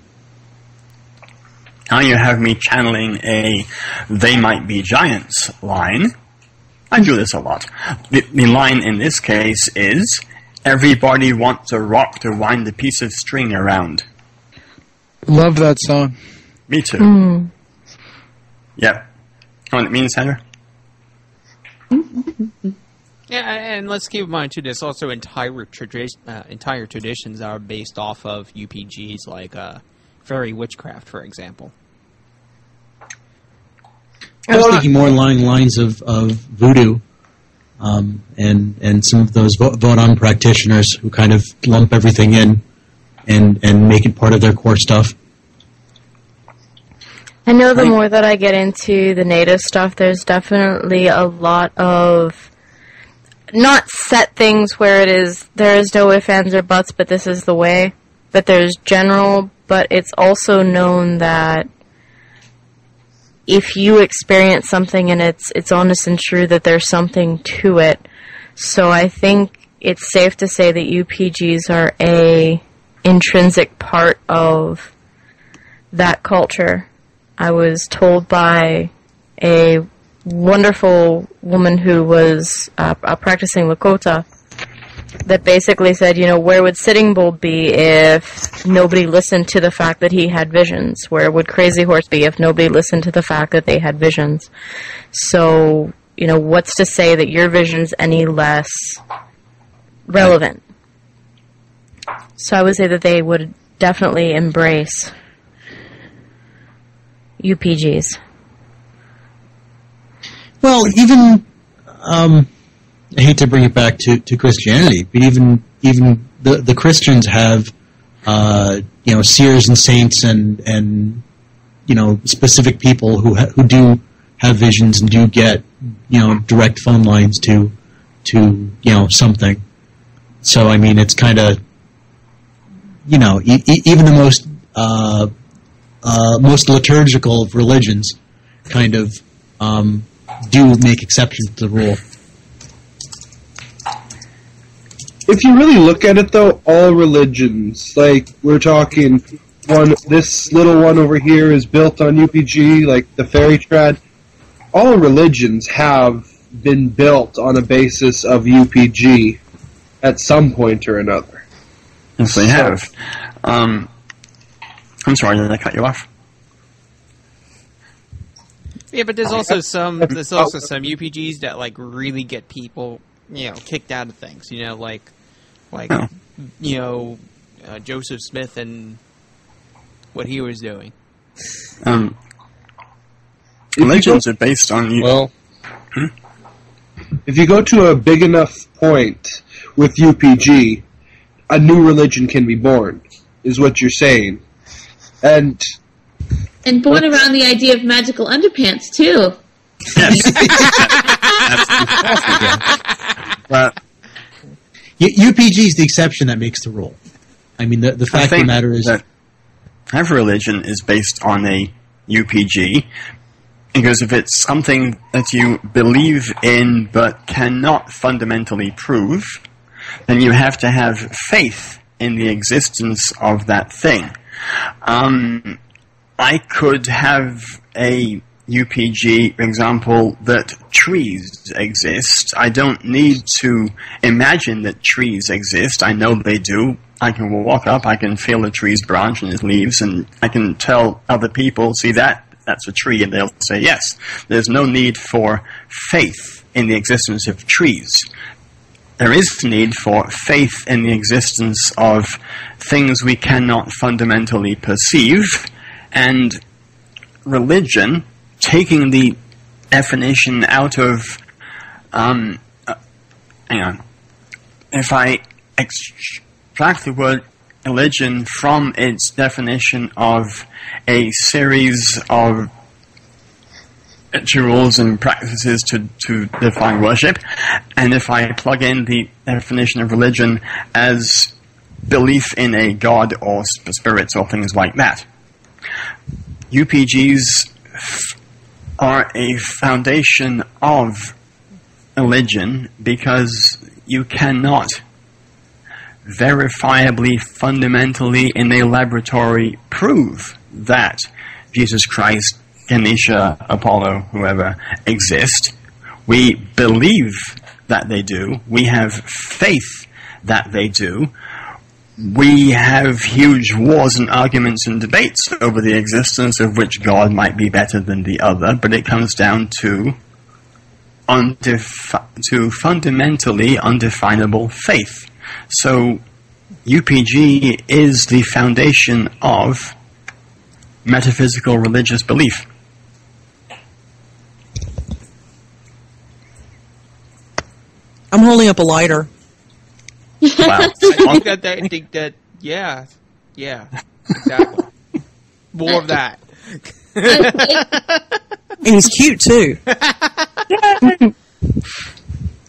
Now you have me channeling a they might be giants line. I do this a lot. The, the line in this case is everybody wants a rock to wind a piece of string around. Love that song. Me too. Mm. Yep. Know what it means, Heather? Yeah, and let's keep in mind too. There's also entire tradi- uh, entire traditions are based off of UPGs, like uh, fairy witchcraft, for example. I was thinking more along lines of, of voodoo, um, and and some of those vo- Vodun practitioners who kind of lump everything in, and and make it part of their core stuff. I know the more that I get into the native stuff, there's definitely a lot of not set things where it is there is no ifs, ands, or buts, but this is the way. But there's general, but it's also known that if you experience something and it's it's honest and true that there's something to it. So I think it's safe to say that UPGs are a intrinsic part of that culture. I was told by a wonderful woman who was uh, uh, practicing Lakota that basically said, you know, where would Sitting Bull be if nobody listened to the fact that he had visions? Where would Crazy Horse be if nobody listened to the fact that they had visions? So, you know, what's to say that your vision's any less relevant? So I would say that they would definitely embrace UPGs. Well, even um, I hate to bring it back to, to Christianity, but even even the the Christians have uh, you know seers and saints and and you know specific people who ha- who do have visions and do get you know direct phone lines to to you know something. So I mean, it's kind of you know e- e- even the most uh, uh, most liturgical of religions kind of um, do make exceptions to the rule. If you really look at it, though, all religions, like we're talking, one this little one over here is built on UPG, like the fairy trad. All religions have been built on a basis of UPG at some point or another. Yes, they have. Um, I'm sorry, did I cut you off? Yeah, but there's also some there's also some UPGs that like really get people you know kicked out of things. You know, like like Oh. you know uh, Joseph Smith and what he was doing. Um, Religions are based on you. Well, If you go to a big enough point with UPG, a new religion can be born, is what you're saying. And And born around the idea of magical underpants too. Yes. That's fantastic, yeah. But UPG is the exception that makes the rule. I mean, the, the fact of the matter is, that every religion is based on a UPG because if it's something that you believe in but cannot fundamentally prove, then you have to have faith in the existence of that thing. Um, I could have a UPG example that trees exist. I don't need to imagine that trees exist. I know they do. I can walk up, I can feel a tree's branch and its leaves, and I can tell other people, see that? That's a tree, and they'll say yes. There's no need for faith in the existence of trees. There is need for faith in the existence of things we cannot fundamentally perceive, and religion, taking the definition out of, um, uh, hang on, if I extract the word religion from its definition of a series of rituals and practices to, to define worship, and if I plug in the definition of religion as belief in a god or spirits or things like that, UPGs are a foundation of religion because you cannot verifiably, fundamentally, in a laboratory, prove that Jesus Christ, Ganesha, Apollo, whoever exist. We believe that they do. We have faith that they do. We have huge wars and arguments and debates over the existence of which God might be better than the other, but it comes down to undefi- to fundamentally undefinable faith. So UPG is the foundation of metaphysical religious belief. I'm holding up a lighter. Wow. I think that, that, I think that, yeah, yeah, exactly. More of that. And he's cute too.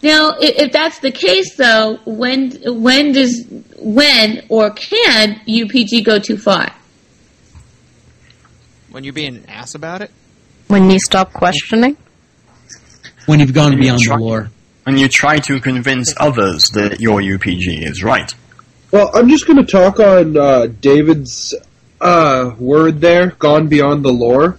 Now, i- if that's the case, though, when when does when or can UPG go too far? When you're being an ass about it. When you stop questioning, when you've gone When beyond the try- lore. And you try to convince others that your UPG is right. Well, I'm just going to talk on uh, David's uh, word there, gone beyond the lore.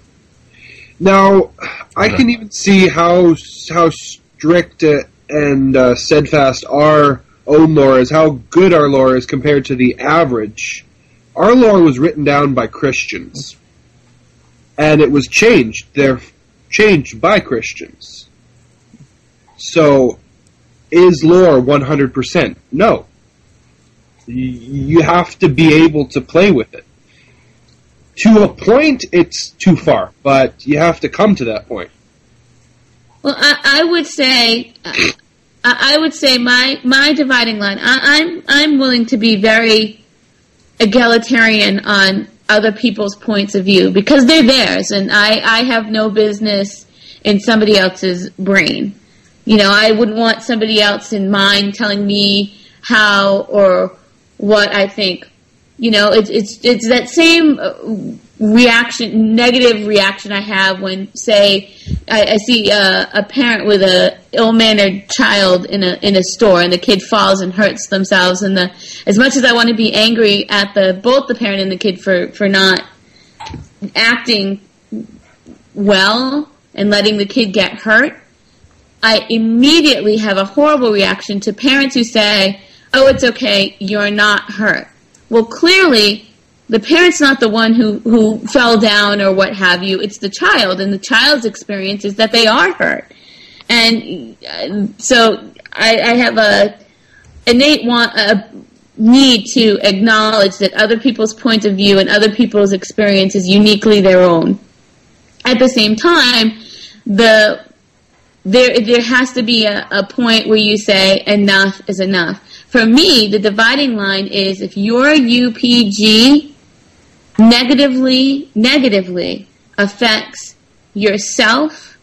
Now, I can even see how how strict uh, and uh, steadfast our own lore is, how good our lore is compared to the average. Our lore was written down by Christians, and it was changed. They're changed by Christians. So, is lore 100%? No you have to be able to play with it. To a point, it's too far, but you have to come to that point. Well, I, I would say, I, I would say my my dividing line. I, I'm I'm willing to be very egalitarian on other people's points of view because they're theirs, and I I have no business in somebody else's brain. You know, I wouldn't want somebody else in mind telling me how or what I think. You know, it's it's it's that same uh, reaction, negative reaction I have when, say, I, I see uh, a parent with a ill-mannered child in a in a store, and the kid falls and hurts themselves. And the as much as I want to be angry at the both the parent and the kid for for not acting well and letting the kid get hurt, I immediately have a horrible reaction to parents who say, "Oh, it's okay, you're not hurt." Well, clearly, the parent's not the one who who fell down or what have you. It's the child, and the child's experience is that they are hurt. And uh, so I, I have a innate want a need to acknowledge that other people's point of view and other people's experience is uniquely their own. At the same time, the there there has to be a, a point where you say enough is enough. For me, the dividing line is if your UPG negatively negatively affects yourself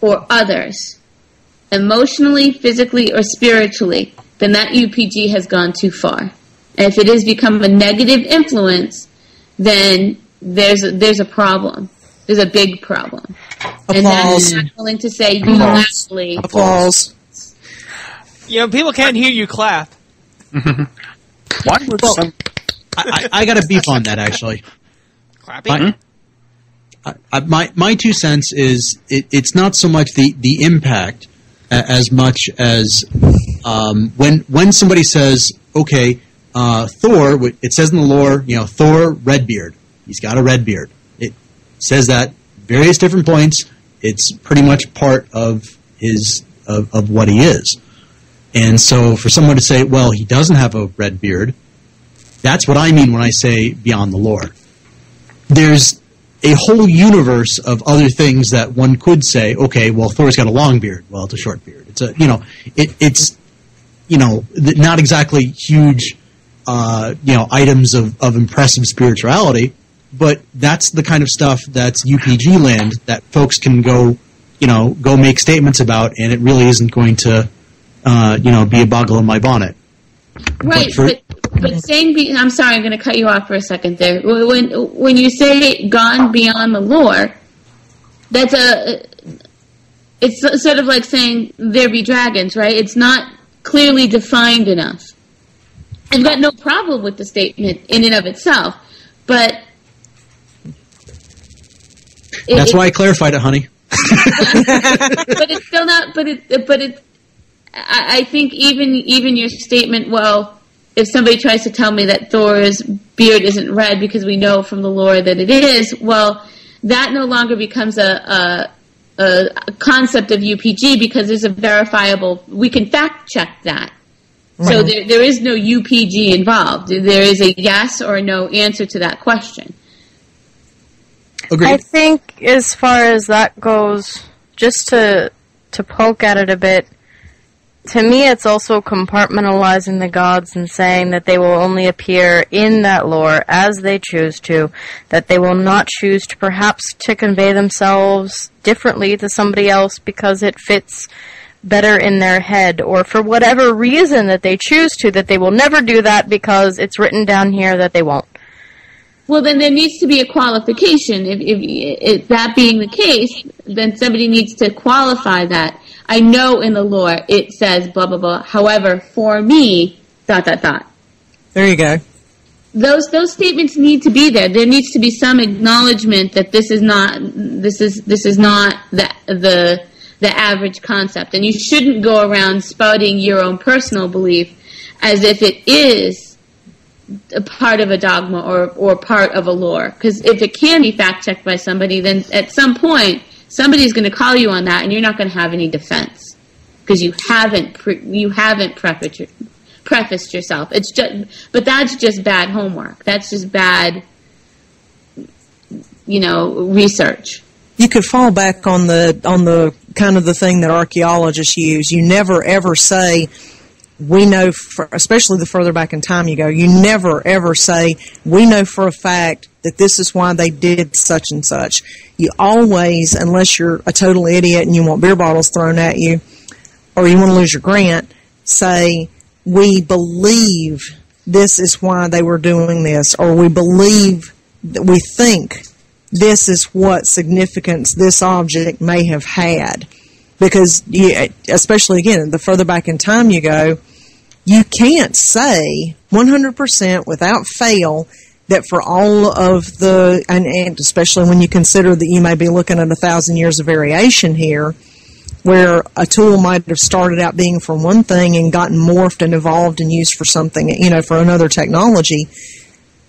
or others emotionally, physically, or spiritually, then that UPG has gone too far. And if it has become a negative influence, then there's a, there's a problem. There's a big problem. And that Applause. not willing to say unilaterally. Applause. You know, people can't hear you clap. Why would Well- some I, I, I got a beef on that actually. Clapping. My, I, I, my my two cents is it, it's not so much the the impact a, as much as um, when when somebody says, okay, uh, Thor, it says in the lore, you know, Thor, red beard. He's got a red beard. It says that various different points. It's pretty much part of his of, of what he is. And so for someone to say, well, he doesn't have a red beard, that's what I mean when I say beyond the lore. There's a whole universe of other things that one could say, okay, well, Thor's got a long beard. Well, it's a short beard. It's a, you know, it, it's, you know, not exactly huge, uh, you know, items of, of impressive spirituality, but that's the kind of stuff that's UPG land that folks can go, you know, go make statements about, and it really isn't going to, uh, you know, be a boggle in my bonnet. Right, for- but but saying be, I'm sorry, I'm going to cut you off for a second there. When when you say gone beyond the lore, that's a it's sort of like saying there be dragons, right? It's not clearly defined enough. I've got no problem with the statement in and of itself, but it- That's it- why I clarified it, honey. but it's still not. But it. But it. I, I think even even your statement. Well, if somebody tries to tell me that Thor's beard isn't red because we know from the lore that it is, well, that no longer becomes a a, a, a concept of UPG because there's a verifiable. We can fact check that. So there, there is no UPG involved. There is a yes or a no answer to that question. Agreed. I think as far as that goes, just to to poke at it a bit, to me it's also compartmentalizing the gods and saying that they will only appear in that lore as they choose to, that they will not choose to perhaps to convey themselves differently to somebody else because it fits better in their head or for whatever reason that they choose to that they will never do that because it's written down here that they won't. Well, then there needs to be a qualification. If, if, if that being the case, then somebody needs to qualify that. I know in the law it says blah blah blah. However, for me, dot dot dot. There you go. Those those statements need to be there. There needs to be some acknowledgement that this is not this is this is not the the the average concept, and you shouldn't go around spouting your own personal belief as if it is a part of a dogma or, or part of a lore. Because if it can be fact checked by somebody, then at some point somebody's going to call you on that, and you're not going to have any defense because you haven't pre- you haven't prefaced, your, prefaced yourself. It's just, but that's just bad homework. That's just bad, you know, research. You could fall back on the on the kind of the thing that archaeologists use. You never ever say we know, for, especially the further back in time you go. You never ever say we know for a fact that this is why they did such and such. You always, unless you're a total idiot and you want beer bottles thrown at you, or you want to lose your grant, say we believe this is why they were doing this, or we believe that we think this is what significance this object may have had. Because, you, especially again, the further back in time you go, you can't say 100% without fail that for all of the, and, and especially when you consider that you may be looking at a thousand years of variation here, where a tool might have started out being for one thing and gotten morphed and evolved and used for something, you know, for another technology.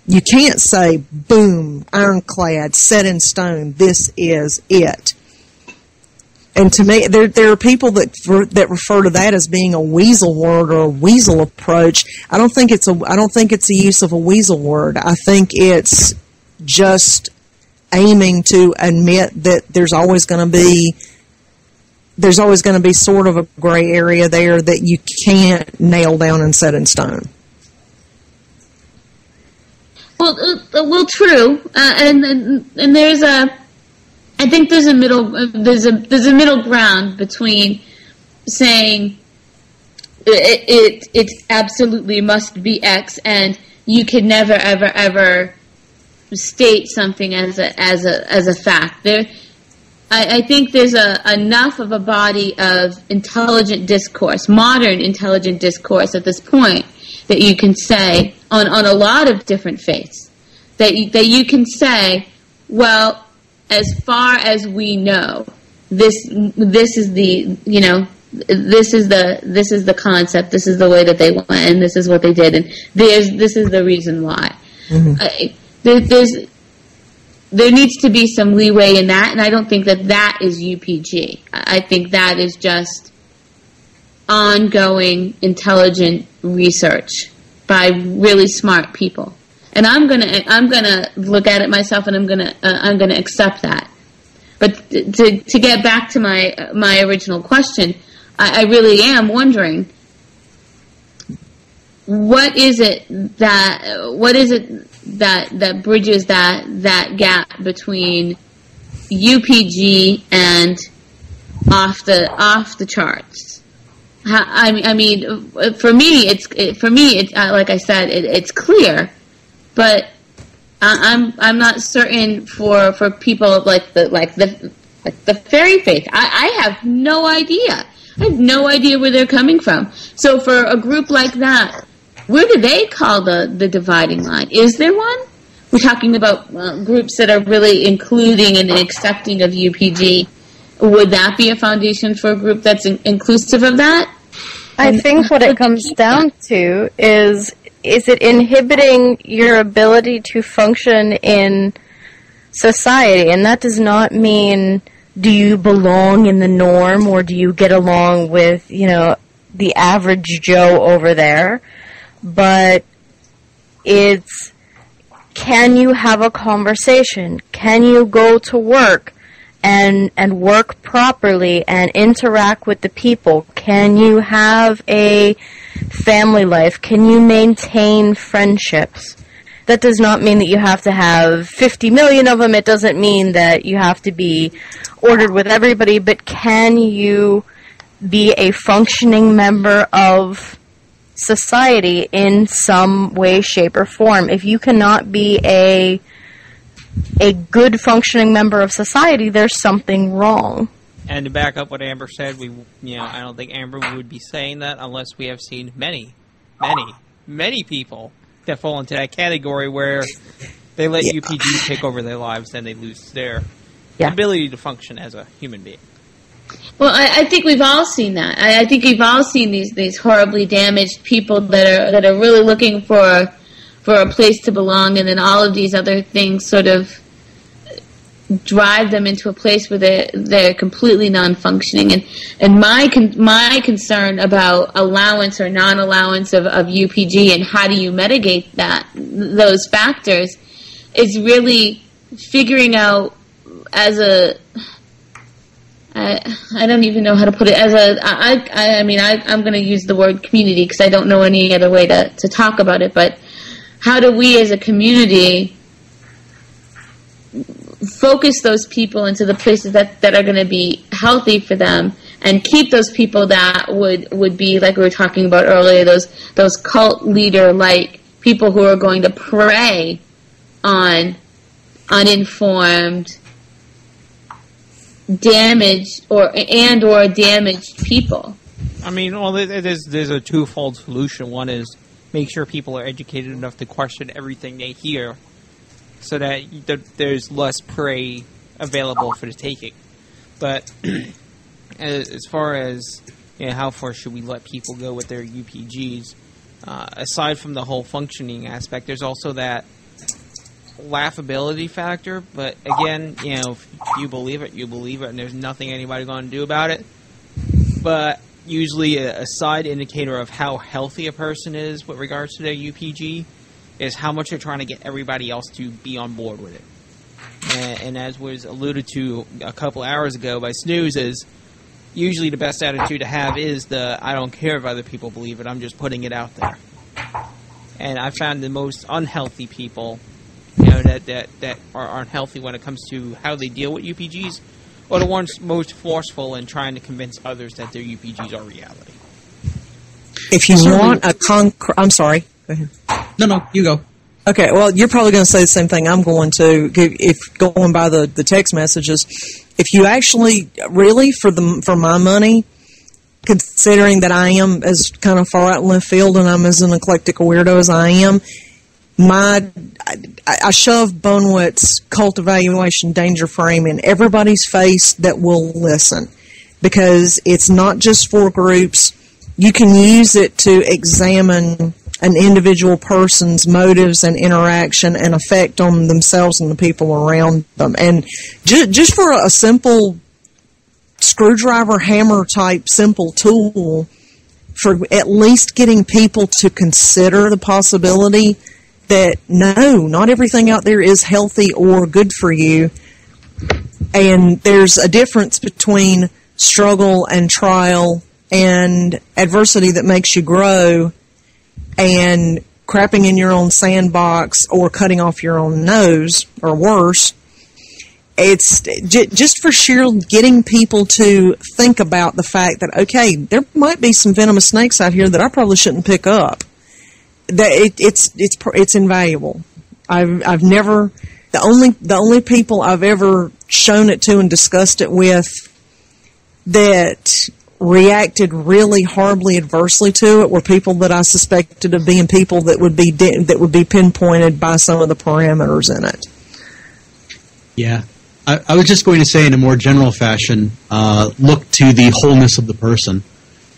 You can't say, boom, ironclad, set in stone, this is it. And to me, there there are people that that refer to that as being a weasel word or a weasel approach. I don't think it's a I don't think it's a use of a weasel word. I think it's just aiming to admit that there's always going to be there's always going to be sort of a gray area there that you can't nail down and set in stone. Well, uh, well, true, uh, and, and and there's a, I think there's a middle uh, there's a there's a middle ground between saying it it, it absolutely must be X, and you can never ever ever state something as a as a as a fact. There, I, I think there's a enough of a body of intelligent discourse, modern intelligent discourse at this point that you can say on, on a lot of different faiths that you, that you can say, well, as far as we know, this this is the you know this is the this is the concept, this is the way that they went, and this is what they did, and there's this is the reason why. Mm-hmm. Uh, I- there, there's there needs to be some leeway in that, and I don't think that that is UPG. I think that is just ongoing, intelligent research by really smart people. And I'm gonna I'm gonna look at it myself, and I'm gonna uh, I'm gonna accept that. But to to get back to my my original question, I, I really am wondering what is it that what is it that that bridges that that gap between UPG and off the off the charts. I mean, I mean, for me, it's it, for me, it's uh, like I said, it, it's clear, but I, I'm I'm not certain for for people like the like the like the fairy faith. I, I have no idea. I have no idea where they're coming from. So for a group like that, where do they call the the dividing line? Is there one? We're talking about uh, groups that are really including and accepting of UPG. Would that be a foundation for a group that's in- inclusive of that? I think what it comes down to is is it inhibiting your ability to function in society? And that does not mean do you belong in the norm or do you get along with, you know, the average Joe over there, but it's can you have a conversation? Can you go to work and and work properly and interact with the people? Can you have a family life? Can you maintain friendships? That does not mean that you have to have 50 million of them. It doesn't mean that you have to be ordered with everybody, but can you be a functioning member of society in some way, shape, or form? If you cannot be a a good functioning member of society, there's something wrong. And to back up what Amber said, we, you know, I don't think Amber would be saying that unless we have seen many, many, many people that fall into that category where they let UPG take over their lives, then they lose their Yeah. ability to function as a human being. Well, I, I think we've all seen that. I, I think we've all seen these these horribly damaged people that are that are really looking for for a place to belong, and then all of these other things sort of drive them into a place where they're they're completely non-functioning. And and my con- my concern about allowance or non-allowance of, of UPG and how do you mitigate that those factors is really figuring out as a I, I don't even know how to put it as a I I, mean I I'm going to use the word community because I don't know any other way to to talk about it but how do we as a community focus those people into the places that, that are going to be healthy for them and keep those people that would would be like we were talking about earlier those those cult leader like people who are going to prey on uninformed damaged or and or damaged people I mean, well, there's there's a twofold solution. One is make sure people are educated enough to question everything they hear, so that th- there's less prey available for the taking. But as far as you know, how far should we let people go with their UPGs? Uh, aside from the whole functioning aspect, there's also that laughability factor. But again, you know, if you believe it, you believe it, and there's nothing anybody's going to do about it but usually a, a side indicator of how healthy a person is with regards to their UPG is how much they're trying to get everybody else to be on board with it. And, and as was alluded to a couple hours ago by Snooze, is usually the best attitude to have is the I don't care if other people believe it, I'm just putting it out there. And I found the most unhealthy people, you know, that, that, that are, aren't healthy when it comes to how they deal with UPGs, are the ones most forceful in trying to convince others that their UPGs are reality. If you Certainly- want a concrete, I'm sorry. Go ahead. No, no, you go. Okay, well, you're probably going to say the same thing I'm going to. If going by the, the text messages, if you actually really for the for my money, considering that I am as kind of far out in left field and I'm as an eclectic weirdo as I am, my I, I shove Bonewits' cult evaluation danger frame in everybody's face that will listen, because it's not just for groups. You can use it to examine an individual person's motives and interaction and effect on themselves and the people around them. And ju- just for a simple screwdriver hammer type simple tool for at least getting people to consider the possibility that no, not everything out there is healthy or good for you. And there's a difference between struggle and trial and adversity that makes you grow and crapping in your own sandbox or cutting off your own nose or worse. It's j- just for sheer getting people to think about the fact that okay, there might be some venomous snakes out here that I probably shouldn't pick up. That it, it's it's it's invaluable. I've I've never the only the only people I've ever shown it to and discussed it with that reacted really horribly adversely to it were people that I suspected of being people that would be that would be pinpointed by some of the parameters in it. Yeah. I, I was just going to say, in a more general fashion, uh, look to the wholeness of the person.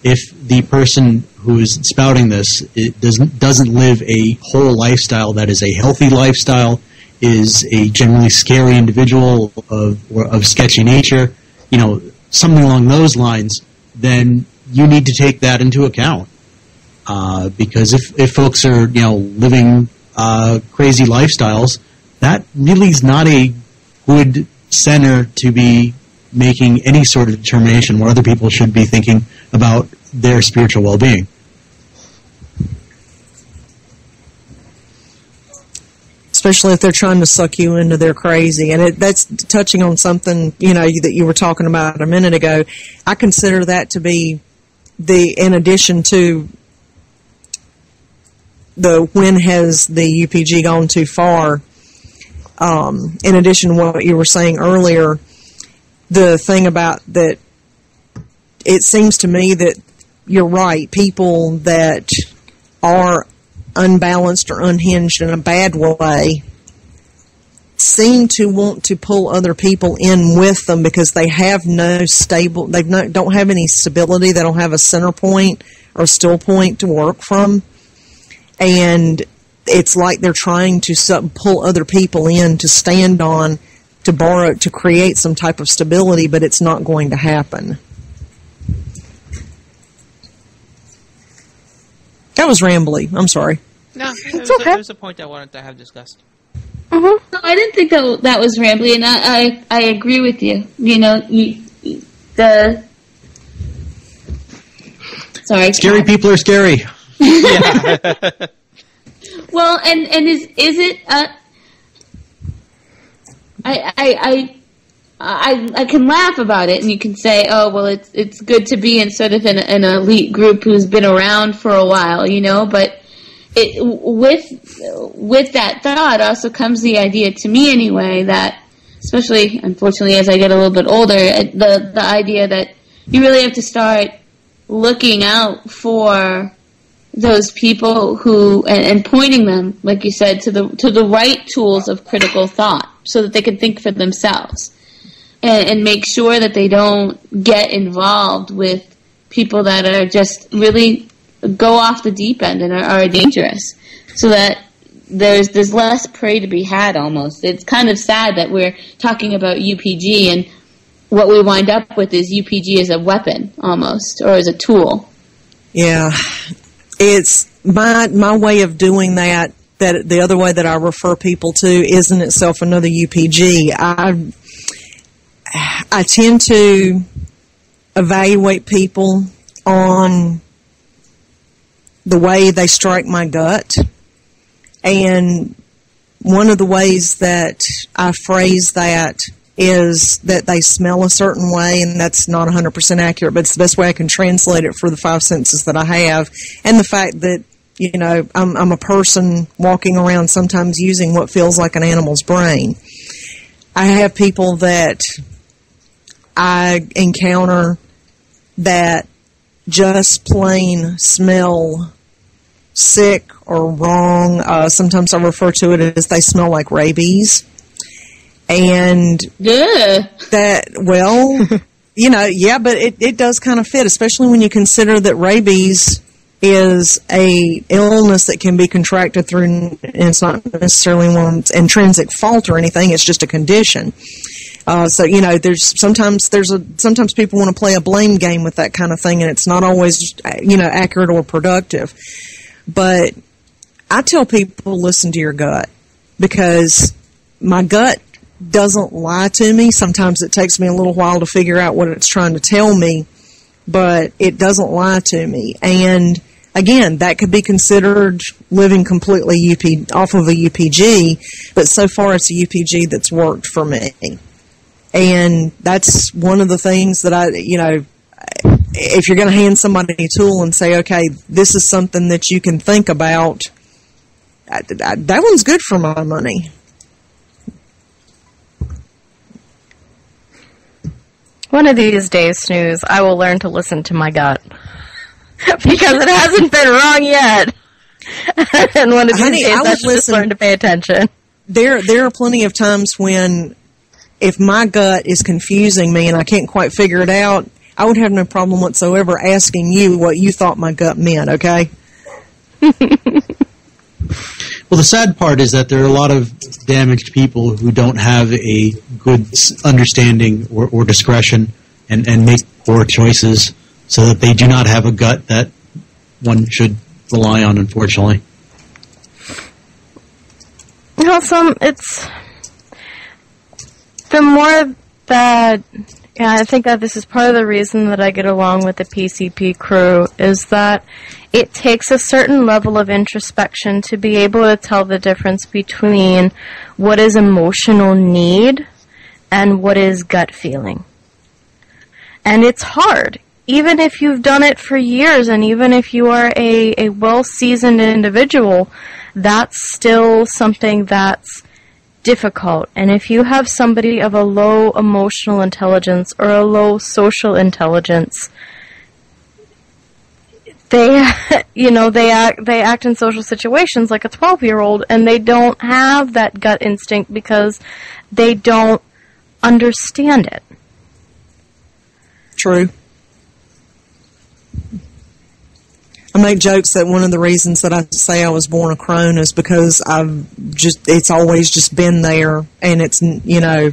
If the person who is spouting this doesn't doesn't live a whole lifestyle that is a healthy lifestyle, is a generally scary individual of of sketchy nature, you know, something along those lines, then you need to take that into account. Uh, because if, if folks are you know living uh, crazy lifestyles, that really is not a good center to be making any sort of determination where other people should be thinking about their spiritual well-being. especially if they're trying to suck you into their crazy. And it, that's touching on something you know that you were talking about a minute ago. I consider that to be the in addition to the when has the UPG gone too far. Um, in addition to what you were saying earlier, the thing about that, it seems to me that you're right. People that are unbalanced or unhinged in a bad way seem to want to pull other people in with them because they have no stable they don't have any stability. They don't have a center point or still point to work from. And it's like they're trying to pull other people in to stand on to borrow to create some type of stability but it's not going to happen that was rambly i'm sorry No, It's it was, a, okay. it was a point I wanted to have discussed. No, I didn't think that that was rambly, and I, I, I agree with you. You know, you, the sorry, Scary people are scary. Well, and and is is it? Uh, I I I. I, I can laugh about it, and you can say, "Oh, well, it's it's good to be in sort of an, an elite group who's been around for a while," you know. But it with with that thought also comes the idea, to me anyway, that especially unfortunately as I get a little bit older, uh, the the idea that you really have to start looking out for those people who and, and pointing them, like you said, to the to the right tools of critical thought, so that they can think for themselves, and, and make sure that they don't get involved with people that are just really go off the deep end and are, are dangerous, so that there's there's less prey to be had. Almost, it's kind of sad that we're talking about UPG and what we wind up with is UPG as a weapon almost or as a tool. Yeah, it's my my way of doing that that the other way that I refer people to isn't itself another UPG. I I tend to evaluate people on the way they strike my gut, and one of the ways that I phrase that is that they smell a certain way, and that's not 100% accurate, but it's the best way I can translate it for the five senses that I have, and the fact that you know I'm, I'm a person walking around sometimes using what feels like an animal's brain. I have people that I encounter that just plain smell sick or wrong. Uh, sometimes I refer to it as they smell like rabies. And Yeah. that, well, you know, yeah, but it, it does kind of fit, especially when you consider that rabies is a illness that can be contracted through, and it's not necessarily one's intrinsic fault or anything, it's just a condition. Uh, so you know, there's sometimes there's a sometimes people want to play a blame game with that kind of thing, and it's not always you know accurate or productive. But I tell people listen to your gut because my gut doesn't lie to me. Sometimes it takes me a little while to figure out what it's trying to tell me, but it doesn't lie to me. And again, that could be considered living completely UP off of a UPG, but so far it's a UPG that's worked for me. And that's one of the things that I, you know, if you're going to hand somebody a tool and say, okay, this is something that you can think about, I, I, that one's good for my money. One of these days, Snooze, I will learn to listen to my gut. because it hasn't been wrong yet. and one of these Honey, days, I I, should just learn to pay attention. there there are plenty of times when if my gut is confusing me and I can't quite figure it out, I would have no problem whatsoever asking you what you thought my gut meant, okay? Well, the sad part is that there are a lot of damaged people who don't have a good understanding or, or discretion and, and make poor choices so that they do not have a gut that one should rely on, unfortunately. You know, some it's the more that yeah, I think that this is part of the reason that I get along with the PCP crew is that it takes a certain level of introspection to be able to tell the difference between what is emotional need and what is gut feeling. And it's hard. Even if you've done it for years and even if you are a, a well seasoned individual, that's still something that's difficult. And if you have somebody of a low emotional intelligence or a low social intelligence, they, you know, they act, they act in social situations like a 12 year old and they don't have that gut instinct because they don't understand it. True. I make jokes that one of the reasons that I say I was born a crone is because I've just it's always just been there and it's you know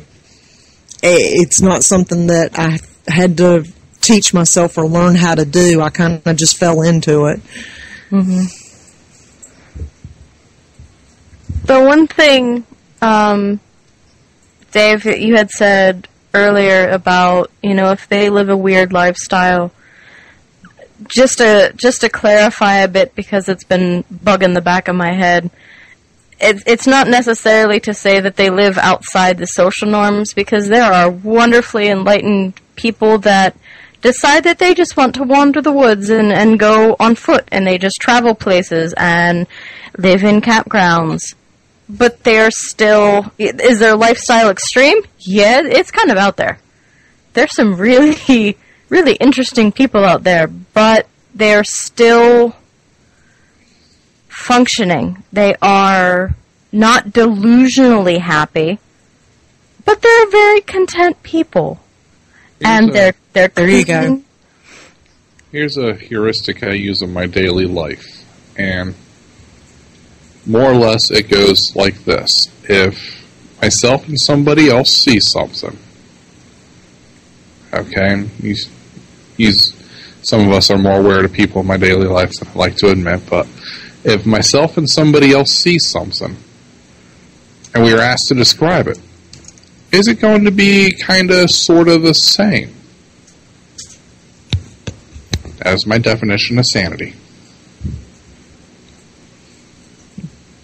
it's not something that I had to teach myself or learn how to do. I kind of just fell into it. The one thing, um, Dave, you had said earlier about you know if they live a weird lifestyle, just to just to clarify a bit because it's been bugging the back of my head. It, it's not necessarily to say that they live outside the social norms because there are wonderfully enlightened people that decide that they just want to wander the woods and, and go on foot and they just travel places and live in campgrounds but they're still is their lifestyle extreme yeah it's kind of out there there's some really really interesting people out there but they're still functioning. They are not delusionally happy but they're very content people. And a- they're they're There you go. Here's a heuristic I use in my daily life, and more or less it goes like this: If myself and somebody else see something, okay, and he's, some of us are more aware to people in my daily life than I like to admit, but if myself and somebody else see something, and we are asked to describe it, is it going to be kind of sort of the same as my definition of sanity?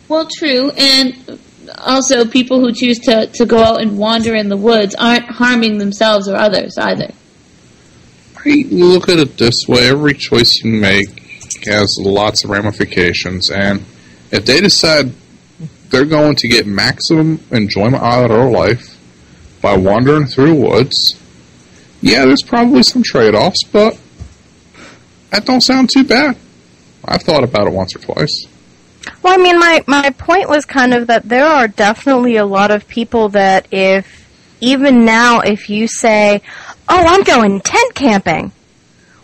Well, true, and also people who choose to, to go out and wander in the woods aren't harming themselves or others either. I look at it this way: every choice you make has lots of ramifications, and if they decide they're going to get maximum enjoyment out of their life by wandering through woods, yeah, there's probably some trade-offs, but that don't sound too bad. I've thought about it once or twice. Well, I mean, my, my point was kind of that there are definitely a lot of people that if, even now, if you say, oh, I'm going tent camping,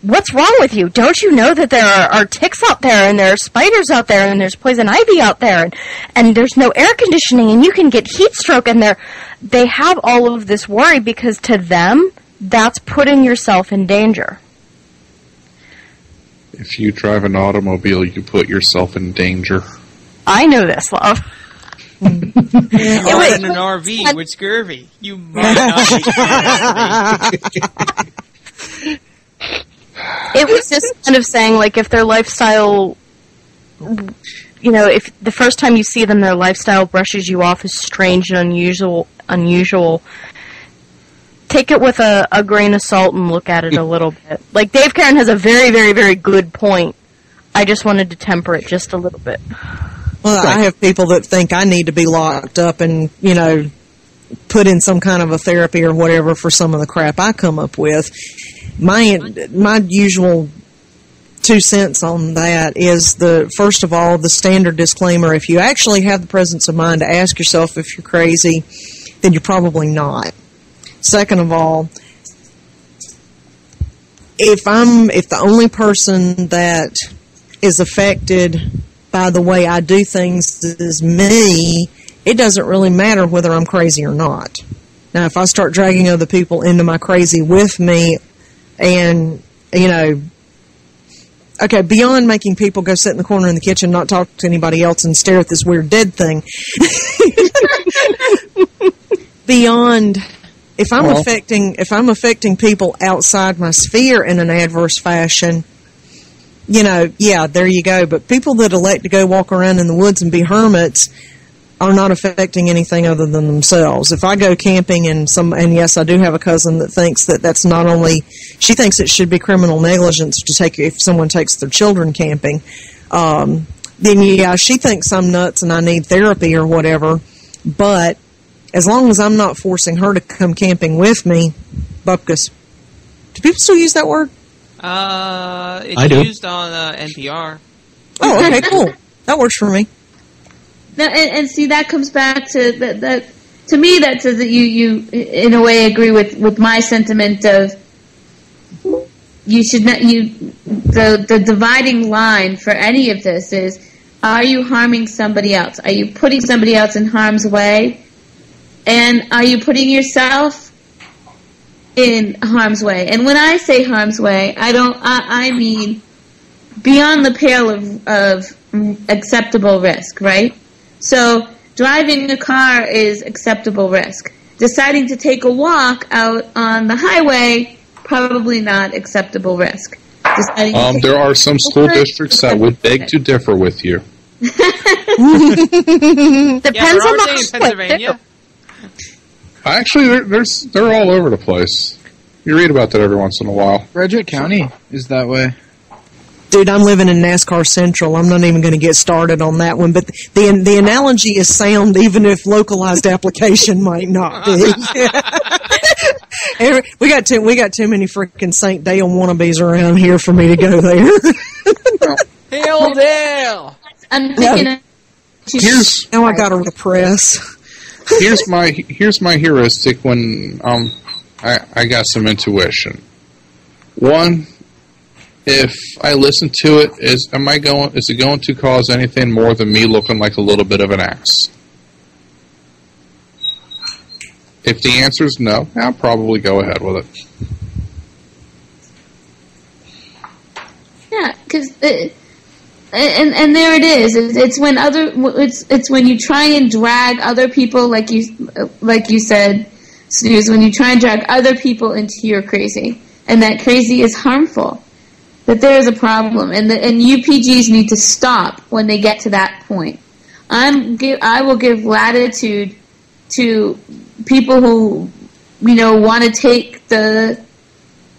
what's wrong with you? Don't you know that there are, are ticks out there and there are spiders out there and there's poison ivy out there and, and there's no air conditioning and you can get heat stroke and they're, they have all of this worry because to them, that's putting yourself in danger. If you drive an automobile, you put yourself in danger. I know this, love. Mm. Or was- in an RV with scurvy. You might not be it was just kind of saying like if their lifestyle you know if the first time you see them their lifestyle brushes you off as strange and unusual unusual. Take it with a, a grain of salt and look at it a little bit. Like dave Carron has a very very very good point. I just wanted to temper it just a little bit Well, I have people that think I need to be locked up and, you know, put in some kind of a therapy or whatever for some of the crap I come up with. My my usual two cents on that is the first of all the standard disclaimer. If you actually have the presence of mind to ask yourself if you're crazy then you're probably not. Second of all if i'm if the only person that is affected by the way i do things is me it doesn't really matter whether i'm crazy or not now if i start dragging other people into my crazy with me and you know okay, beyond making people go sit in the corner in the kitchen, not talk to anybody else, and stare at this weird dead thing. beyond, if I'm Well- affecting, if I'm affecting people outside my sphere in an adverse fashion, you know, yeah, there you go. But people that elect to go walk around in the woods and be hermits are not affecting anything other than themselves. If I go camping and some, and yes, I do have a cousin that thinks that that's not only, she thinks it should be criminal negligence to take if someone takes their children camping. Um, then yeah, she thinks I'm nuts and I need therapy or whatever. But as long as I'm not forcing her to come camping with me, bupkis. Do people still use that word? Uh, it's I do. used on uh, NPR. Oh, okay, cool. That works for me. Now, and, and see, that comes back to that. that to me, that says that you, you, in a way, agree with, with my sentiment of you should not. You the the dividing line for any of this is: Are you harming somebody else? Are you putting somebody else in harm's way? And are you putting yourself in harm's way? And when I say harm's way, I don't. I, I mean beyond the pale of, of acceptable risk, right? So driving a car is acceptable risk. Deciding to take a walk out on the highway, probably not acceptable risk. Um, there are some school districts that would beg to differ with you. depends Yeah, there on are the in Pennsylvania. Actually, they're, there's they're all over the place. You read about that every once in a while. Frederick County is that way. Dude, I'm living in NASCAR Central. I'm not even going to get started on that one. But the the analogy is sound, even if localized application might not be. We got too we got too many freaking Saint Dale wannabes around here for me to go there. Hail Dale! I'm thinking of- Here's now I got to repress. Here's my here's my heuristic when um I, I got some intuition. One, if I listen to it, is am I going is it going to cause anything more than me looking like a little bit of an ass? If the answer is no, I'll probably go ahead with it. Yeah, because and and there it is. It's, when other it's it's when you try and drag other people, like you like you said, snooze. When you try and drag other people into your crazy, and that crazy is harmful. That there is a problem, and the, and UPGs need to stop when they get to that point. I'm give I will give latitude to people who you know want to take the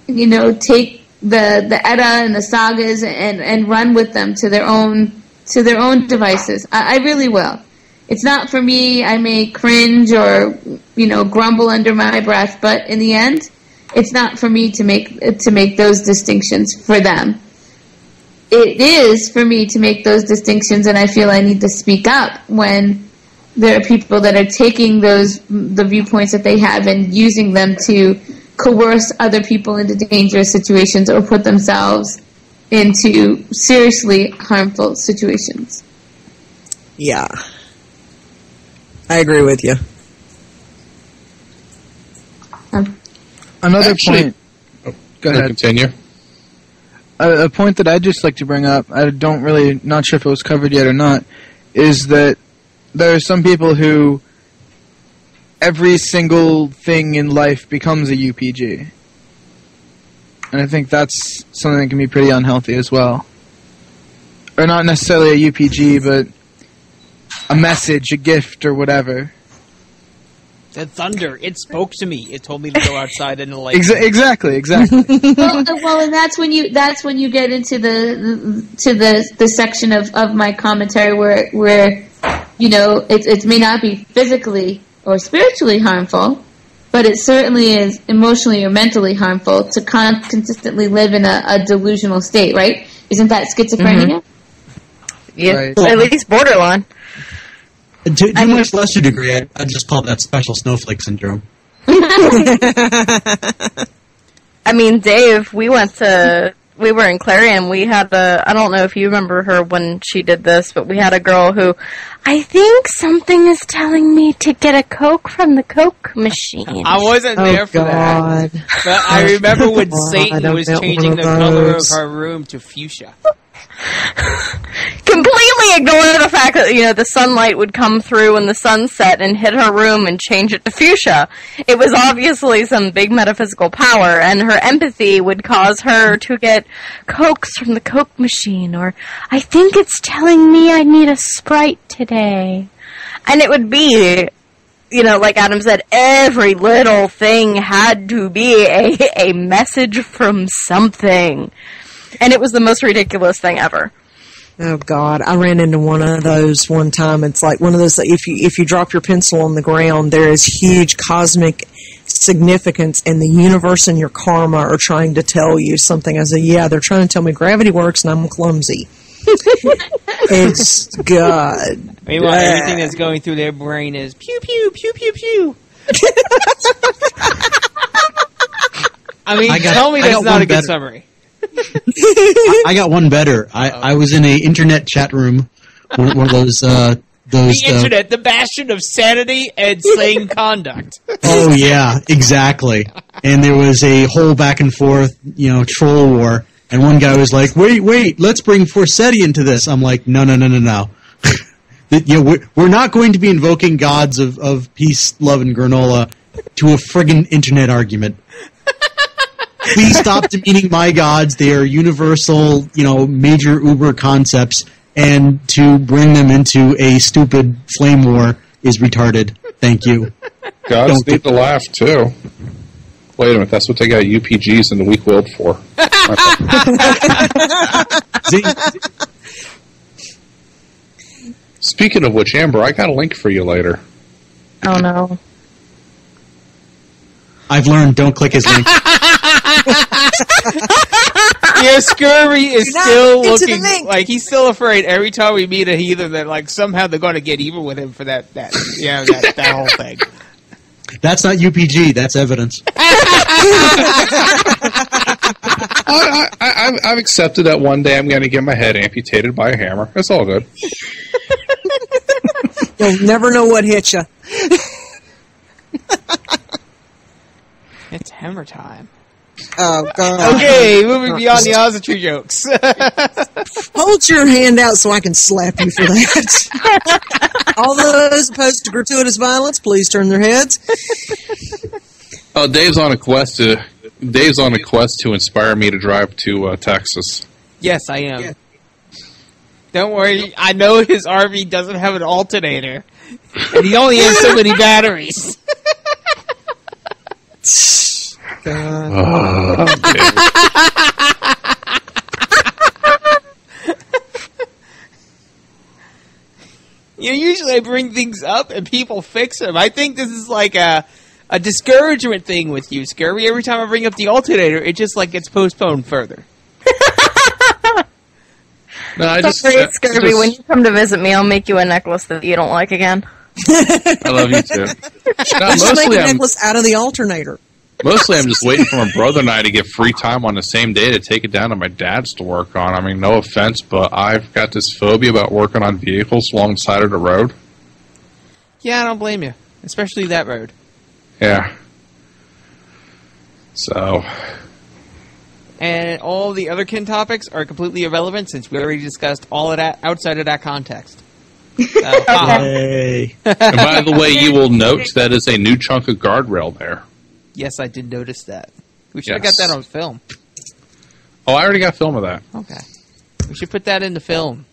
you know take the the Edda and the sagas and and run with them to their own to their own devices. I, I really will. It's not for me. I may cringe or you know grumble under my breath, but in the end, it's not for me to make to make those distinctions for them. It is for me to make those distinctions, and I feel I need to speak up when there are people that are taking those the viewpoints that they have and using them to coerce other people into dangerous situations or put themselves into seriously harmful situations. Yeah. I agree with you. Um, Another Actually- point. Go ahead. Continue. a, a point that I'd just like to bring up, I don't really, not sure if it was covered yet or not, is that there are some people who every single thing in life becomes a UPG. And I think that's something that can be pretty unhealthy as well. Or not necessarily a UPG, but a message, a gift, or whatever. The thunder. It spoke to me. It told me to go outside and like. Exa- exactly, exactly. well, uh, well, and that's when you that's when you get into the to the the section of, of my commentary where where you know it it may not be physically or spiritually harmful, but it certainly is emotionally or mentally harmful to con- consistently live in a, a delusional state. Right? Isn't that schizophrenia? Mm-hmm. Yeah, Right. at least borderline. To, to a much lesser degree, I, I just call that special snowflake syndrome. I mean, Dave, we went to we were in Clarion. We had a I don't know if you remember her when she did this, but we had a girl who I think something is telling me to get a Coke from the Coke machine. I wasn't there for that. But I remember when Satan was changing the of color of her room to fuchsia. Completely ignore the fact that you know the sunlight would come through in the sunset and hit her room and change it to fuchsia. It was obviously some big metaphysical power, and her empathy would cause her to get cokes from the Coke machine, or I think it's telling me I need a sprite today, and it would be. You know, like Adam said, every little thing had to be a, a message from something. And it was the most ridiculous thing ever. Oh God, I ran into one of those one time. It's like one of those if you if you drop your pencil on the ground, there is huge cosmic significance, and the universe and your karma are trying to tell you something. I said, yeah, they're trying to tell me gravity works, and I'm clumsy. it's God. Meanwhile, Yeah. everything that's going through their brain is pew pew pew pew pew. I mean, I got- tell me I that's not one a good better. summary. I, I got one better. I, I was in a internet chat room, one, one of those uh, those. The uh, internet, the bastion of sanity and sane conduct. oh yeah, exactly. And there was a whole back and forth, you know, troll war. And one guy was like, "Wait, wait, let's bring Forseti into this." I'm like, "No, no, no, no, no." You know, we're, we're not going to be invoking gods of, of peace, love, and granola to a friggin' internet argument. Please stop demeaning my gods. They are universal, you know, major Uber concepts, and to bring them into a stupid flame war is retarded. Thank you. Gods Don't need to laugh too. Wait a minute, that's what they got UPGs in the weak willed for. Speaking of which, Amber, I got a link for you later. Oh no. I've learned don't click his link. yeah, Scurvy is You're still looking like he's still afraid every time we meet a heathen that like somehow they're going to get even with him for that that you know that, that whole thing. That's not UPG. That's evidence. I, I, I've, I've accepted that one day I'm going to get my head amputated by a hammer. It's all good. You'll never know what hit you. It's hammer time. Oh God! Okay, moving beyond the Ozzy jokes. Hold your hand out so I can slap you for that. All those opposed to gratuitous violence, please turn their heads. Oh, Dave's on a quest to Dave's on a quest to inspire me to drive to uh, Texas. yes, I am. Don't worry, I know his RV doesn't have an alternator, and he only has so many batteries. God. Oh, You know, usually I bring things up and people fix them. I think this is like a a discouragement thing with you, Scurvy. Every time I bring up the alternator, it just like gets postponed further. No, I just, Sorry, I Scurvy. just- When you come to visit me, I'll make you a necklace that you don't like again. I love you too. No, Let's make mostly a I'm necklace out of the alternator. Mostly I'm just waiting for my brother and I to get free time on the same day to take it down to my dad's to work on. I mean, no offense, but I've got this phobia about working on vehicles alongside of the road. Yeah, I don't blame you, especially that road. Yeah. So And all the other kin topics are completely irrelevant since we already discussed all of that outside of that context. So, haha. And by the way, you will note that is a new chunk of guardrail there. Yes, I did notice that. We should have got that on film. Oh, I already got film of that. Okay. We should put that in the film.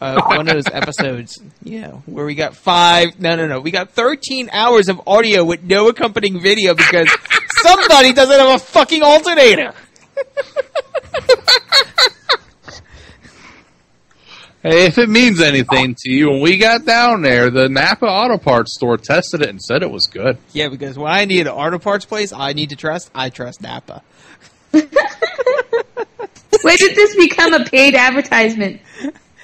Uh, one of those episodes, yeah, where we got five, no, no, no, we got 13 hours of audio with no accompanying video because somebody doesn't have a fucking alternator. Hey, if it means anything to you, when we got down there, the Napa Auto Parts store tested it and said it was good. Yeah, because when I need an auto parts place, I need to trust, I trust Napa. When did this become a paid advertisement?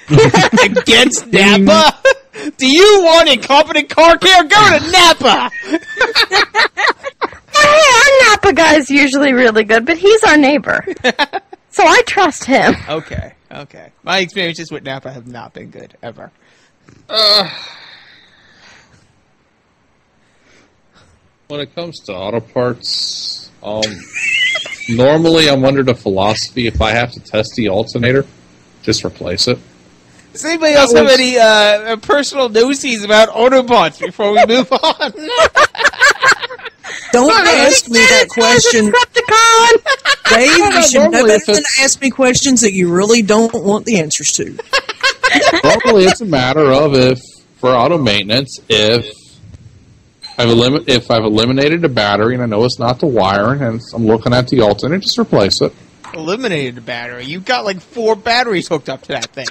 Against Napa? Do you want incompetent car care? Go to Napa! Hey, our Napa guy's usually really good, but he's our neighbor. so I trust him. Okay, okay. My experiences with Napa have not been good, ever. When it comes to auto parts, um, normally I'm under the philosophy if I have to test the alternator, just replace it. Does anybody else have any uh, personal gnoses about auto parts before we move on? Don't ask me that question, Dave. You should know better than to ask me questions that you really don't want the answers to. Normally it's a matter of if, for auto maintenance, if I've elim- if I've eliminated a battery and I know it's not the wiring and I'm looking at the alternator, just replace it. Eliminated the battery. You've got like four batteries hooked up to that thing.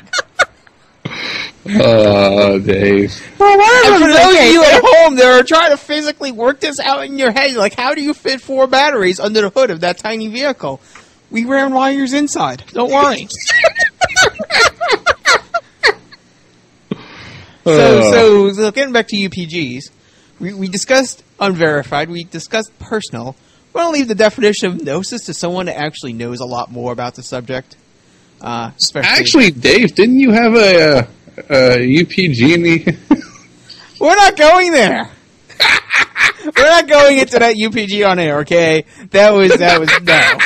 Uh, Dave. Well, one And of for them's those okay. of you at home that are trying to physically work this out in your head, like how do you fit four batteries under the hood of that tiny vehicle? We ran wires inside. Don't worry. So, so, so getting back to UPGs, we, we discussed unverified, we discussed personal. We're going to leave the definition of gnosis to someone that actually knows a lot more about the subject. Uh, especially, Actually, Dave, didn't you have a, uh a UPG in we're not going there. we're not going into that UPG on air, okay? That was that was no.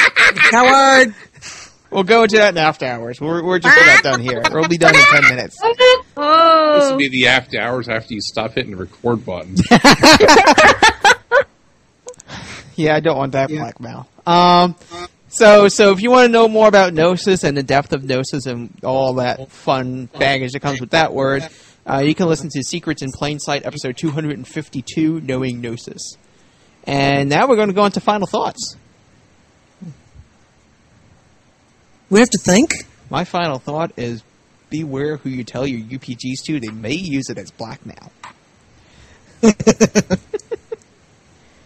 Howard, We'll go into that in after hours. We're we're just about done here. We'll be done in ten minutes. This will be the after hours after you stop hitting the record button. Yeah, I don't want that blackmail. Um, so so if you want to know more about gnosis and the depth of gnosis and all that fun baggage that comes with that word, uh, you can listen to Secrets in Plain Sight, episode 252, Knowing Gnosis. And now we're going to go into final thoughts. we have to think. My final thought is beware who you tell your UPGs to. They may use it as blackmail.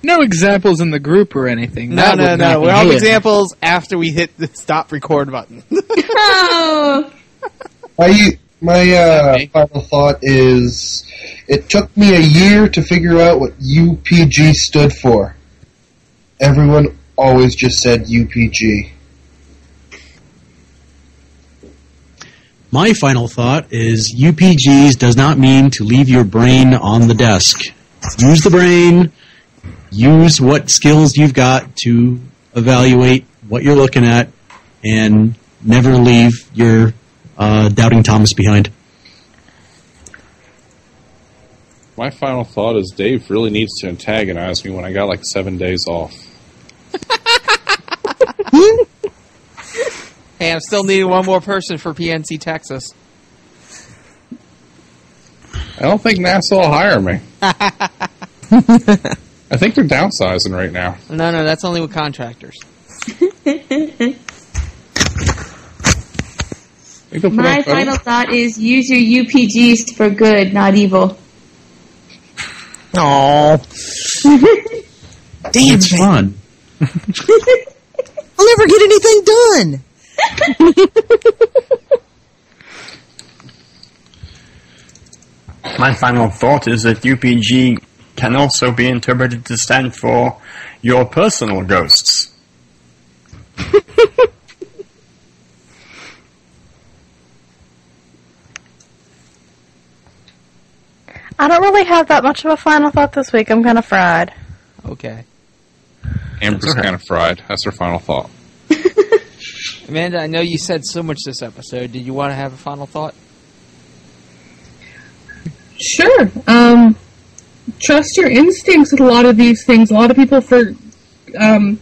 No examples in the group or anything. No, That no, no. We'll have examples after we hit the stop record button. oh. My my uh, final thought is, it took me a year to figure out what UPG stood for. Everyone always just said UPG. My final thought is UPGs does not mean to leave your brain on the desk. Use the brain. Use what skills you've got to evaluate what you're looking at, and never leave your uh, doubting Thomas behind. My final thought is Dave really needs to antagonize me when I got like seven days off. Hey, I'm still needing one more person for PNC Texas. I don't think NASA will hire me. I think they're downsizing right now. No, no, that's only with contractors. I think they'll put My up- final thought is use your UPGs for good, not evil. Aw. Damn It's fun. I'll never get anything done. My final thought is that UPG can also be interpreted to stand for your personal ghosts. I don't really have that much of a final thought this week. I'm kind of fried. Okay. Amber's okay. kind of fried. That's her final thought. Amanda, I know you said so much this episode. Did you want to have a final thought? Sure. Um, trust your instincts with a lot of these things. A lot of people for um,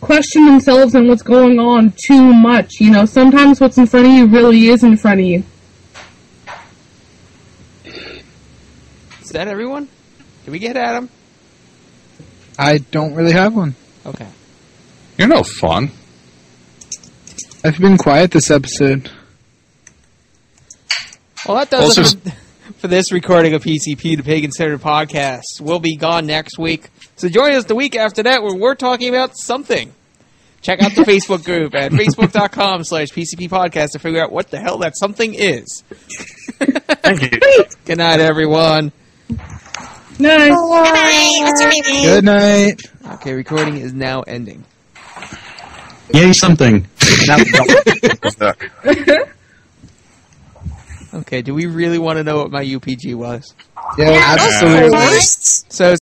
question themselves and what's going on too much. You know, sometimes what's in front of you really is in front of you. Is that everyone? Did we get Adam? I don't really have one. Okay. You're no fun. I've been quiet this episode. Well, that does it's it for, for this recording of PCP, the Pagan Centered Podcast. We'll be gone next week. So join us the week after that where we're talking about something. Check out the Facebook group at facebook.com slash PCP Podcast to figure out what the hell that something is. Thank you. Good night, everyone. Nice. Good night. Okay, recording is now ending. Yay, something. Now, no. Okay, do we really want to know what my UPG was? Yeah, absolutely. So